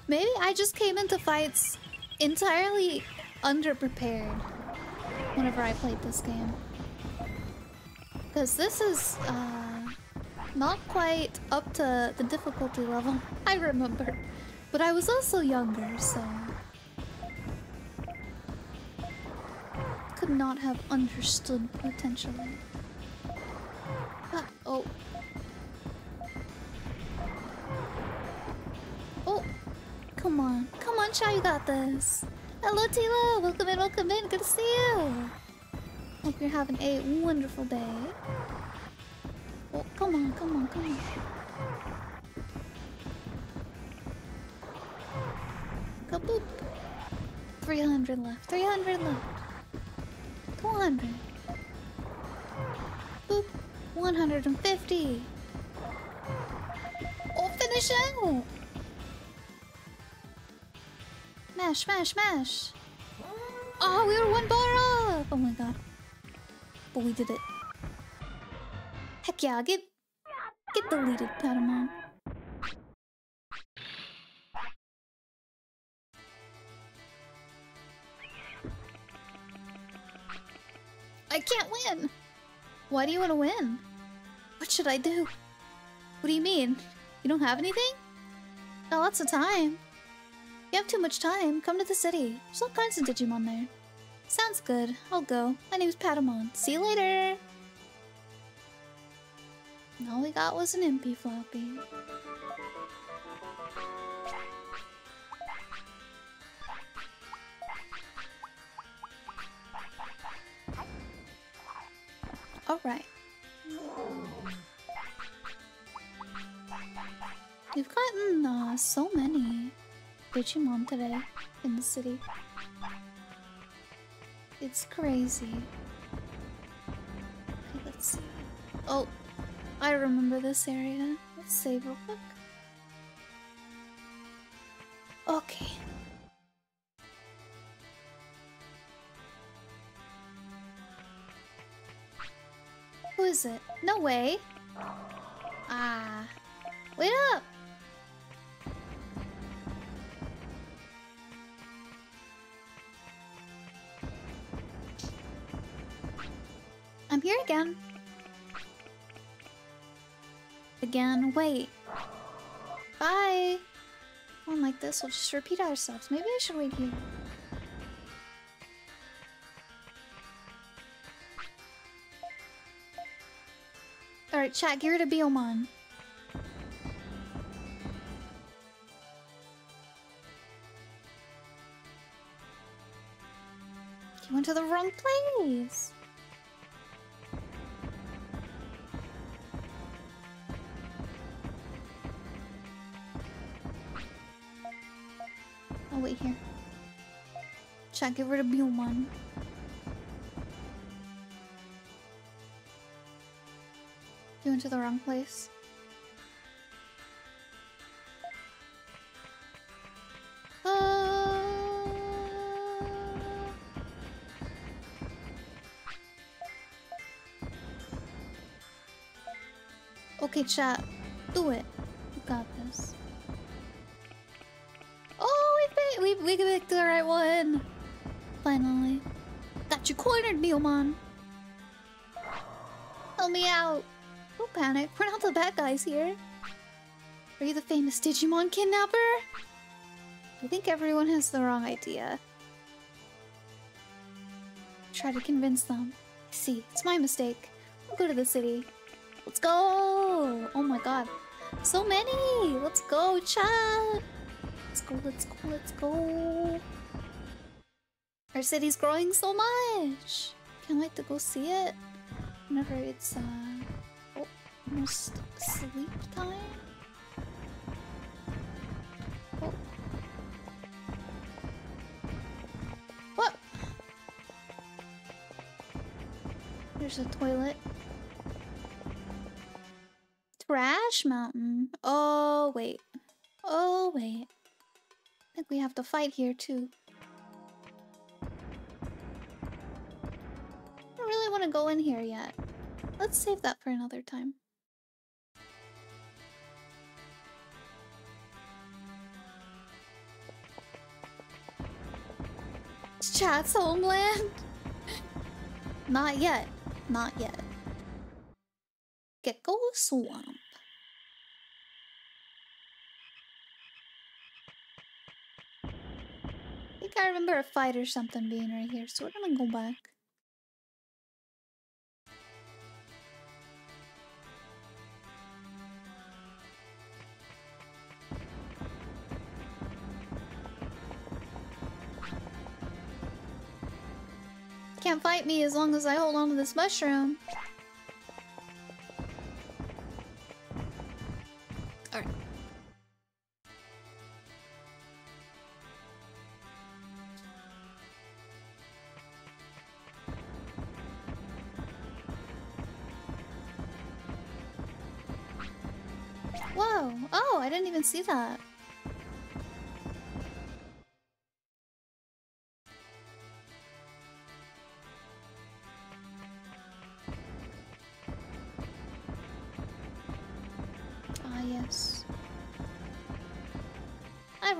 maybe I just came into fights entirely underprepared whenever I played this game. Because this is, uh, Not quite up to the difficulty level, I remember. But I was also younger, so... Could not have understood potentially. Ah, oh. Oh! Come on. Come on, Chai, you got this. Hello, Tila! Welcome in, welcome in. Good to see you! Hope you're having a wonderful day. Oh, come on, come on, come on. Kaboop! 300 left, 300 left. 200. Boop. 150. Oh, finish it! Smash, smash, smash! Oh, we were one bar up! Oh my god. But we did it. Heck yeah, get... Get deleted, Patamon. I can't win! Why do you want to win? What should I do? What do you mean? You don't have anything? Got lots of time. You have too much time. Come to the city. There's all kinds of Digimon there. Sounds good. I'll go. My name's Patamon. See you later! And all we got was an MP floppy. Alright. We've gotten uh, so many Digimon today in the city. It's crazy. Okay, let's see. Oh, I remember this area. Let's save real quick. Okay. Who is it? No way. Ah. Wait up! I'm here again. Again, wait. Bye! One like this, we'll just repeat ourselves. Maybe I should wait here. Alright, chat, get rid of Biyomon. You went to the wrong place! Chat, get rid of Biyomon. You went to the wrong place. Uh... Okay, chat. Do it. You got this. Oh, we picked, we, we picked the right one. Finally. Got you cornered, Biyomon. Help me out. Don't panic. We're not the bad guys here. Are you the famous Digimon kidnapper? I think everyone has the wrong idea. Try to convince them. See, it's my mistake. I'll go to the city. Let's go! Oh my god. So many! Let's go, chat! Let's go, let's go, let's go. Our city's growing so much! Can't wait to go see it. Whenever it's, uh... Oh, almost sleep time? Oh. What? There's a toilet. Trash Mountain. Oh, wait. Oh, wait. I think we have to fight here, too. really want to go in here yet. Let's save that for another time. It's chat's homeland. Not yet. Not yet. Gecko Swamp. I think I remember a fight or something being right here, so we're gonna go back. Me as long as I hold on to this mushroom. Alright. Whoa! Oh, I didn't even see that.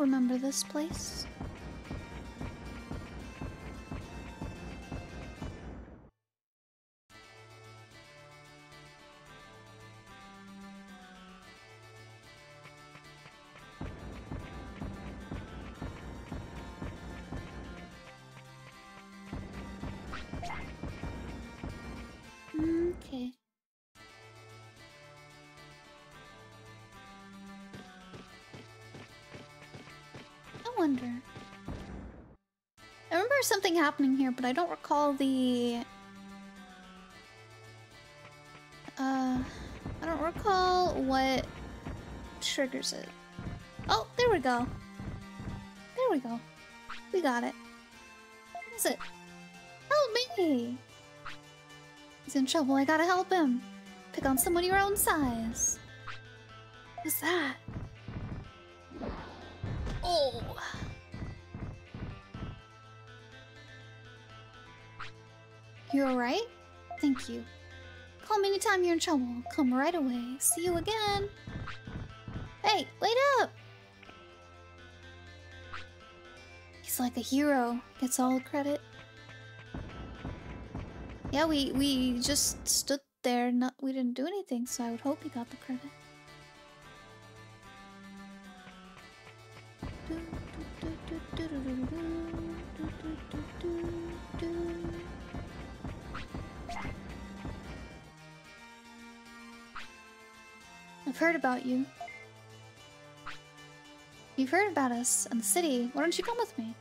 Remember this place. Something happening here, but I don't recall the. Uh, I don't recall what triggers it. Oh, there we go. There we go. We got it. What is it? Help me! He's in trouble. I gotta help him. Pick on someone your own size. What's that? You're alright? Thank you. Call me anytime you're in trouble. Come right away. See you again. Hey, wait up! He's like a hero. Gets all the credit. Yeah, we we just stood there. Not we didn't do anything, so I would hope he got the credit. I've heard about you. You've heard about us and the city. Why don't you come with me?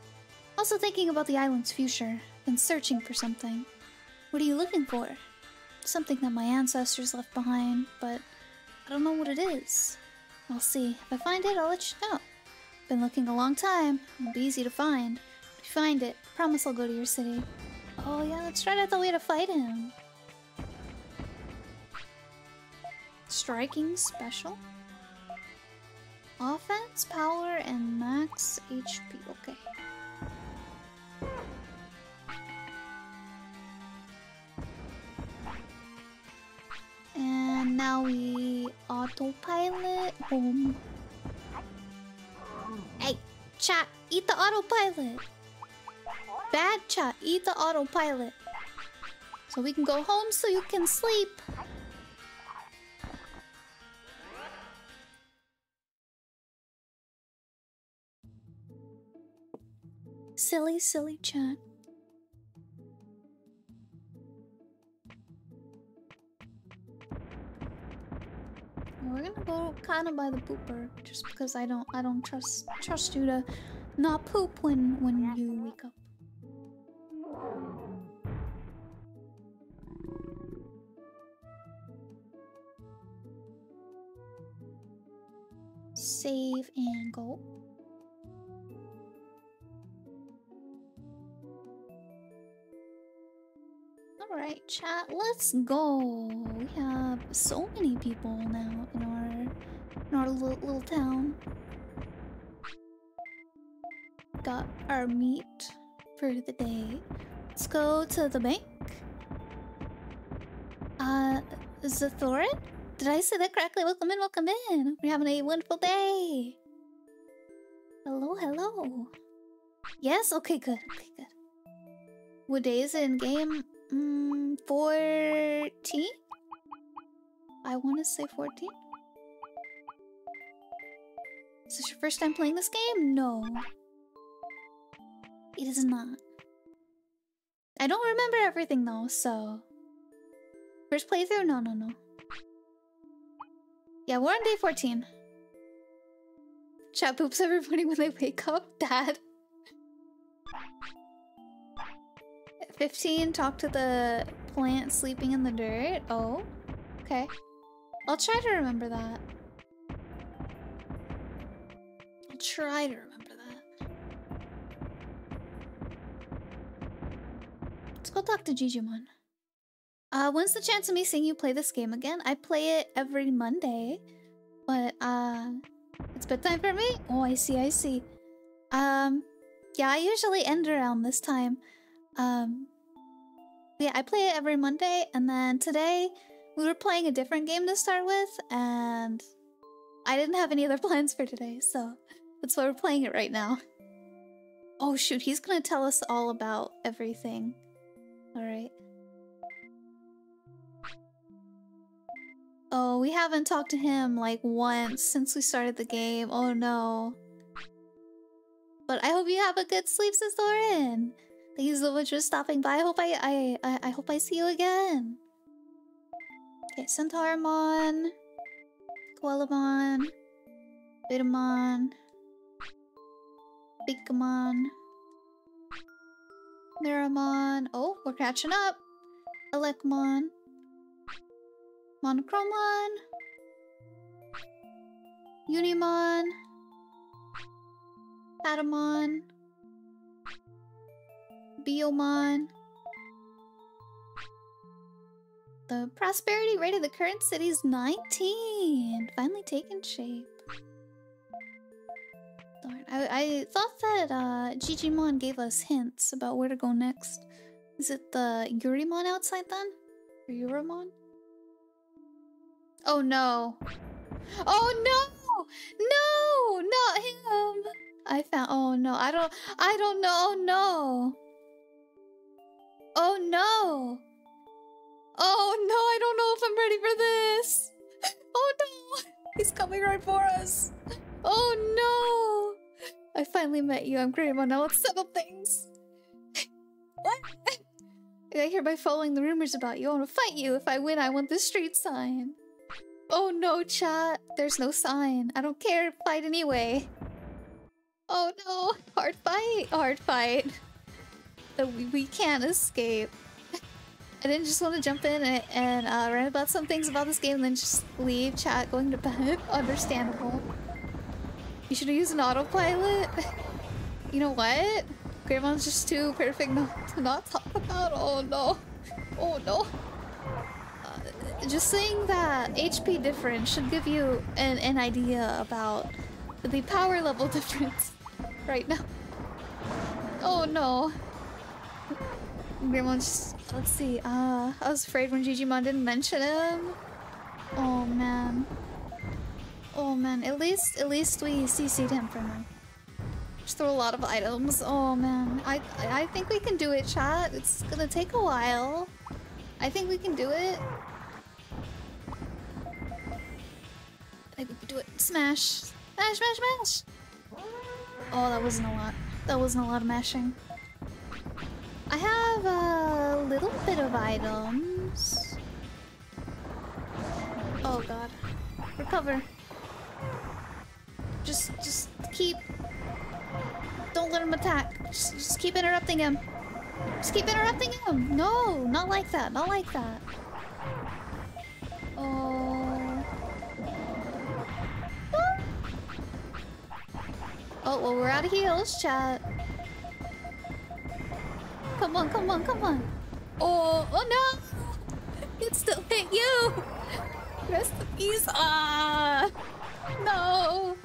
Also thinking about the island's future. Been searching for something. What are you looking for? Something that my ancestors left behind, but I don't know what it is. I'll see. If I find it, I'll let you know. Been looking a long time. It'll be easy to find. If you find it, promise I'll go to your city. Oh yeah, that's right. I thought we had to fight him. Striking special. Offense, power, and max HP. Okay. And now we autopilot home. Hey, chat, eat the autopilot. Bad chat, eat the autopilot. So we can go home so you can sleep. Silly, silly chat. We're gonna go kind of by the pooper, just because I don't, I don't trust trust you to not poop when when you wake up. Save and go. Alright, chat, let's go. We have so many people now in our in our little, little town. Got our meat for the day. Let's go to the bank. Uh, Zathorin? Did I say that correctly? Welcome in, welcome in. We're having a wonderful day. Hello, hello. Yes? Okay, good. Okay, good. What day is it in game? Mm, 14? I want to say 14. Is this your first time playing this game? No. It is not. I don't remember everything though, so. First playthrough? No, no, no. Yeah, we're on day 14. Chat poops everybody when they wake up, Dad. 15, talk to the plant sleeping in the dirt. Oh, okay. I'll try to remember that. I'll try to remember that. Let's go talk to Jijimon. Uh, when's the chance of me seeing you play this game again? I play it every Monday, but uh, it's bedtime for me? Oh, I see, I see. Um, yeah, I usually end around this time. Um, yeah, I play it every Monday, and then today we were playing a different game to start with, and I didn't have any other plans for today, so that's why we're playing it right now. Oh shoot, he's gonna tell us all about everything. Alright. Oh, we haven't talked to him like once since we started the game. Oh no. But I hope you have a good sleep, Sistorin. Thank you so much for stopping by. I hope I I I, I hope I see you again. Okay, Centarumon, Coelamon, Bitamon, Bikamon, Meramon. Oh, we're catching up. Elecmon. Monochromon, Unimon, Patamon, Biyomon. The prosperity rate of the current city is 19. Finally taken shape. Darn, I, I thought that uh, Jijimon gave us hints about where to go next. Is it the Yurimon outside then? Or Yurimon? Oh no. Oh no! No! Not him! I found- oh no, I don't- I don't know, oh no! Oh no! Oh no, I don't know if I'm ready for this! Oh no! He's coming right for us! Oh no! I finally met you, I'm Greymon, now let's settle things! what? I hereby following the rumors about you. I want to fight you. If I win, I want the street sign. Oh no, chat. There's no sign. I don't care. Fight anyway. Oh no. Hard fight. Hard fight. That we, we can't escape. I didn't just want to jump in and, and uh, rant about some things about this game and then just leave chat going to bed. Understandable. You should used an autopilot. You know what? Grandma's just too perfect not to not talk about. Oh no. Oh no. Uh, just saying that HP difference should give you an, an idea about the power level difference right now. Oh no. Grandma's just, let's see. Uh, I was afraid when Jijimon didn't mention him. Oh man. Oh man, at least at least we CC'd him for now. Just throw a lot of items. Oh man, I I think we can do it, chat. It's gonna take a while. I think we can do it. I think we can do it. Smash, smash, smash, smash. Oh, that wasn't a lot. That wasn't a lot of mashing. I have a little bit of items. Oh god. Recover. Just, just keep don't let him attack. Just, just keep interrupting him. Just keep interrupting him. No, not like that. Not like that. Oh. Oh, well, we're out of heals, chat. Come on, come on, come on. Oh, oh no! It still hit you! Rest in peace. Ah! No!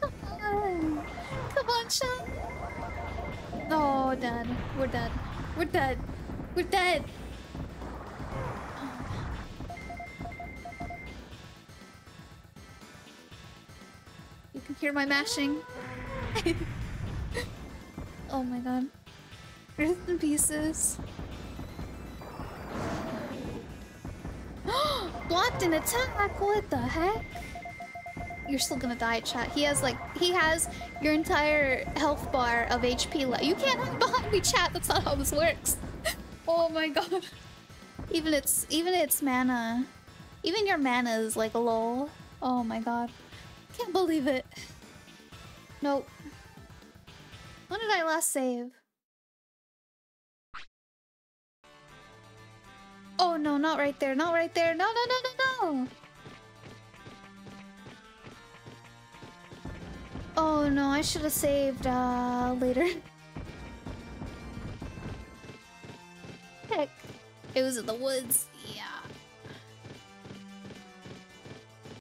Come on. Come on, Sean. Oh, dead. We're dead. We're dead. We're dead. You can hear my mashing. oh my god. Rest in pieces. Blocked an attack? What the heck? you're still gonna die, chat. He has like he has your entire health bar of HP left. You can't hide behind me, chat. That's not how this works. oh my god. Even its even its mana. Even your mana is like a lol. Oh my god. Can't believe it. Nope. When did I last save? Oh no, not right there, not right there. No, no, no, no, no. Oh no, I should have saved uh, later. Heck, it was in the woods. Yeah.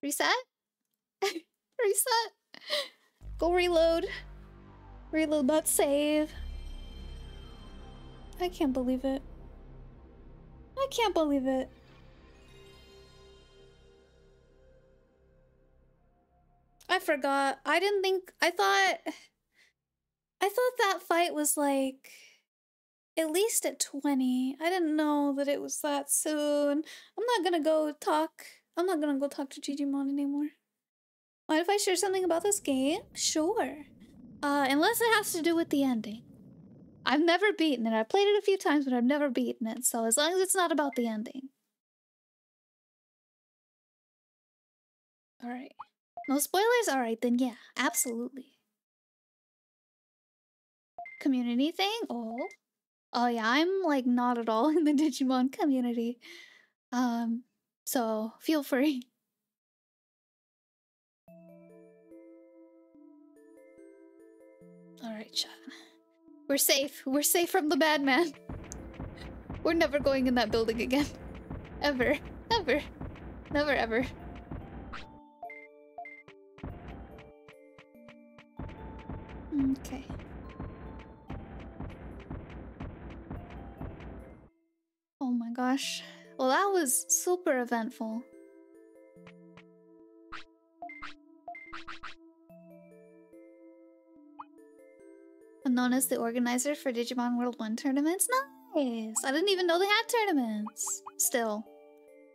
Reset? Reset? Go reload. Reload that save. I can't believe it. I can't believe it. I forgot. I didn't think I thought I thought that fight was like at least at 20. I didn't know that it was that soon. I'm not gonna go talk. I'm not gonna go talk to Jijimon anymore. Mind if I share something about this game? Sure. Uh, unless it has to do with the ending. I've never beaten it. I've played it a few times, but I've never beaten it. So as long as it's not about the ending. Alright. No spoilers? Alright, then yeah, absolutely. Community thing? Oh. Oh yeah, I'm like not at all in the Digimon community. Um, so feel free. Alright, chat. We're safe. We're safe from the bad man. We're never going in that building again. Ever. Ever. Never ever. Okay. Oh my gosh. Well, that was super eventful. Known as the organizer for Digimon World 1 tournaments. Nice! I didn't even know they had tournaments. Still.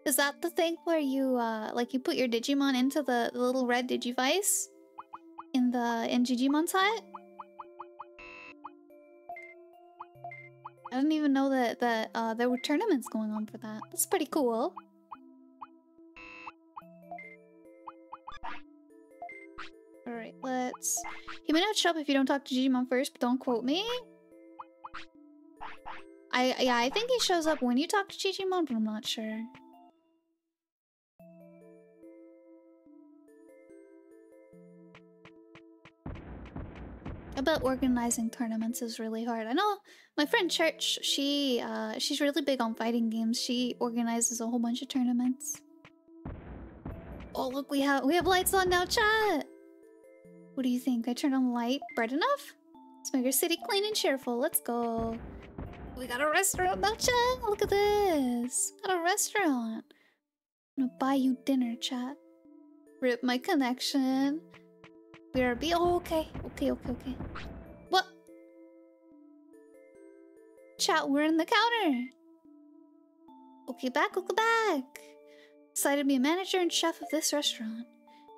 Is that the thing where you, uh, like you put your Digimon into the, the little red Digivice? In the, in Jijimon's hut? I didn't even know that, that, uh, there were tournaments going on for that. That's pretty cool. Alright, let's... He may not show up if you don't talk to Jijimon first, but don't quote me. I yeah, I think he shows up when you talk to Jijimon, but I'm not sure. About organizing tournaments is really hard. I know my friend Church, she uh she's really big on fighting games. She organizes a whole bunch of tournaments. Oh look, we have we have lights on now, chat! What do you think? I turn on the light bright enough? Let's make our city clean and cheerful. Let's go. We got a restaurant now, chat. Look at this. Got a restaurant. I'm gonna buy you dinner, chat. Rip my connection. We are BRB. Oh, okay. Okay, okay, okay. What? Chat, we're in the counter. Okay, back, okay, back. Decided to be a manager and chef of this restaurant.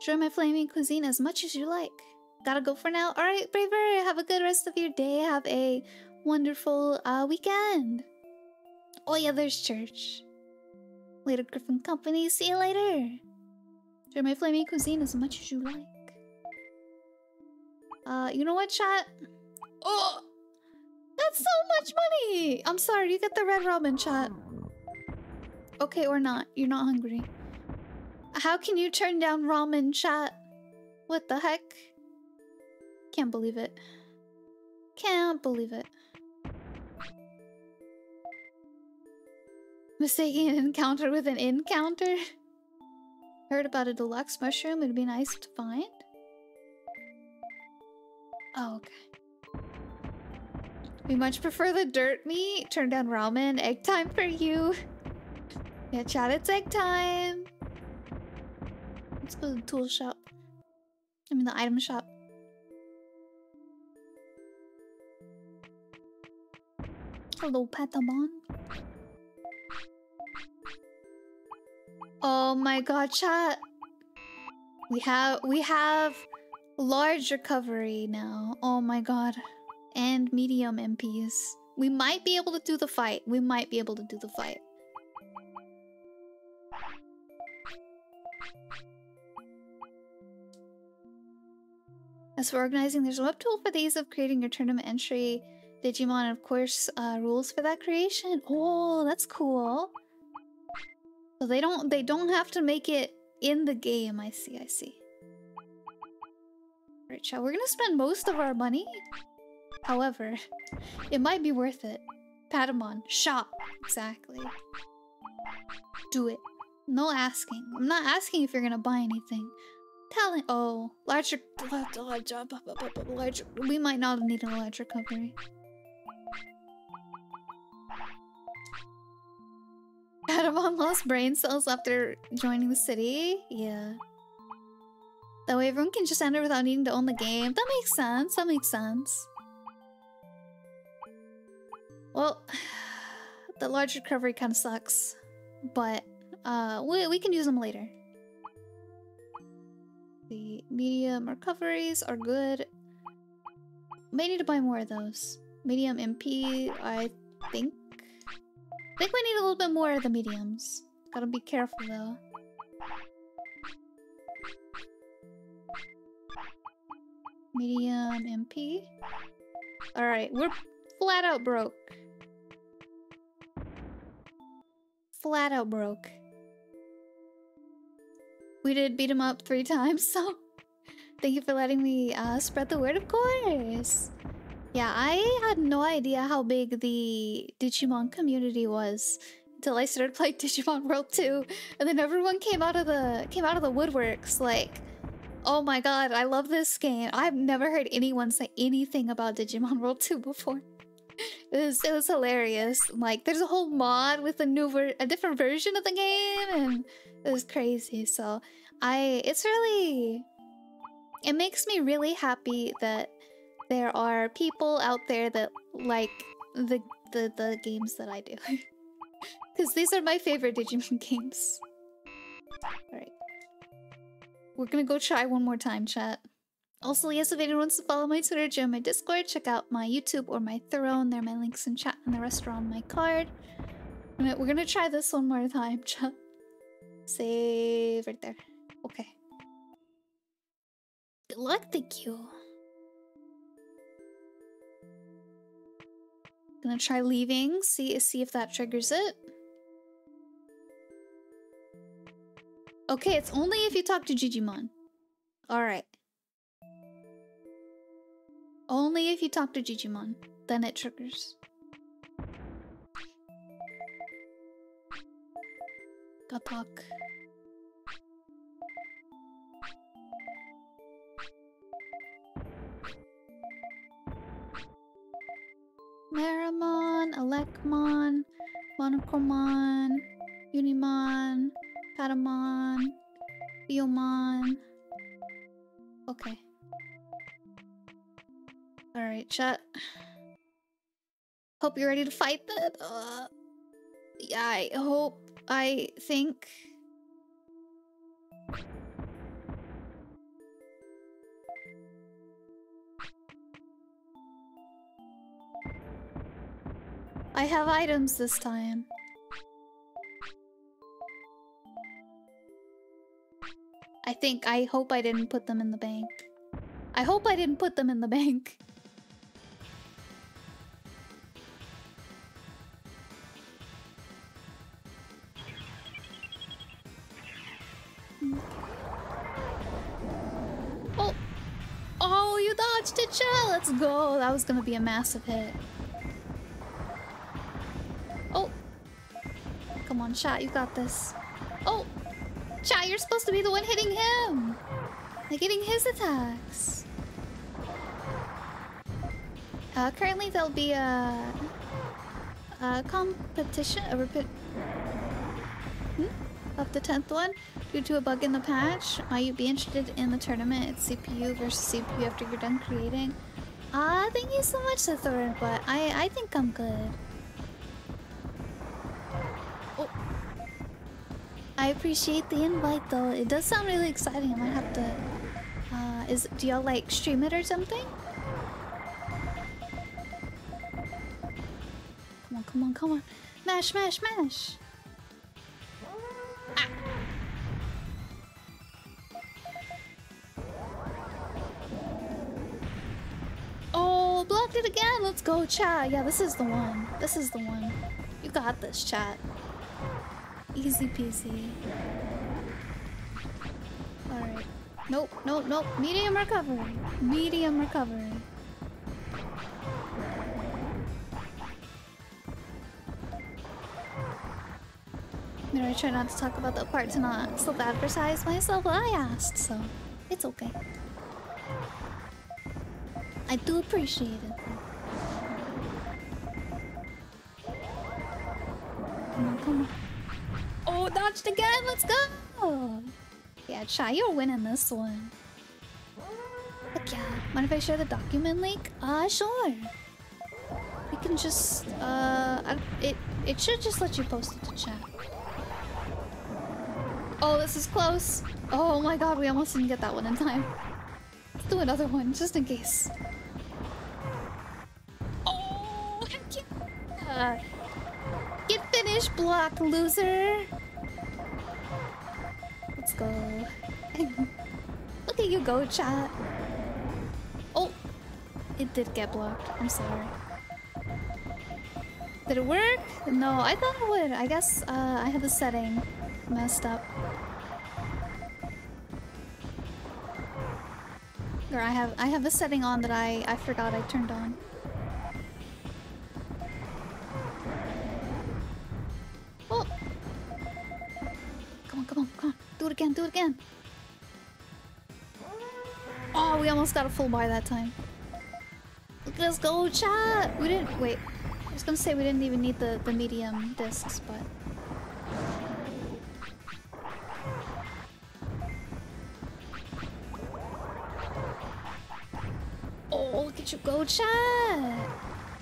Enjoy my flaming cuisine as much as you like. Gotta go for now. Alright, Braver, have a good rest of your day. Have a wonderful uh, weekend. Oh yeah, there's church. Later, Griffin Company. See you later. Enjoy my flaming cuisine as much as you like. Uh, you know what, chat? Oh! That's so much money! I'm sorry, you get the red robin, chat. Okay, or not. You're not hungry. How can you turn down ramen chat? What the heck? Can't believe it. Can't believe it. Mistaking an encounter with an encounter? Heard about a deluxe mushroom, it'd be nice to find? Oh, okay. We much prefer the dirt meat. Turn down ramen. Egg time for you. Yeah, chat, it's egg time. Let's go to the tool shop. I mean the item shop. Hello, Patamon. Oh my god, chat. We have we have large recovery now. Oh my god. And medium MPs. We might be able to do the fight. We might be able to do the fight. As for organizing, there's a web tool for the ease of creating your tournament entry. Digimon, and of course, uh, rules for that creation. Oh, that's cool. So they don't they don't have to make it in the game. I see, I see. Alright, chat. We're gonna spend most of our money. However, it might be worth it. Patamon, shop. Exactly. Do it. No asking. I'm not asking if you're gonna buy anything. Talent. Oh, larger. Larger. We might not need a large recovery. Patamon lost brain cells after joining the city. Yeah. That way everyone can just enter without needing to own the game. That makes sense. That makes sense. Well, the large recovery kind of sucks. But uh, we, we can use them later. The medium recoveries are good. May need to buy more of those. Medium MP, I think. I think we need a little bit more of the mediums. Gotta be careful though. Medium MP. Alright, we're flat out broke. Flat out broke. We did beat him up three times, so thank you for letting me uh, spread the word, of course. Yeah, I had no idea how big the Digimon community was until I started playing Digimon World 2, and then everyone came out of the came out of the woodworks like Oh my god, I love this game. I've never heard anyone say anything about Digimon World 2 before. It was it was hilarious. Like there's a whole mod with a new ver a different version of the game and it was crazy. So I it's really it makes me really happy that there are people out there that like the the, the games that I do. Cuz these are my favorite Digimon games. All right. We're gonna go try one more time, chat. Also, yes, if anyone wants to follow my Twitter, join my Discord, check out my YouTube or my Throne. There are my links in chat and the rest are on my card. We're gonna try this one more time, chat. Save right there. Okay. Good luck, thank you. Gonna try leaving, see see if that triggers it. Okay, it's only if you talk to Jijimon. Alright. Only if you talk to Jijimon. Then it triggers. Go talk. Meramon, Elecmon, Monochromon, Unimon, Patamon. Biyomon. Okay. Alright, chat. Hope you're ready to fight that. Uh, yeah, I hope. I think. I have items this time. I think, I hope I didn't put them in the bank. I hope I didn't put them in the bank. Let's go! That was gonna be a massive hit. Oh! Come on, Chat, you got this. Oh! Chat, you're supposed to be the one hitting him. Like hitting his attacks. Uh, currently there'll be a, a competition, a repeat hmm? Of the 10th one due to a bug in the patch. Might you be interested in the tournament? It's CPU versus CPU after you're done creating. Ah, uh, thank you so much, Sethor, but I, I think I'm good. I appreciate the invite though. It does sound really exciting. I might have to. Uh, is do y'all like stream it or something? Come on, come on, come on! Mash, mash, mash! Go, chat. Yeah, this is the one. This is the one. You got this, chat. Easy peasy. Alright. Nope, nope, nope. Medium recovery. Medium recovery. I'm gonna try not to talk about that part to not self-advertise myself. I asked, so it's okay. I do appreciate it. Come on. Oh, dodged again. Let's go. Yeah, Chai, you're winning this one. Heck yeah. Mind if I share the document link? Uh, sure. We can just, uh, I, it, it should just let you post it to chat. Oh, this is close. Oh my god, we almost didn't get that one in time. Let's do another one, just in case. Oh, heck yeah. Finished, block, loser. Let's go. Look at you go, chat. Oh, it did get blocked. I'm sorry. Did it work? No, I thought it would. I guess uh, I had the setting messed up. Or I have I have a setting on that I I forgot I turned on. Again. Oh, we almost got a full bar that time. Let's go, chat! We didn't- wait. I was gonna say we didn't even need the, the medium discs, but... Oh, look at you go, chat!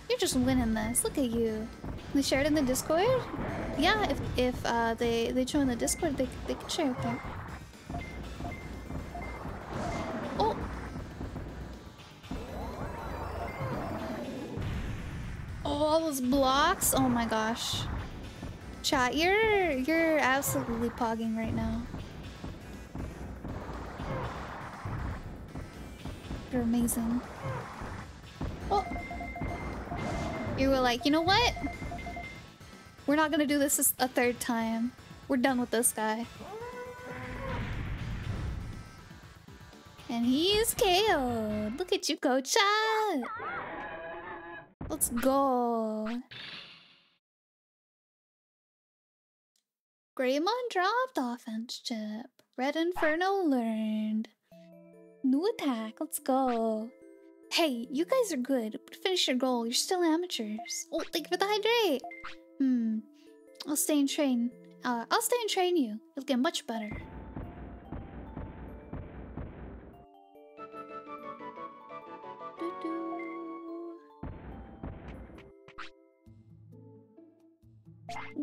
You're just winning this. Look at you. They shared in the Discord? Yeah, if if uh, they they join the Discord, they they can share it there. Those blocks! Oh my gosh. Chat, you're you're absolutely pogging right now. You're amazing. Oh. You were like, you know what? We're not gonna do this a third time. We're done with this guy. And he's KO'd. Look at you go, chat. Let's go. Greymon dropped offense chip. Red Inferno learned. New attack, let's go. Hey, you guys are good. Finish your goal. You're still amateurs. Oh, thank you for the hydrate. Hmm. I'll stay and train. Uh, I'll stay and train you. You'll get much better.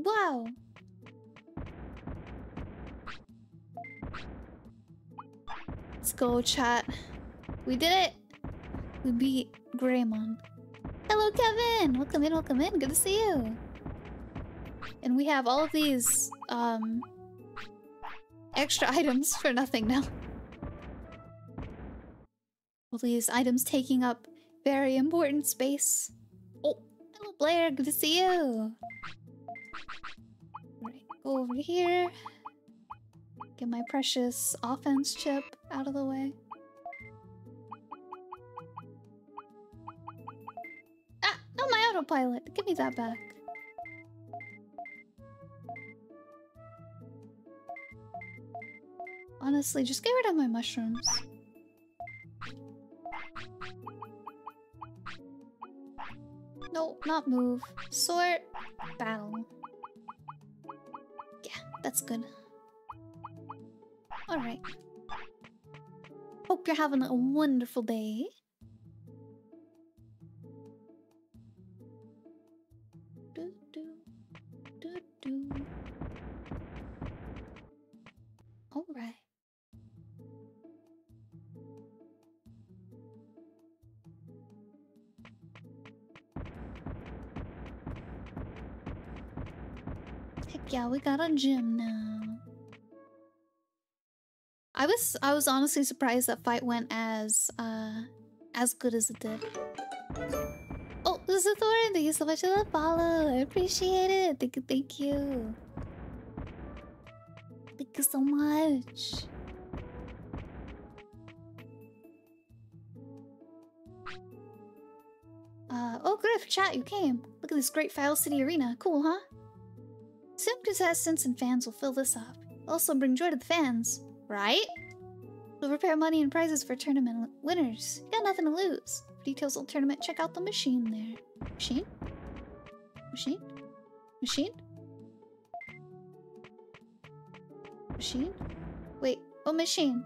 Wow. Let's go, chat. We did it. We beat Greymon. Hello, Kevin! Welcome in, welcome in. Good to see you. And we have all of these, um... Extra items for nothing now. All these items taking up very important space. Oh, hello Blair, good to see you. Right, go over here. Get my precious offense chip out of the way. Ah, no, my autopilot. Give me that back. Honestly, just get rid of my mushrooms. No, not move. Sort. Battle. That's good. Alright. Hope you're having a wonderful day. Yeah, we got a gym now. I was I was honestly surprised that fight went as uh as good as it did. Oh, this is Thorin. Thank you so much for the follow. I appreciate it. Thank you, thank you. Thank you so much. Uh, oh, Griff, chat, you came. Look at this great File City arena. Cool, huh? Soon contestants and fans will fill this up. Also bring joy to the fans, right? We'll prepare money and prizes for tournament winners. You got nothing to lose. For details on tournament, check out the machine there. Machine? Machine? Machine? Machine? Wait, what machine?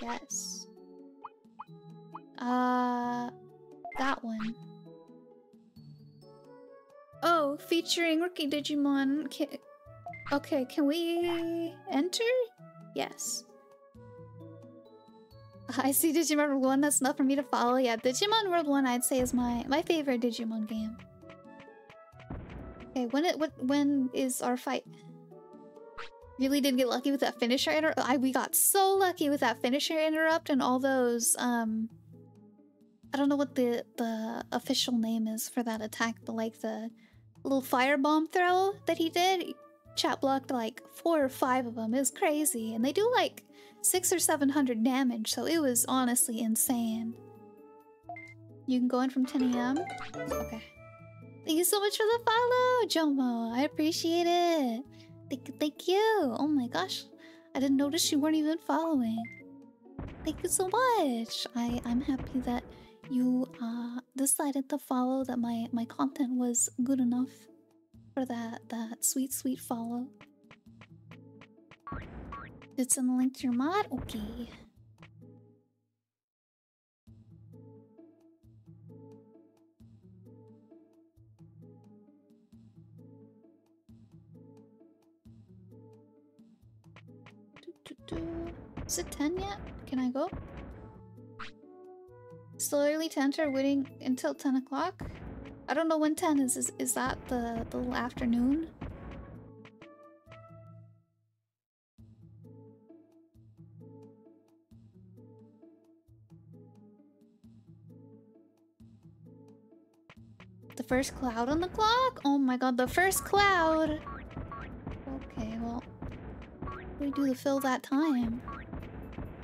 Yes. Uh, that one. Oh, featuring Rookie Digimon. Can okay, can we enter? Yes. I see Digimon World 1, that's enough for me to follow. Yeah, Digimon World 1 I'd say is my my favorite Digimon game. Okay, when it what when is our fight? Really did get lucky with that finisher interrupt. I we got so lucky with that finisher interrupt and all those um I don't know what the the official name is for that attack, but like the little firebomb throw that he did, chat blocked like four or five of them. It was crazy, and they do like six or seven hundred damage, so it was honestly insane. You can go in from 10 a.m. Okay. Thank you so much for the follow, Jomo. I appreciate it. Thank you, thank you. Oh my gosh, I didn't notice you weren't even following. Thank you so much. I I'm happy that you uh, decided to follow that my my content was good enough for that that sweet sweet follow. It's in the link to your mod. Okay. Is it 10 yet? Can I go? Early to enter, waiting until 10 o'clock? I don't know when 10 is. Is, is that the, the afternoon? The first cloud on the clock? Oh my god, the first cloud! Okay, well... We do to fill that time.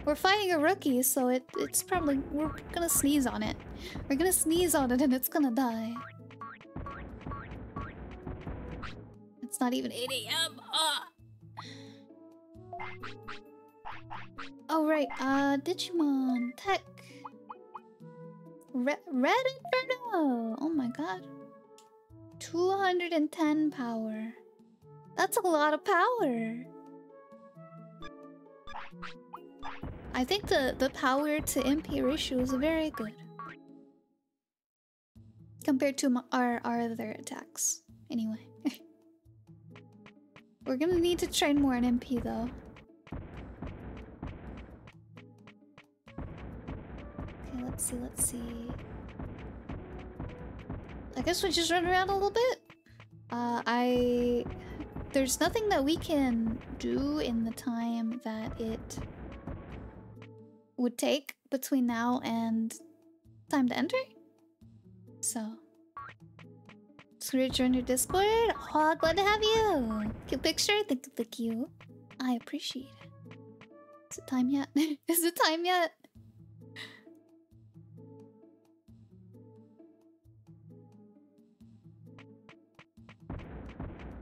We're fighting a rookie, so it it's probably we're gonna sneeze on it. We're gonna sneeze on it and it's gonna die. It's not even 8 a.m. Ah. Oh right, uh Digimon Tech. Red, Red Inferno! Oh my god. 210 power. That's a lot of power. I think the, the power to MP ratio is very good. Compared to our, our other attacks. Anyway. We're gonna need to train more on MP though. Okay, let's see, let's see. I guess we just run around a little bit. Uh, I... There's nothing that we can do in the time that it would take between now and time to enter. So, Scrooge, join your Discord. Oh, glad to have you. Cute picture. Thank you, thank you. I appreciate it. Is it time yet? Is it time yet?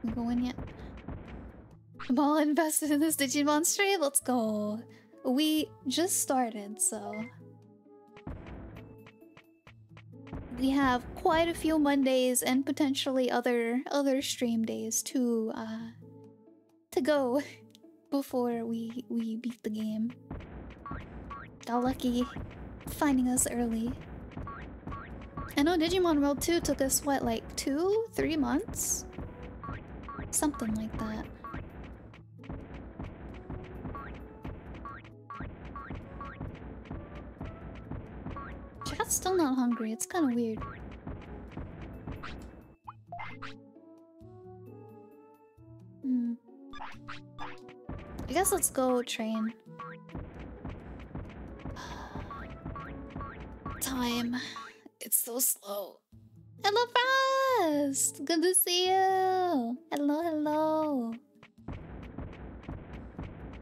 We going yet? I'm all invested in this Digimon stream. Let's go. We just started, so... We have quite a few Mondays and potentially other other stream days to uh to go before we we beat the game. Got lucky finding us early. I know Digimon World 2 took us what like two, three months? Something like that. Still not hungry. It's kind of weird. Hmm. I guess let's go train. Time. It's so slow. Hello, Frost! Good to see you! Hello, hello.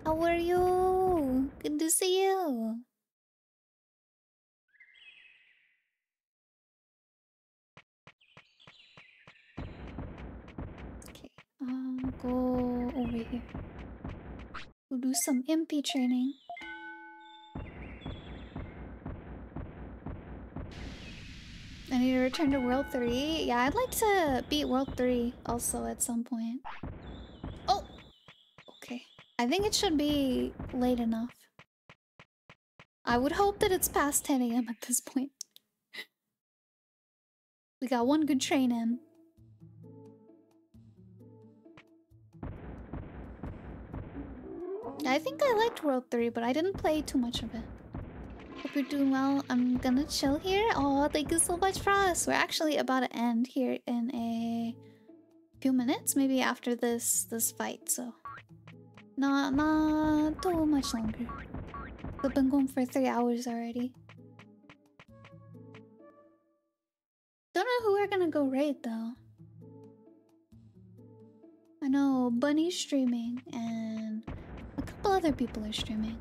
How are you? Good to see you. I'll go over here. We'll do some MP training. I need to return to World 3. Yeah, I'd like to beat World 3 also at some point. Oh! Okay. I think it should be late enough. I would hope that it's past 10 a.m. at this point. we got one good train in. I think I liked World 3, but I didn't play too much of it. Hope you're doing well. I'm gonna chill here. Oh, thank you so much, Frost. We're actually about to end here in a few minutes, maybe after this this fight. So, not not too much longer. We've been going for three hours already. Don't know who we're gonna go raid though. I know Bunny's streaming and a couple other people are streaming.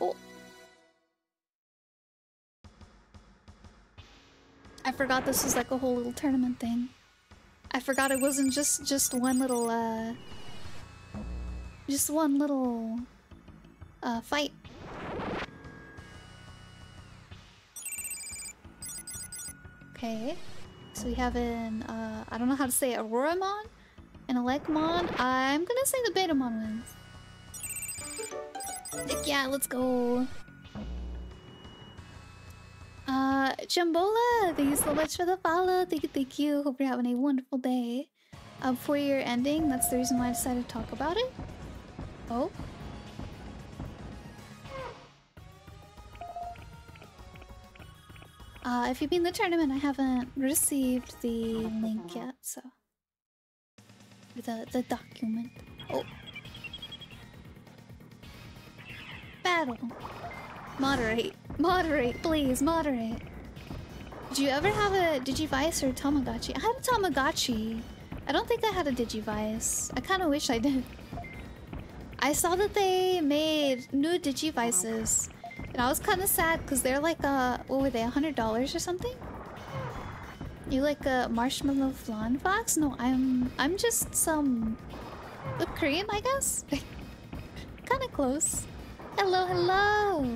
Oh. I forgot this was like a whole little tournament thing. I forgot it wasn't just just one little uh just one little uh fight. Okay. So we have an uh I don't know how to say it, Auroramon and a Legmon. I'm gonna say the Betamon wins. Heck yeah, let's go. Uh, Jambola, thank you so much for the follow. Thank you, thank you. Hope you're having a wonderful day. Uh, before you're ending, that's the reason why I decided to talk about it. Oh. Uh, if you've been the tournament, I haven't received the link yet, so... The, the document. Oh. Battle. Moderate. Moderate, please, moderate. Did you ever have a Digivice or Tamagotchi? I had a Tamagotchi. I don't think I had a Digivice. I kind of wish I did. I saw that they made new Digivices. And I was kind of sad because they're like, uh, what were they, $100 or something? You like a marshmallow flan fox? No, I'm I'm just some whipped cream, I guess. kind of close. Hello, hello.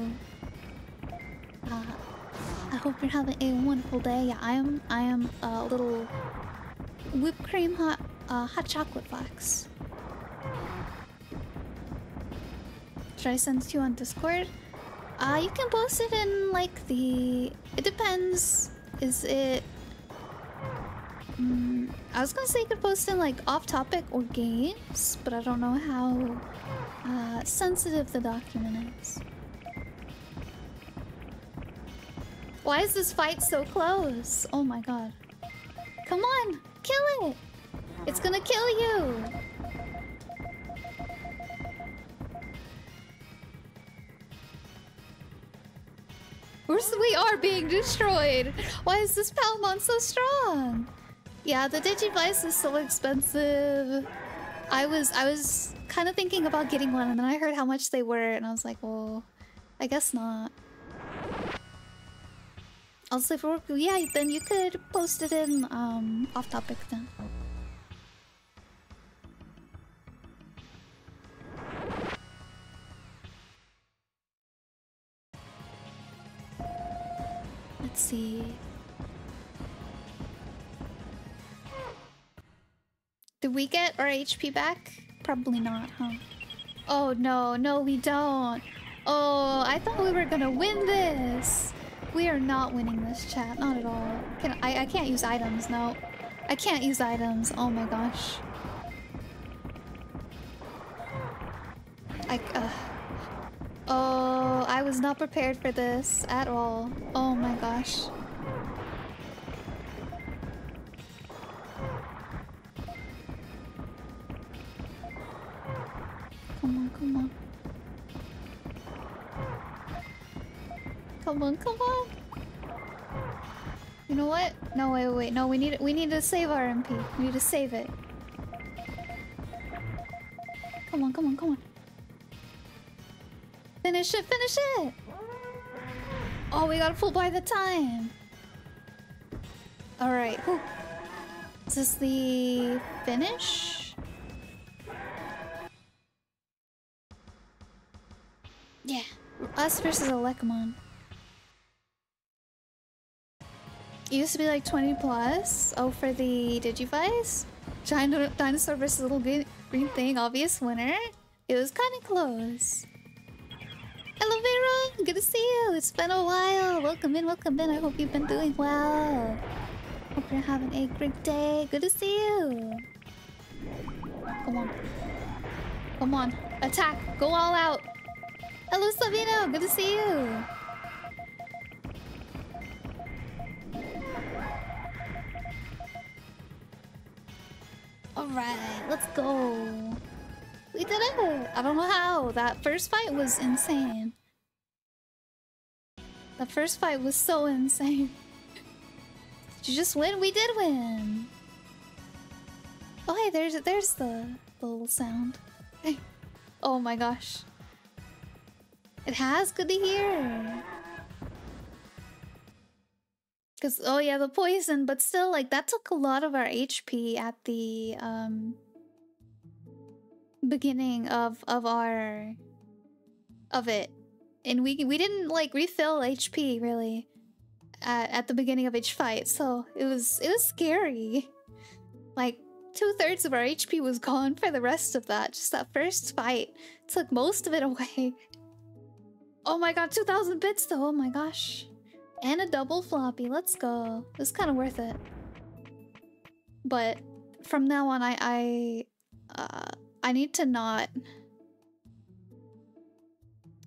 Uh, I hope you're having a wonderful day. Yeah, I am. I am a little whipped cream hot uh, hot chocolate fox. Should I send you on Discord? Uh, you can post it in like the. It depends. Is it? Mm, I was gonna say you could post in like off-topic or games, but I don't know how uh, sensitive the document is. Why is this fight so close? Oh my god. Come on, kill it! It's gonna kill you! We're, we are being destroyed! Why is this Palmon so strong? Yeah, the Digivice is so expensive. I was I was kind of thinking about getting one and then I heard how much they were and I was like, well, I guess not. Also, if it yeah, then you could post it in um off topic then. See. Did we get our HP back? Probably not, huh? Oh no, no we don't. Oh, I thought we were gonna win this. We are not winning this chat, not at all. Can I I can't use items, no. I can't use items, oh my gosh. I uh Oh, I was not prepared for this at all. Oh my gosh. Come on, come on. Come on, come on. You know what? No, wait, wait, no. We need we need to save our MP. We need to save it. Come on, come on, come on. Finish it, finish it! Oh, we gotta pull by the time. Alright. Is this the finish? Yeah. Us versus Elecmon. It used to be like 20 plus. Oh, for the Digivice? Giant dinosaur versus little green, green thing, obvious winner. It was kind of close. Hello, Vera! Good to see you! It's been a while! Welcome in, welcome in. I hope you've been doing well. Hope you're having a great day. Good to see you! Come on. Come on. Attack! Go all out! Hello, Savino! Good to see you! Alright, let's go. We did it! I don't know how. That first fight was insane. The first fight was so insane. Did you just win? We did win! Oh hey, there's there's the, the little sound. Hey. Oh my gosh. It has? Good to hear. Because, oh yeah, the poison, but still, like, that took a lot of our HP at the, um... Beginning of, of our... Of it. And we, we didn't, like, refill HP, really. At, at the beginning of each fight, so it was, it was scary. Like, two-thirds of our HP was gone for the rest of that. Just that first fight took most of it away. Oh my god, 2,000 bits though, oh my gosh. And a double floppy. Let's go. It was kind of worth it. But from now on, I I uh, I need to not.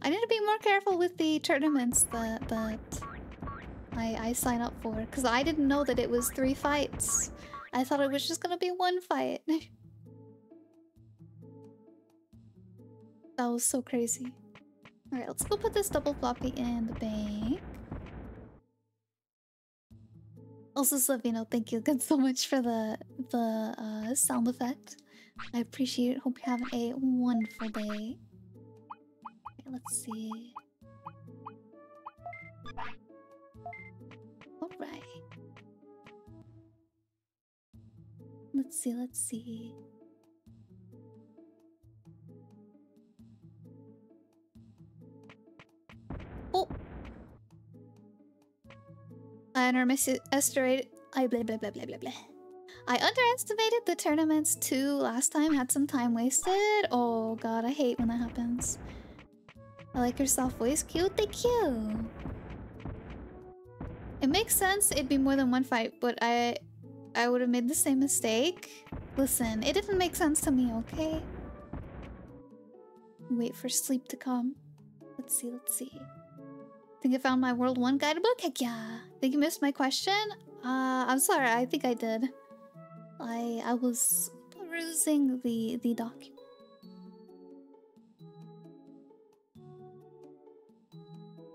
I need to be more careful with the tournaments that that I I sign up for because I didn't know that it was three fights. I thought it was just gonna be one fight. that was so crazy. Alright, let's go put this double floppy in the bank. Also, Savino, thank you again so much for the the uh, sound effect. I appreciate it. Hope you have a wonderful day. Okay, let's see. Alright. Let's see, let's see. Oh! I underestimated. I blah blah blah blah blah blah. I underestimated the tournaments too. Last time had some time wasted. Oh god, I hate when that happens. I like your soft voice. Cute, thank you. It makes sense it'd be more than one fight, but I I would have made the same mistake. Listen, it didn't make sense to me, okay? Wait for sleep to come. Let's see, let's see. Think I found my World 1 guidebook? Heck yeah. Think you missed my question? Uh, I'm sorry, I think I did. I I was perusing the, the document.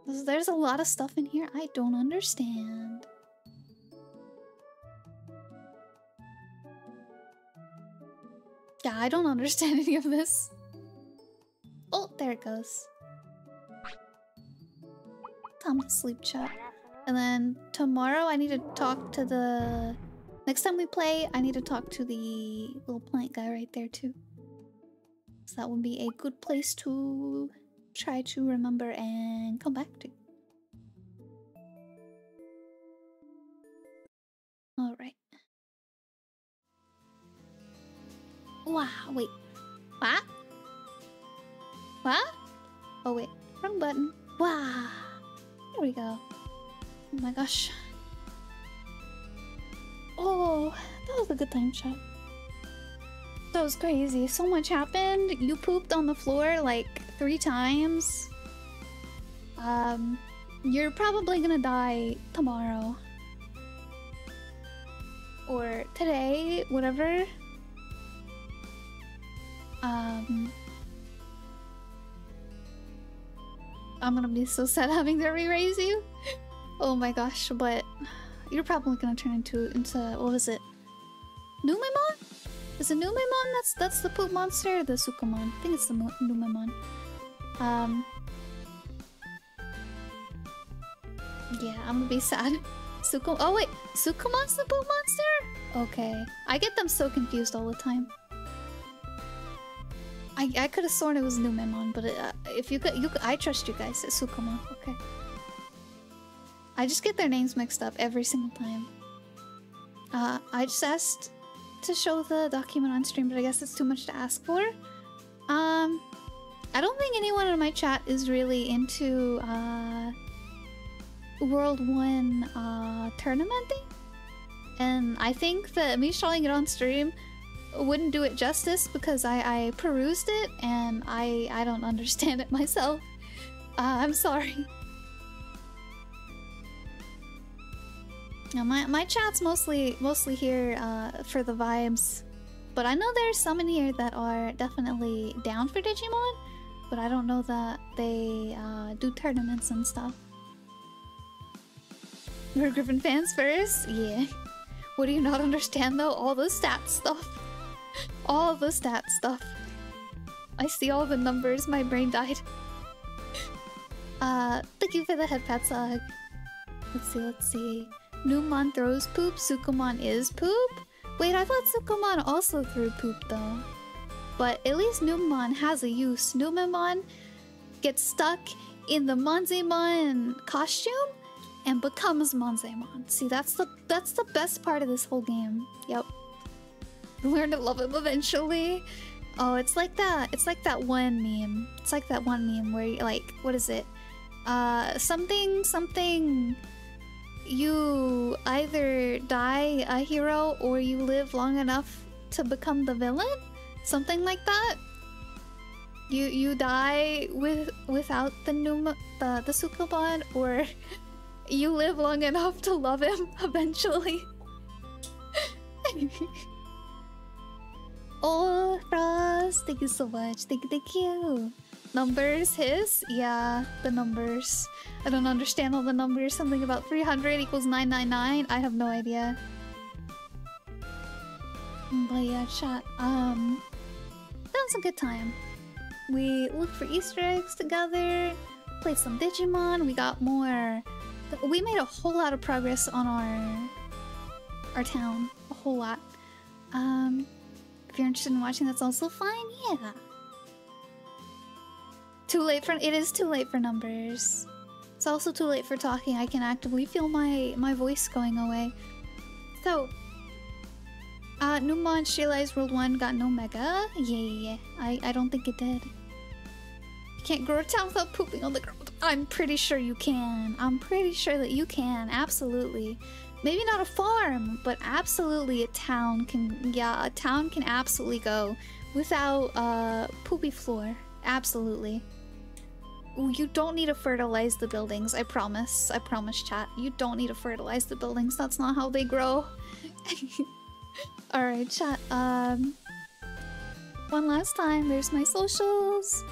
There's a lot of stuff in here I don't understand. Yeah, I don't understand any of this. Oh, there it goes time to sleep chat. And then tomorrow I need to talk to the... Next time we play, I need to talk to the little plant guy right there too. So that would be a good place to try to remember and come back to. Alright. Wow, wait. What? What? Oh wait, wrong button. Wow. There we go. Oh my gosh. Oh, that was a good time shot. That was crazy. So much happened. You pooped on the floor like three times. Um, you're probably gonna die tomorrow. Or today, whatever. Um... I'm gonna be so sad having to re-raise you. oh my gosh, but you're probably gonna turn into into what was it? Numemon? Is it Numemon? That's that's the poop monster the Sukamon? I think it's the Numemon. Um Yeah, I'm gonna be sad. Sukum Oh wait, Sukamon's the poop monster? Okay. I get them so confused all the time. I, I could have sworn it was Numemon, but it, uh, if you could, you could, I trust you guys. It's Sukamon. Okay. I just get their names mixed up every single time. Uh, I just asked to show the document on stream, but I guess it's too much to ask for. Um, I don't think anyone in my chat is really into uh, World 1 uh, tournamenting. And I think that me showing it on stream wouldn't do it justice because I, I perused it and I, I don't understand it myself. Uh, I'm sorry. Now my, my chat's mostly mostly here uh, for the vibes, but I know there's some in here that are definitely down for Digimon, but I don't know that they uh, do tournaments and stuff. We're Griffin fans first? Yeah. What do you not understand though? All the stats stuff. all the stat stuff. I see all the numbers, my brain died. uh, thank you for the head pat sug. Let's see, let's see. Numon throws poop, Sukamon is poop? Wait, I thought Sukamon also threw poop though. But at least Numon has a use. Numemon gets stuck in the Monzaemon costume and becomes Monzaemon. See, that's the that's the best part of this whole game. Yep. Learn to love him eventually. Oh, it's like that. It's like that one meme. It's like that one meme where, you, like, what is it? Uh, something, something. You either die a hero or you live long enough to become the villain. Something like that. You you die with without the Numa the the Sukamon, or you live long enough to love him eventually. Oh, Frost, thank you so much. Thank thank you. Numbers, his? Yeah, the numbers. I don't understand all the numbers. Something about 300 equals 999. I have no idea. But yeah, chat. Um, that was a good time. We looked for Easter eggs together, played some Digimon, we got more... We made a whole lot of progress on our... our town. A whole lot. Um, if you're interested in watching, that's also fine. Yeah. Too late for it is too late for numbers. It's also too late for talking. I can actively feel my my voice going away. So, uh, Numon Sheila's World 1 got no Mega? Yeah, yeah, yeah. I, I don't think it did. You can't grow a town without pooping on the ground. I'm pretty sure you can. I'm pretty sure that you can. Absolutely maybe not a farm, but absolutely a town can, yeah, a town can absolutely go without a uh, poopy floor. Absolutely. You don't need to fertilize the buildings, I promise. I promise, chat. You don't need to fertilize the buildings. That's not how they grow. Alright, chat. Um, one last time, there's my socials.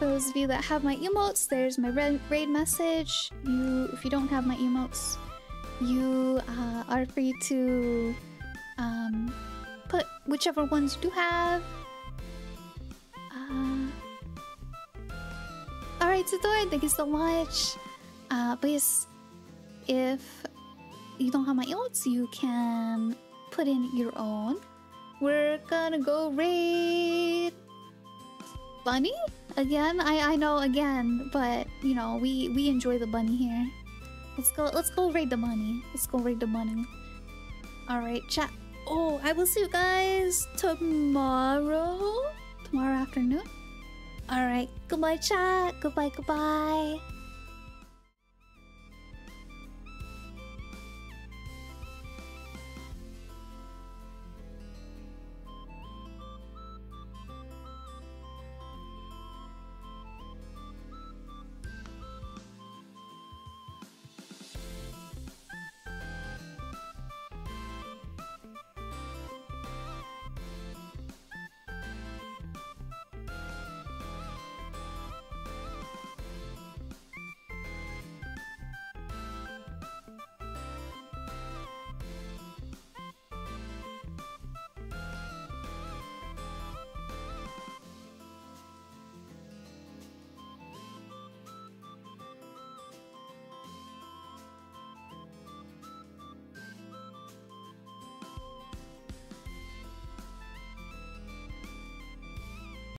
Those of you that have my emotes, there's my red raid message. You, if you don't have my emotes, you uh, are free to um, put whichever ones you do have. Uh, Alright, Sador, thank you so much. Uh, please, if you don't have my emotes, you can put in your own. We're gonna go raid Bunny again. I I know again, but you know we we enjoy the bunny here. Let's go, let's go raid the money. Let's go raid the money. Alright, chat. Oh, I will see you guys tomorrow. Tomorrow afternoon. Alright, goodbye chat. Goodbye, goodbye.